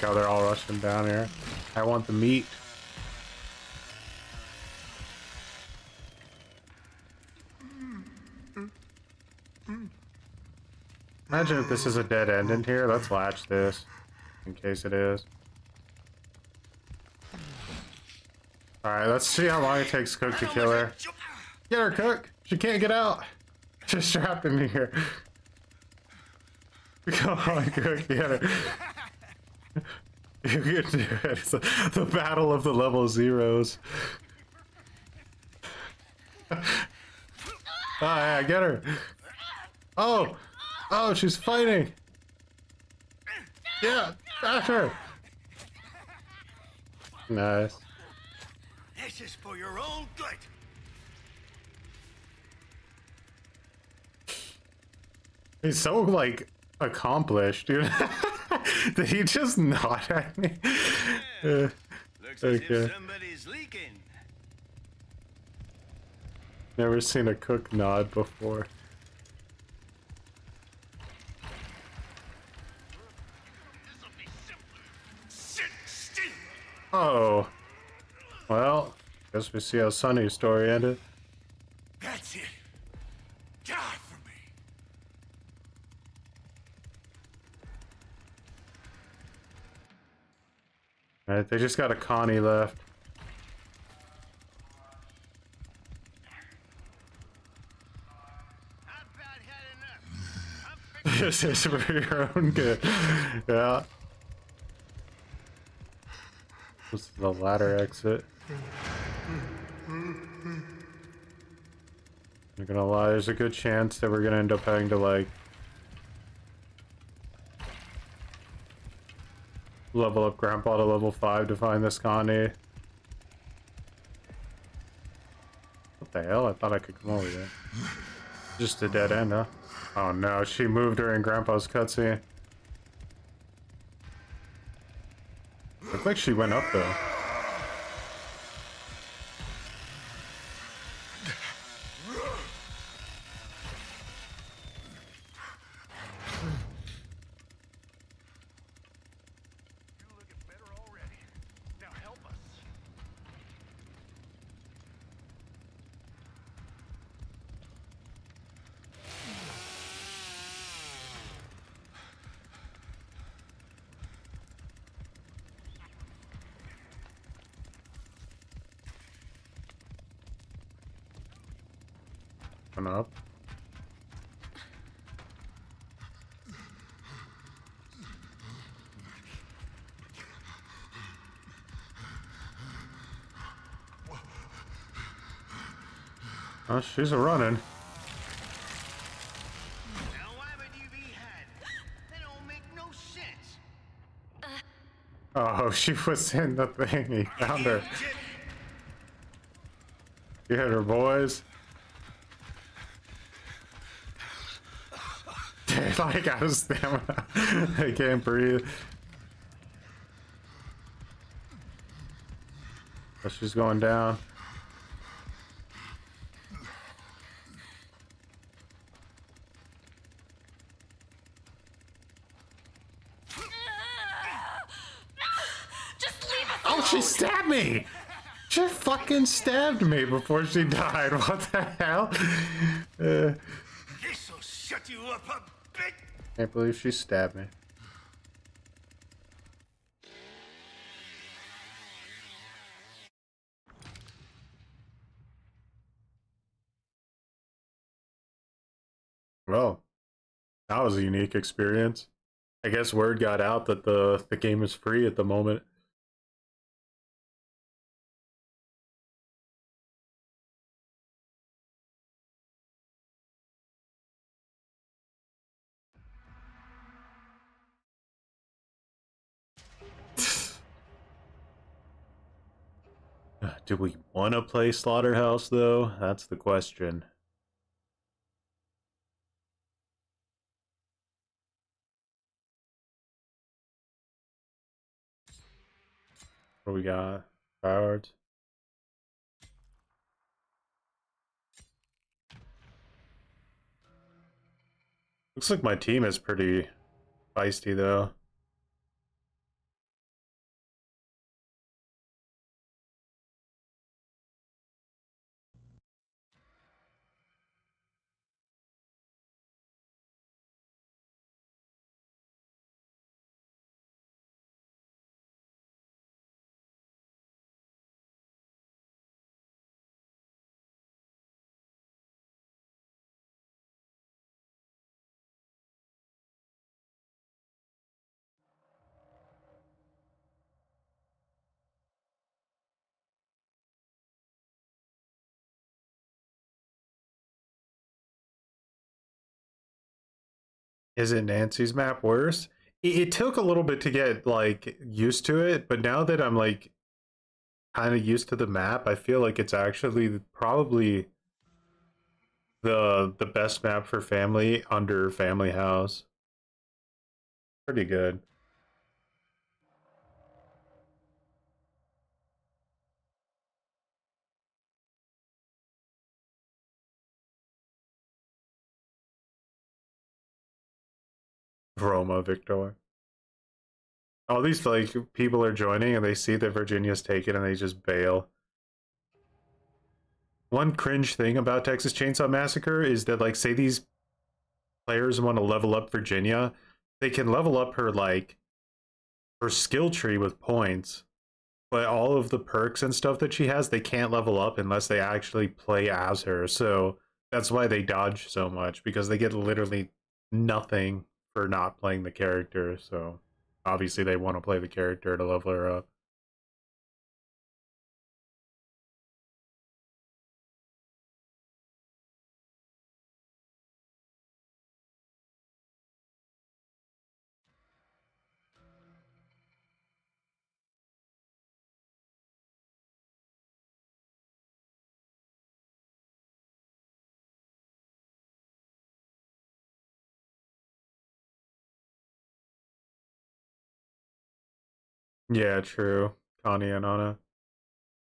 Like how they're all rushing down here. I want the meat. Imagine if this is a dead end in here. Let's latch this. In case it is. Alright, let's see how long it takes Cook to kill her. Get her, Cook! She can't get out! She's trapped in here. Come on, Cook, get her. You can do it. It's the, the battle of the level zeros. oh, yeah, get her. Oh! Oh, she's fighting! Yeah, bash her! Nice. This is for your own good. He's so, like, accomplished, dude. Did he just nod at me? Uh, Looks as okay. if somebody's leaking. Never seen a cook nod before. Oh. Well, guess we see how Sonny's story ended. Alright, they just got a Connie left. this is for your own good. Yeah. This is the ladder exit. I'm gonna lie, there's a good chance that we're gonna end up having to like level up Grandpa to level 5 to find this Connie. What the hell? I thought I could come over there. Just a dead end, huh? Oh no, she moved during Grandpa's cutscene. Looks like she went up though. One up. Oh, she's a running. Now why would you be hiding? That don't make no sense. Oh, she was in the thing. He found her. You hit her, boys. Dude, like out of stamina. I can't breathe. But she's going down. Stabbed me before she died. What the hell? Uh, This'll shut you up a bit. can't believe she stabbed me. Well, that was a unique experience. I guess word got out that the the game is free at the moment. Do we want to play Slaughterhouse though? That's the question. What we got? Cards. Looks like my team is pretty feisty though. Isn't Nancy's map worse? It, it took a little bit to get like used to it, but now that I'm like kind of used to the map, I feel like it's actually probably the the best map for family under Family House. Pretty good. Roma Victor. All these like people are joining and they see that Virginia's taken and they just bail. One cringe thing about Texas Chainsaw Massacre is that like say these players want to level up Virginia, they can level up her like her skill tree with points. But all of the perks and stuff that she has, they can't level up unless they actually play as her. So that's why they dodge so much because they get literally nothing for not playing the character. So obviously they want to play the character to level her up. Yeah, true. Connie and Ana.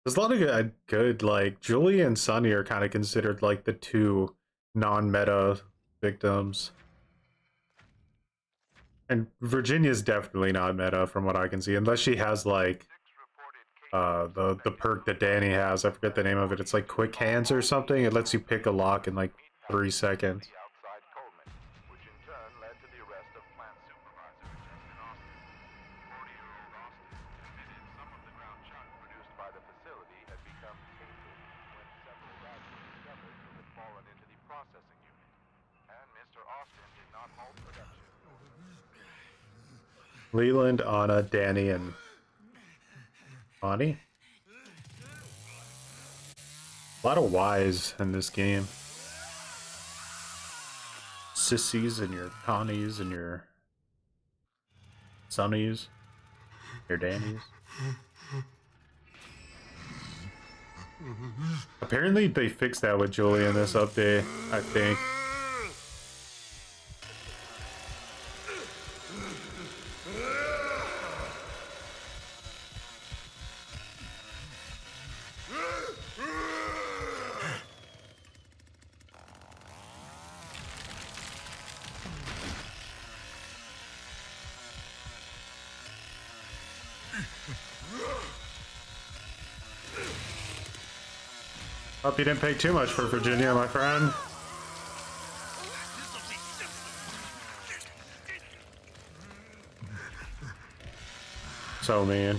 There's a lot of good, good like Julie and Sonny are kind of considered like the two non-meta victims. And Virginia's definitely not meta from what I can see, unless she has like uh the the perk that Danny has. I forget the name of it. It's like quick hands or something. It lets you pick a lock in like three seconds. Leland, Ana, Danny, and Bonnie. A lot of Y's in this game. Sissies and your Connies and your Sonnies, your Dannies. Apparently they fixed that with Julie in this update, I think. Hope you didn't pay too much for Virginia, my friend. So mean.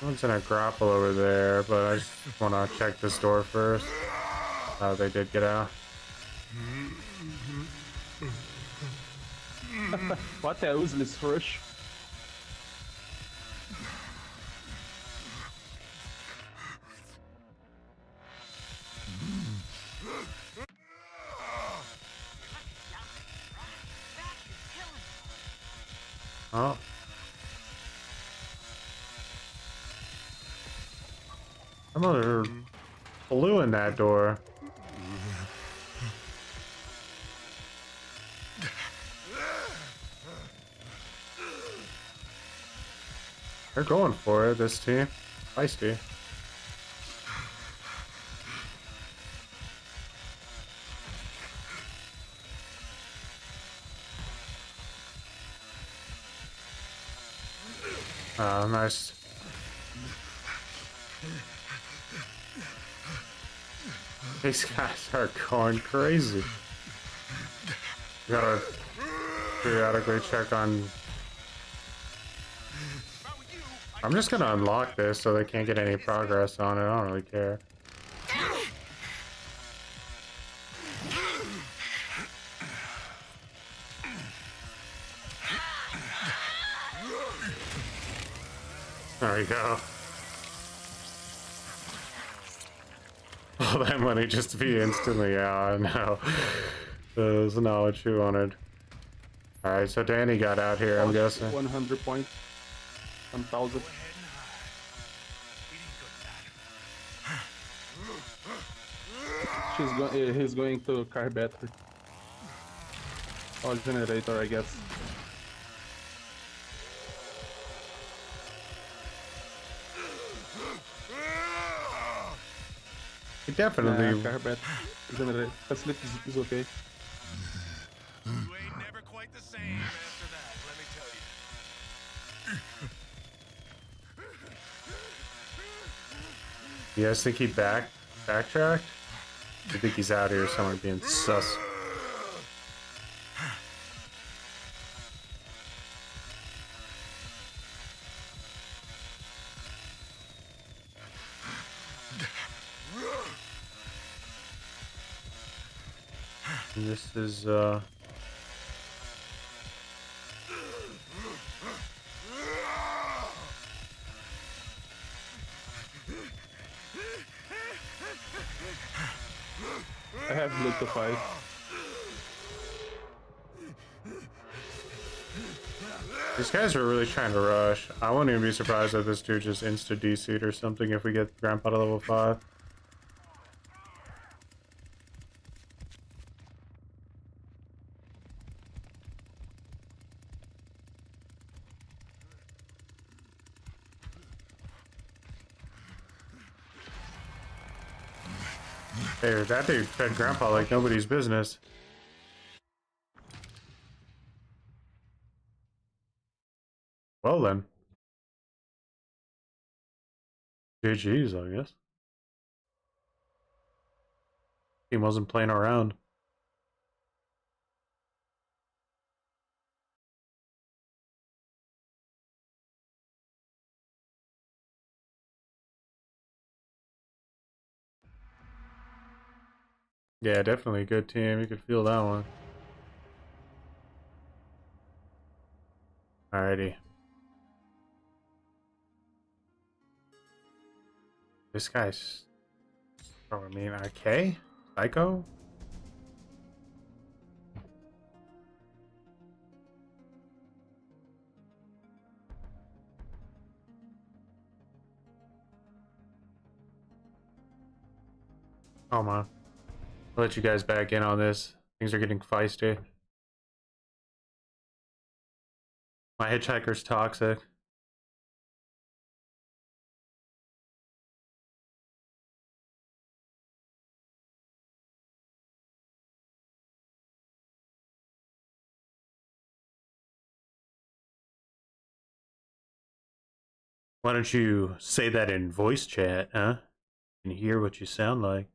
Someone's in a grapple over there, but I just want to check this door first. Oh, they did get out. what a useless rush. Door. They're going for it, this team. Feisty. These guys are going crazy. gotta periodically check on. I'm just gonna unlock this so they can't get any progress on it. I don't really care. That just to be instantly out. No. That's not what you wanted. Alright, so Danny got out here, I'm guessing. 100 points. 1000. She's go uh, he's going to car battery. Or generator, I guess. Definitely. Nah, car battery. Generator. Facility is, is okay. You ain't never quite the same after that, let me tell you. You guys think he back backtracked? I think he's out here somewhere being sus. And This is uh I have blue to fight. These guys are really trying to rush. I wouldn't even be surprised if this dude just insta DC'd or something if we get Grandpa to level 5. Hey, that dude fed Grandpa like nobody's business. GG's, I guess. He wasn't playing around. Yeah, definitely a good team. You could feel that one. Alrighty. This guy's. I mean, okay? Psycho? Oh man. I'll let you guys back in on this. Things are getting feisty. My hitchhiker's toxic. Why don't you say that in voice chat, huh? And hear what you sound like.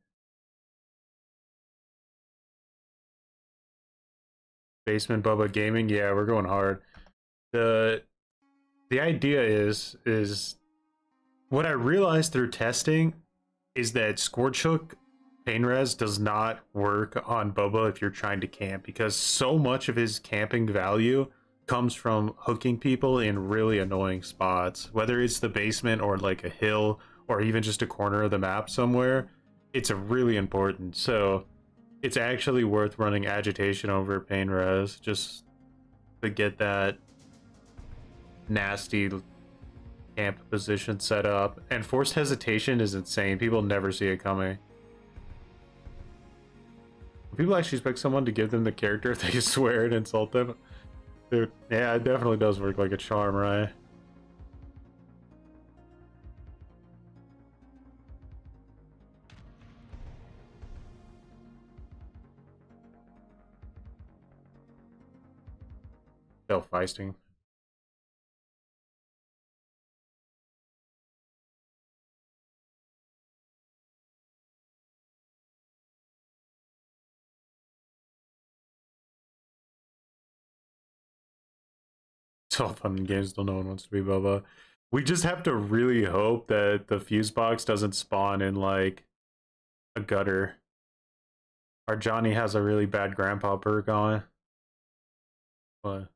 Basement Bubba Gaming, yeah, we're going hard. The the idea is is what I realized through testing is that Scourge Hook Pain Res does not work on Bubba if you're trying to camp because so much of his camping value comes from hooking people in really annoying spots. Whether it's the basement or like a hill or even just a corner of the map somewhere, it's a really important. So it's actually worth running agitation over pain res just to get that nasty camp position set up. And forced hesitation is insane. People never see it coming. People actually expect someone to give them the character if they swear and insult them. Dude, yeah, it definitely does work like a charm, right? Self-feisting. It's all fun games till no one wants to be Bubba. Uh, we just have to really hope that the fuse box doesn't spawn in like a gutter. Our Johnny has a really bad grandpa perk on. But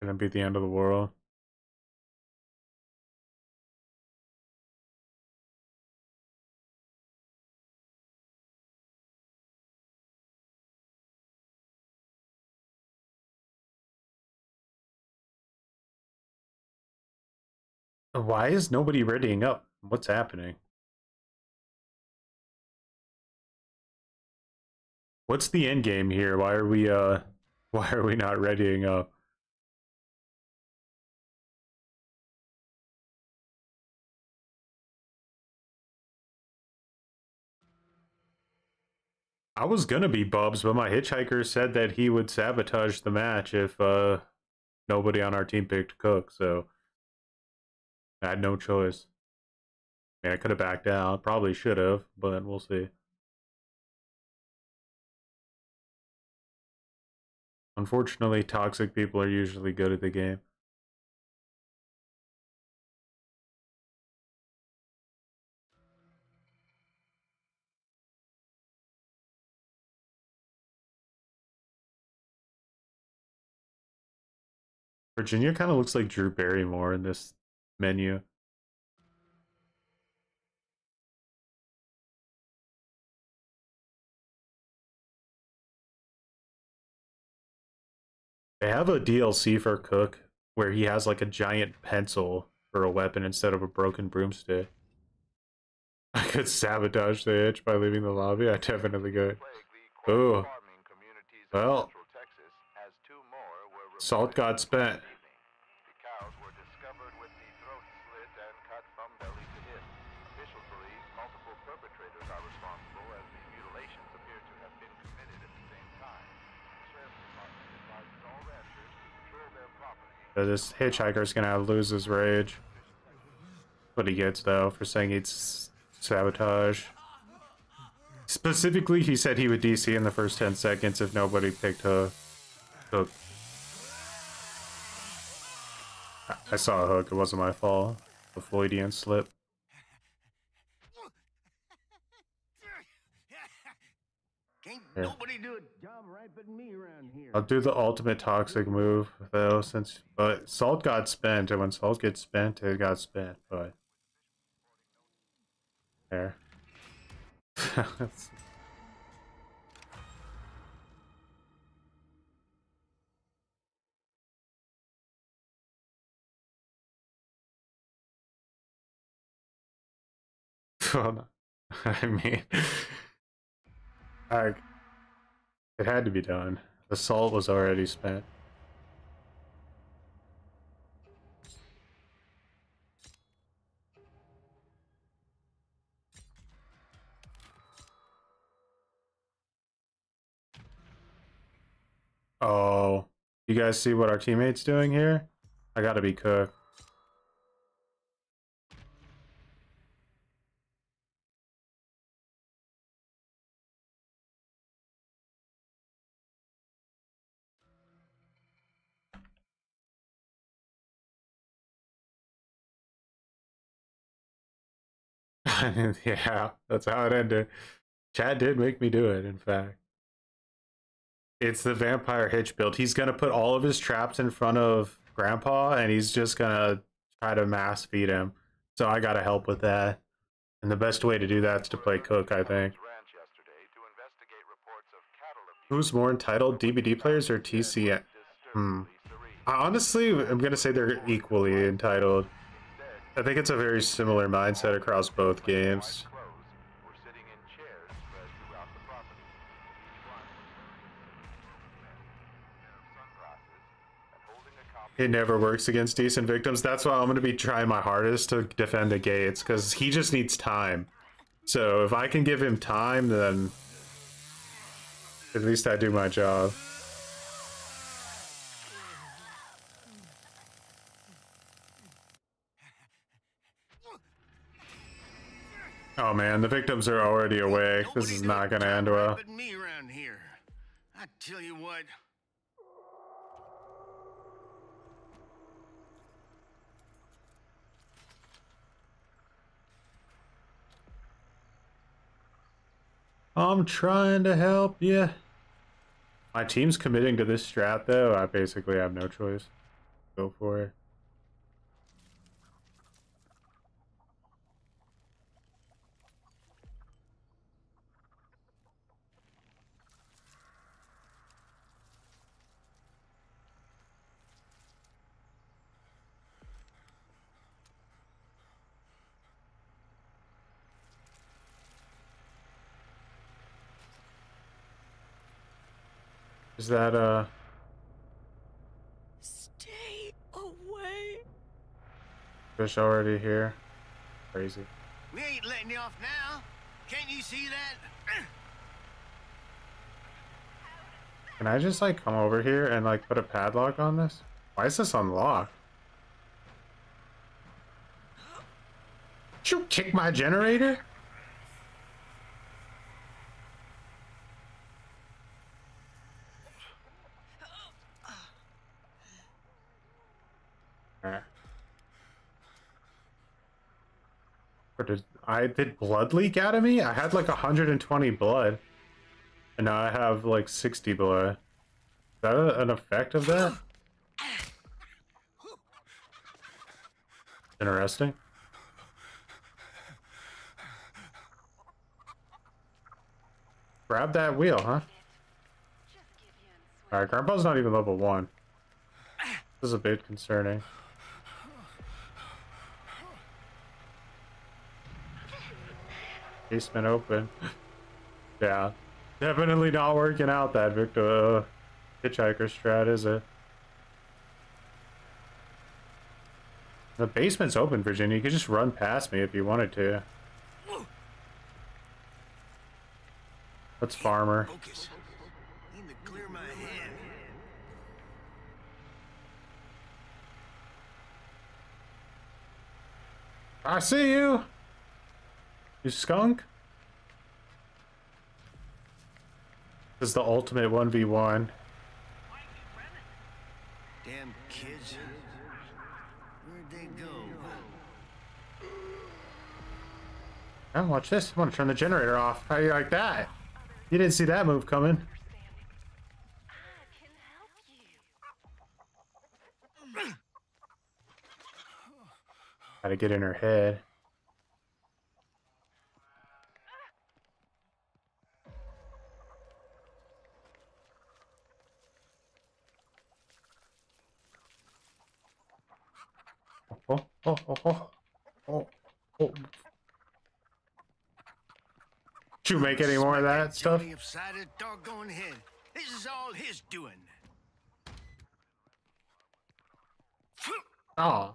gonna be the end of the world. Why is nobody readying up? What's happening? What's the end game here? Why are we uh why are we not readying up? I was gonna be Bubs, but my hitchhiker said that he would sabotage the match if uh nobody on our team picked Cook, so I had no choice. I mean, I could have backed out. Probably should have, but we'll see. Unfortunately, toxic people are usually good at the game. Virginia kind of looks like Drew Barrymore in this menu. They have a DLC for Cook where he has like a giant pencil for a weapon instead of a broken broomstick. I could sabotage the itch by leaving the lobby. I definitely could. Oh. Well. Salt got spent. This hitchhiker's gonna lose his rage. What he gets though for saying it's sabotage. Specifically, he said he would DC in the first 10 seconds if nobody picked Hook. Hook. I saw a hook, it wasn't my fault. The Floydian slip. Can't Here. nobody do a job I'll do the ultimate toxic move though, since but salt got spent, and when salt gets spent, it got spent. But there. I mean, I, it had to be done. The salt was already spent. Oh, you guys see what our teammate's doing here? I gotta be cooked. yeah, that's how it ended. Chad did make me do it, in fact. It's the vampire hitch build. He's gonna put all of his traps in front of Grandpa, and he's just gonna try to mass feed him. So I gotta help with that. And the best way to do that is to play Cook, I think. Who's more entitled, DBD players or TC? Hmm. I honestly, I'm gonna say they're equally entitled. I think it's a very similar mindset across both games. It never works against decent victims. That's why I'm going to be trying my hardest to defend the gates, because he just needs time. So if I can give him time, then at least I do my job. Oh man, the victims are already awake. This is not gonna end well. Me around here. I tell you what. I'm trying to help you. My team's committing to this strat though. I basically have no choice. Go for it. That uh Stay away. fish already here? Crazy. We ain't letting you off now. Can't you see that? Can I just like come over here and like put a padlock on this? Why is this unlocked? Did you kick my generator? Alright. Or did I did blood leak out of me? I had like 120 blood. And now I have like 60 blood. Is that an effect of that? Interesting. Grab that wheel, huh? Alright, Grandpa's not even level 1. This is a bit concerning. Basement open. yeah. Definitely not working out that Victor uh, hitchhiker strat, is it? The basement's open, Virginia. You could just run past me if you wanted to. What's Farmer? Focus. Need to clear my head. I see you! You skunk? This is the ultimate 1v1. Damn kids. Where'd they go? Oh, watch this. I want to turn the generator off. How you like that? You didn't see that move coming. Gotta get in her head. Oh, oh, oh, oh, oh, oh. Did you make any more of that stuff? Johnny upside his doggone head. This is all his doing. Oh.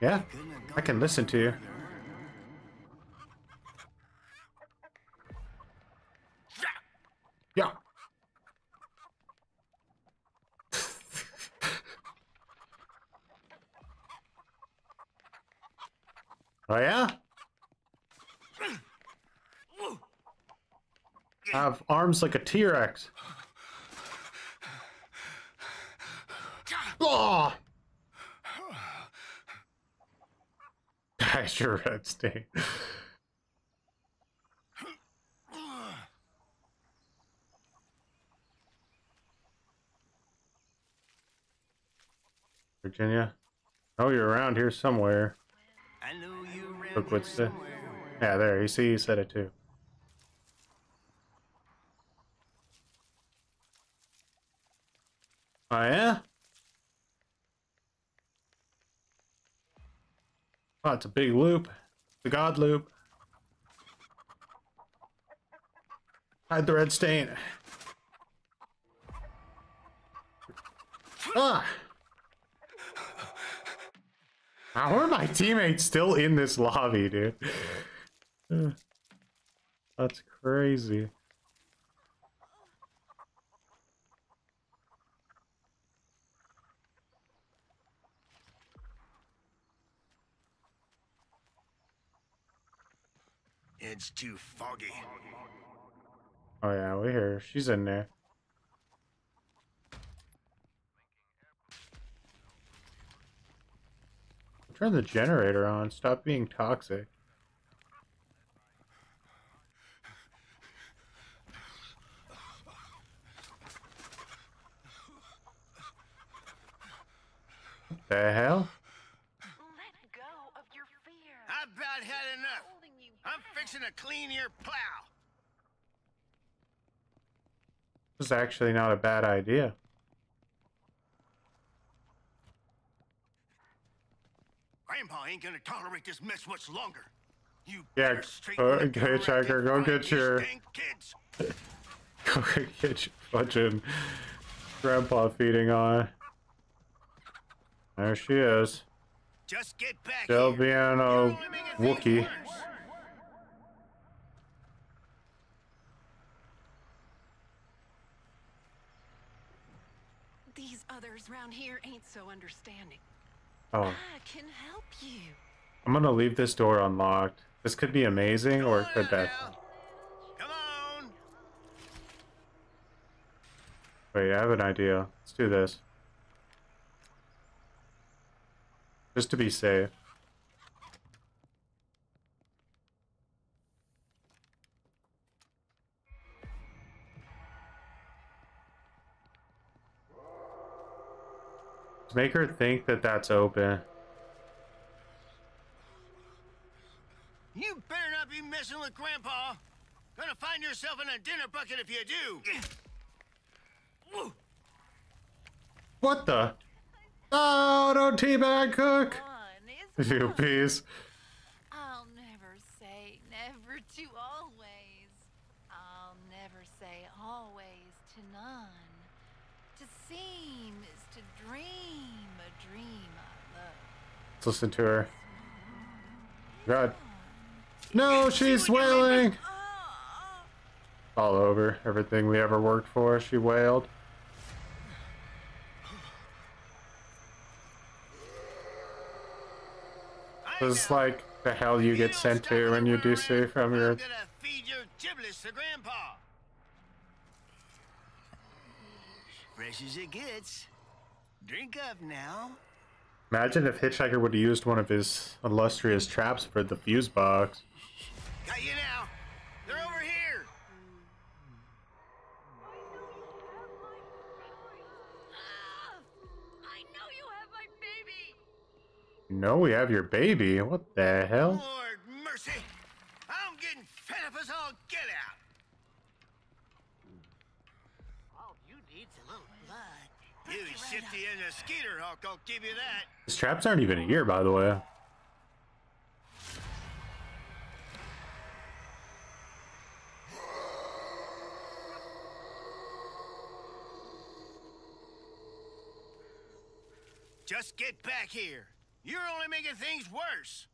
Yeah, I can listen to you. Yeah. Oh yeah? I have arms like a T-Rex. Oh! Guys, your red stain. Virginia? Oh, you're around here somewhere. I you. Yeah, there. You see, he said it too. Oh, yeah? Oh, it's a big loop. The God loop. Hide the red stain. Ah! How are my teammates still in this lobby, dude? That's crazy. It's too foggy. Oh yeah, we hear her. She's in there. Turn the generator on. Stop being toxic. What the hell? I've about had enough. I'm fixing to clean your plow. This is actually not a bad idea. Grandpa ain't gonna tolerate this mess much longer. You Yeah, better straighten uh, Hitchhiker, go get your kids. go get your fucking grandpa feeding on. There she is. Just get back Still here. being a Wookie. These others round here ain't so understanding. Oh, I can help you. I'm gonna leave this door unlocked. This could be amazing or it could bad. Wait, I have an idea. Let's do this. Just to be safe. Make her think that that's open. You better not be messing with Grandpa. Gonna find yourself in a dinner bucket if you do. What the? Oh, don't teabag cook! You piece. I'll never say never to always. I'll never say always to none. To seem is to dream a dream I love. Let's listen to her. God. No, she's wailing! All over. Everything we ever worked for, she wailed. This is like the hell you get sent to when you do see from your Feed your giblets to Grandpa. Fresh as it gets. Drink up now. Imagine if Hitchhiker would have used one of his illustrious traps for the fuse box. Got you now. They're over here. No, we have your baby. What the hell? Lord mercy. I'm getting fed up as all get out. All you need's a little blood. You shifty in a skeeter hawk, I'll give you that. His traps aren't even here, by the way. Just get back here. You're only making things worse.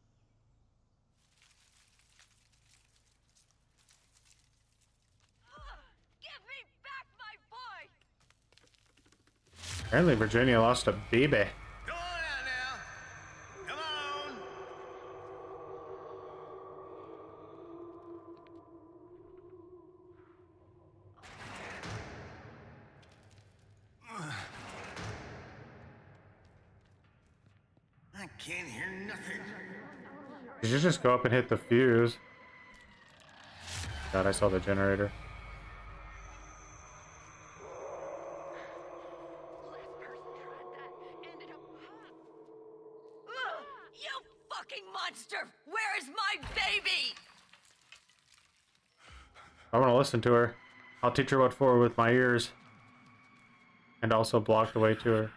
Give me back my boy! Apparently, Virginia lost a baby. Go on out now. Come on. I can't hear nothing. Did you just go up and hit the fuse? God, I saw the generator. Ugh, you fucking monster! Where is my baby? I want to listen to her. I'll teach her what for with my ears. And also block the way to her.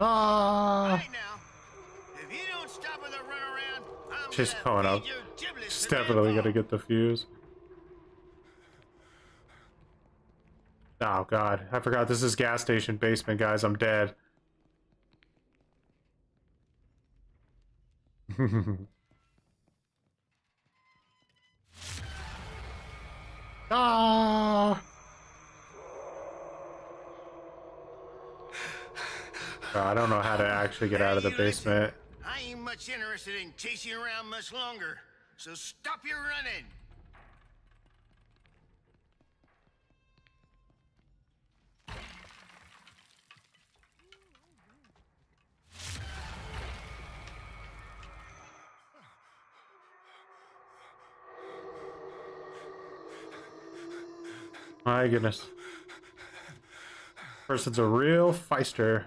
Ah! If you don't stop with a runaround, I'm She's gonna going feed up. She's to definitely Grandpa. gonna get the fuse. Oh god, I forgot this is gas station basement, guys. I'm dead. ah! I don't know how to actually get out of the basement. I ain't much interested in chasing around much longer, so stop your running. My goodness. Person's a real feister.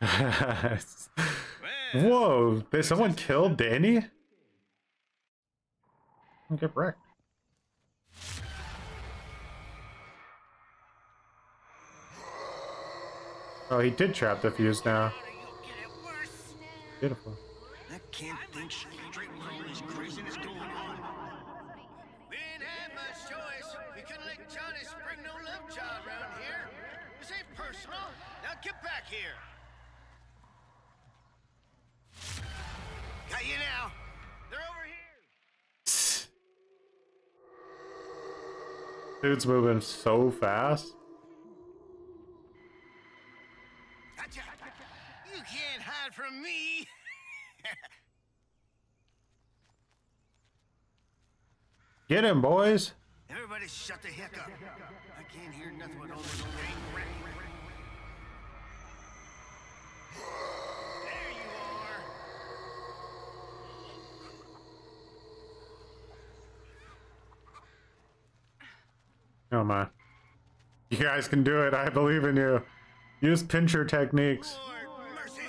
Whoa, did someone kill Danny? Get wrecked. Oh, he did trap the fuse now. Beautiful. I can't think straight with this craziness get back here. Got you now. They're over here. Dude's moving so fast. Gotcha. You can't hide from me. Get him, boys. Everybody shut the heck up. I can't hear nothing with all this bang There you are. Oh my. You guys can do it. I believe in you. Use pincher techniques. Lord mercy.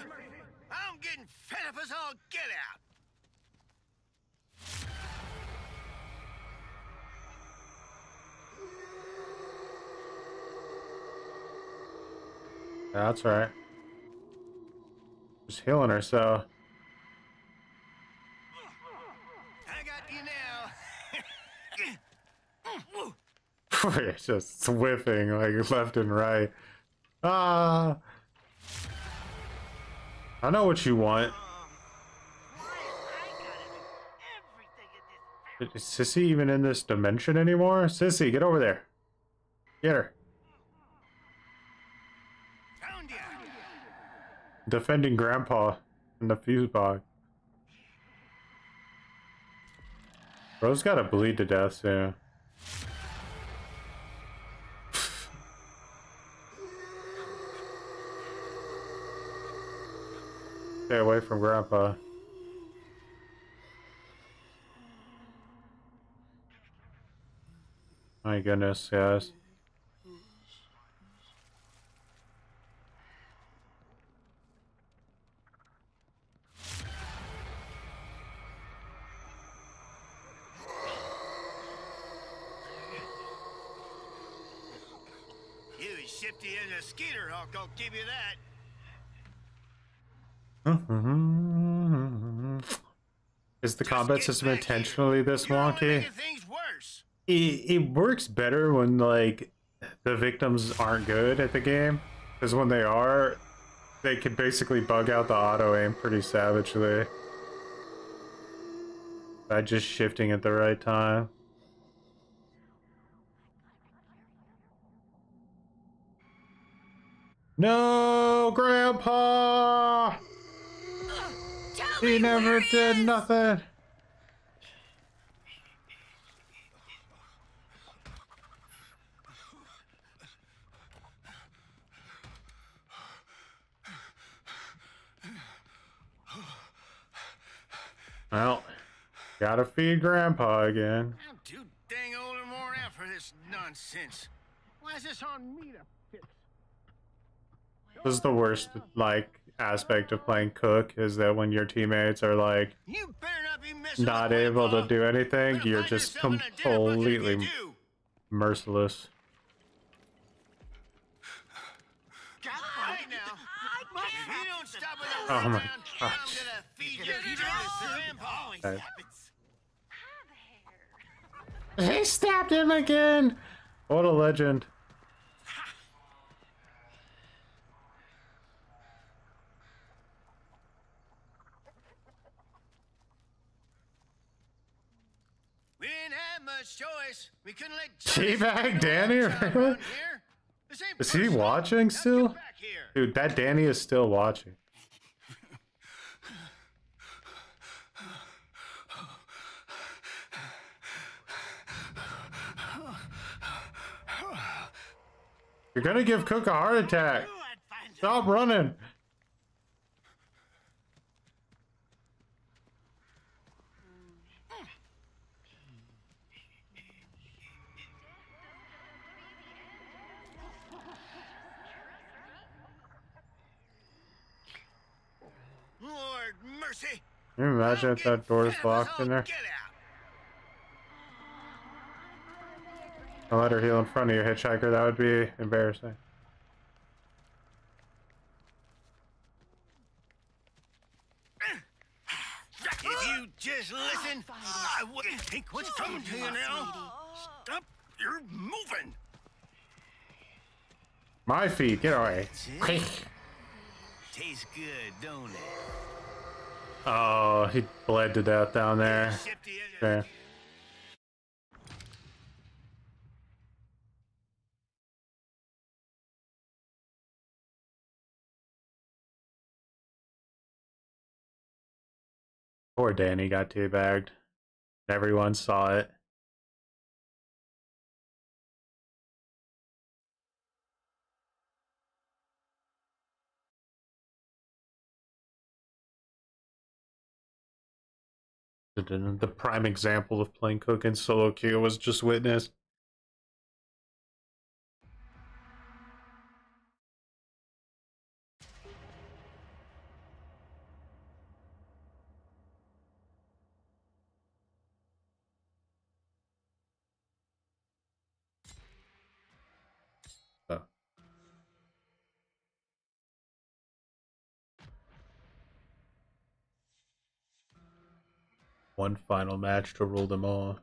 I'm getting fed up as all get out. That's right. Just healing her, so. I got you now. just whiffing like left and right. Ah. I know what you want. Is Sissy even in this dimension anymore? Sissy, get over there. Get her. defending Grandpa in the fuse box. Bro's gotta bleed to death soon. Stay away from Grandpa. My goodness, guys. Combat system intentionally this wonky? It, it works better when like the victims aren't good at the game, because when they are, they can basically bug out the auto aim pretty savagely by just shifting at the right time. No, Grandpa! He never did nothing. Well, gotta feed Grandpa again. I'm too dang old and worn out for this nonsense. Why is this on me to fix? This is the worst, like, aspect of playing Cook, is that when your teammates are, like, You better not be not able to do anything, Gonna you're just yourself in a dinner bucket if you completely do. merciless. Hey now, if you don't stop with that Oh my around town, I'm gosh. gonna feed you to this grandpa. Okay. He stabbed him again! What a legend. We didn't have much choice. We couldn't let Teabag Danny? Really? run here. This ain't Is he watching Now still? get back here. Dude, that Danny is still watching. You're gonna give Cook a heart attack. Stop running. Lord mercy. Can you imagine if that door is blocked in there? Get out. Don't let her heal in front of you, hitchhiker. That would be embarrassing. If you just listen, I wouldn't think what's coming to you now. Stop you're moving. My feet, get away. Tastes good, don't it? Oh, he bled to death down there. Okay. Poor Danny got teabagged. Everyone saw it. The the prime example of playing Cook in solo queue was just witnessed. One final match to rule them all.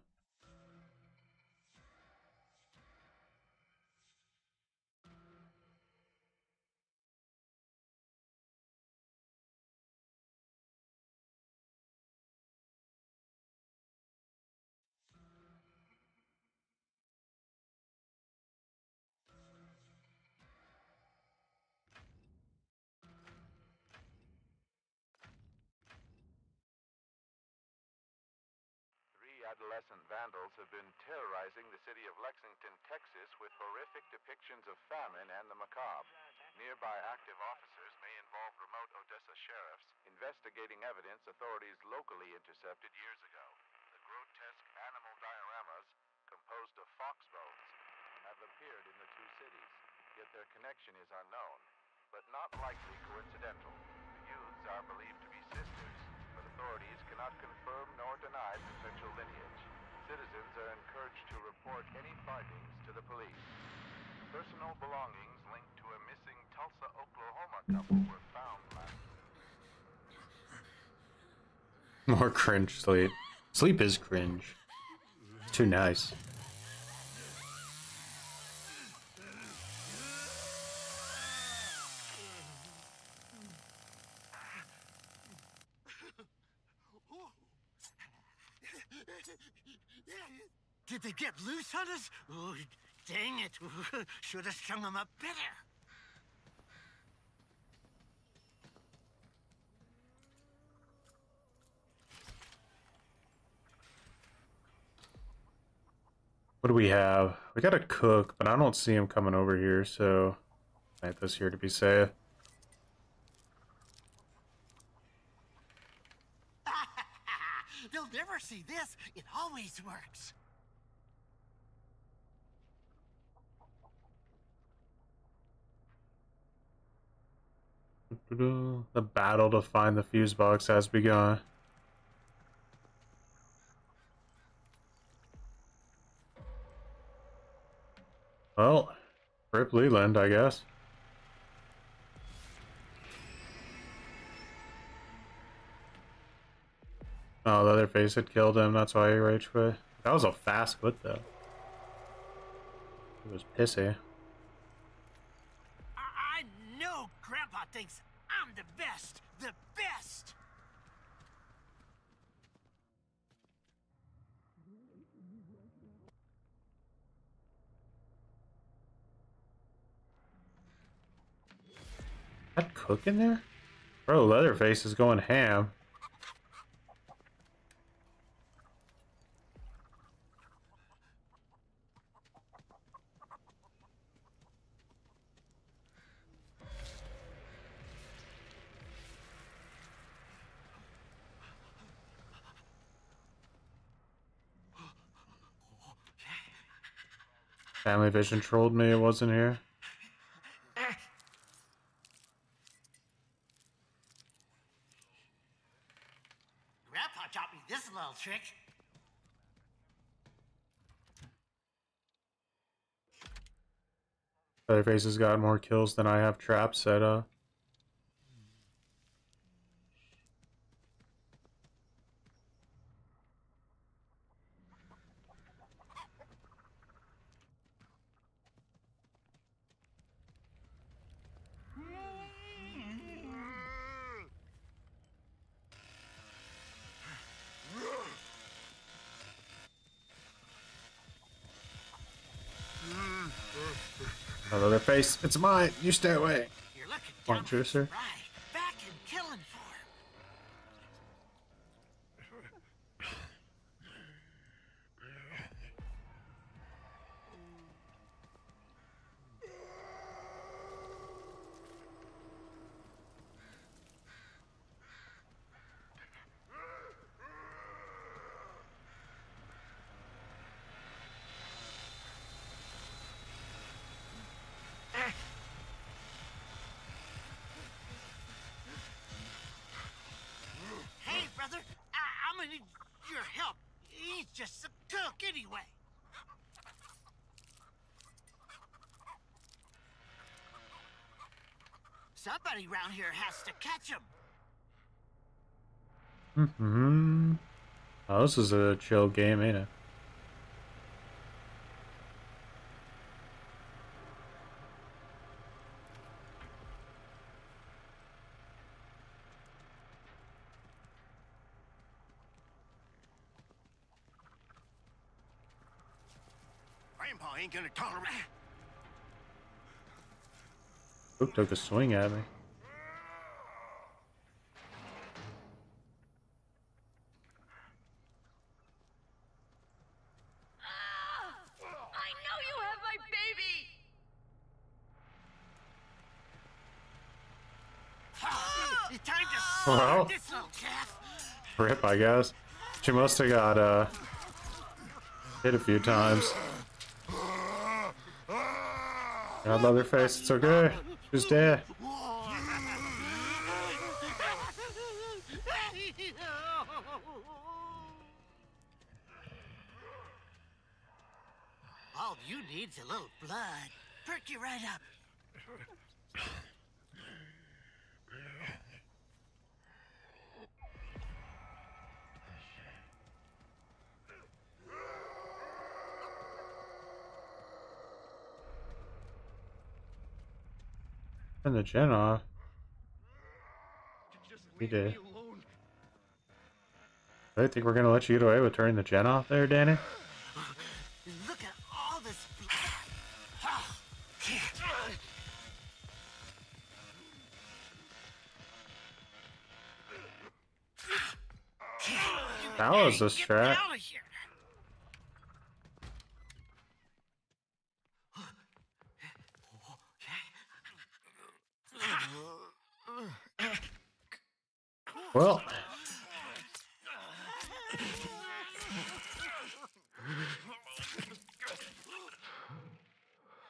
Vandals have been terrorizing the city of Lexington, Texas with horrific depictions of famine and the macabre. Nearby active officers may involve remote Odessa sheriffs investigating evidence authorities locally intercepted years ago. The grotesque animal dioramas, composed of fox bones, have appeared in the two cities, yet their connection is unknown, but not likely coincidental. The youths are believed to be sisters, but authorities cannot confirm nor deny potential lineage. Citizens are encouraged to report any findings to the police. Personal belongings linked to a missing Tulsa, Oklahoma couple were found last More cringe sleep. Sleep is cringe. It's too nice. Did they get loose on us? Oh, dang it. Should have strung them up better. What do we have? We got a cook, but I don't see him coming over here, so plant this here to be safe. They'll never see this. It always works. The battle to find the fuse box has begun. Well, Rip Leland, I guess. Oh, the other face had killed him, that's why he rage quit. That was a fast quit, though. It was pissy. I, I know Grandpa thinks I'm the best. The best. That cook in there? Bro, Leatherface is going ham. Family Vision trolled me, it wasn't here. Grandpa taught me this little trick. Leatherface has got more kills than I have traps set up. Uh, It's mine. You stay away. Point juicer. right. Back and killing for. Hey, brother, I I'm gonna need your help. He's just a cook anyway. Somebody here has to catch him. Mm-hmm. Oh, this is a chill game, ain't it? Grandpa ain't gonna tolerate. Cook took a swing at me. Well, This little cat. rip, I guess. She must have got uh hit a few times. God, Leatherface, it's okay. She's dead. All you need's a little blood. Perk you right up. Off. We did. I think we're gonna let you get away with turning the gen off there, Danny. Look at all this blood. That was a Get strat. out of here. Well,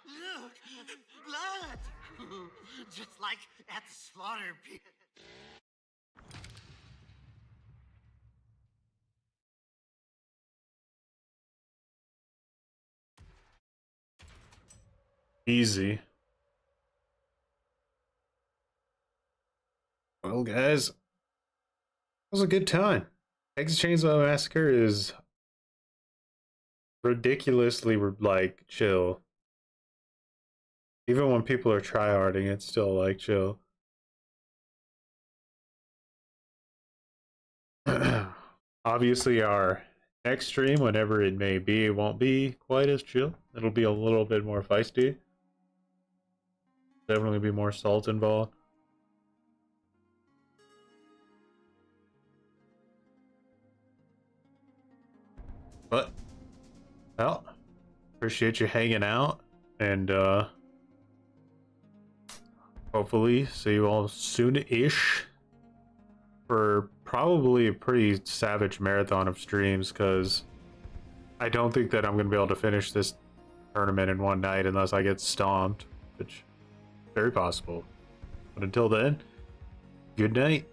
Look, blood. Just like at the slaughter pit. easy. Well, guys, it was a good time. Texas Chainsaw Massacre is ridiculously like chill. Even when people are tryharding, it's still like chill. Obviously, our next stream, whenever it may be, won't be quite as chill. It'll be a little bit more feisty. Definitely be more salt involved. But, well, appreciate you hanging out, and uh, hopefully see you all soon-ish for probably a pretty savage marathon of streams, because I don't think that I'm going to be able to finish this tournament in one night unless I get stomped, which very possible. But until then, good night.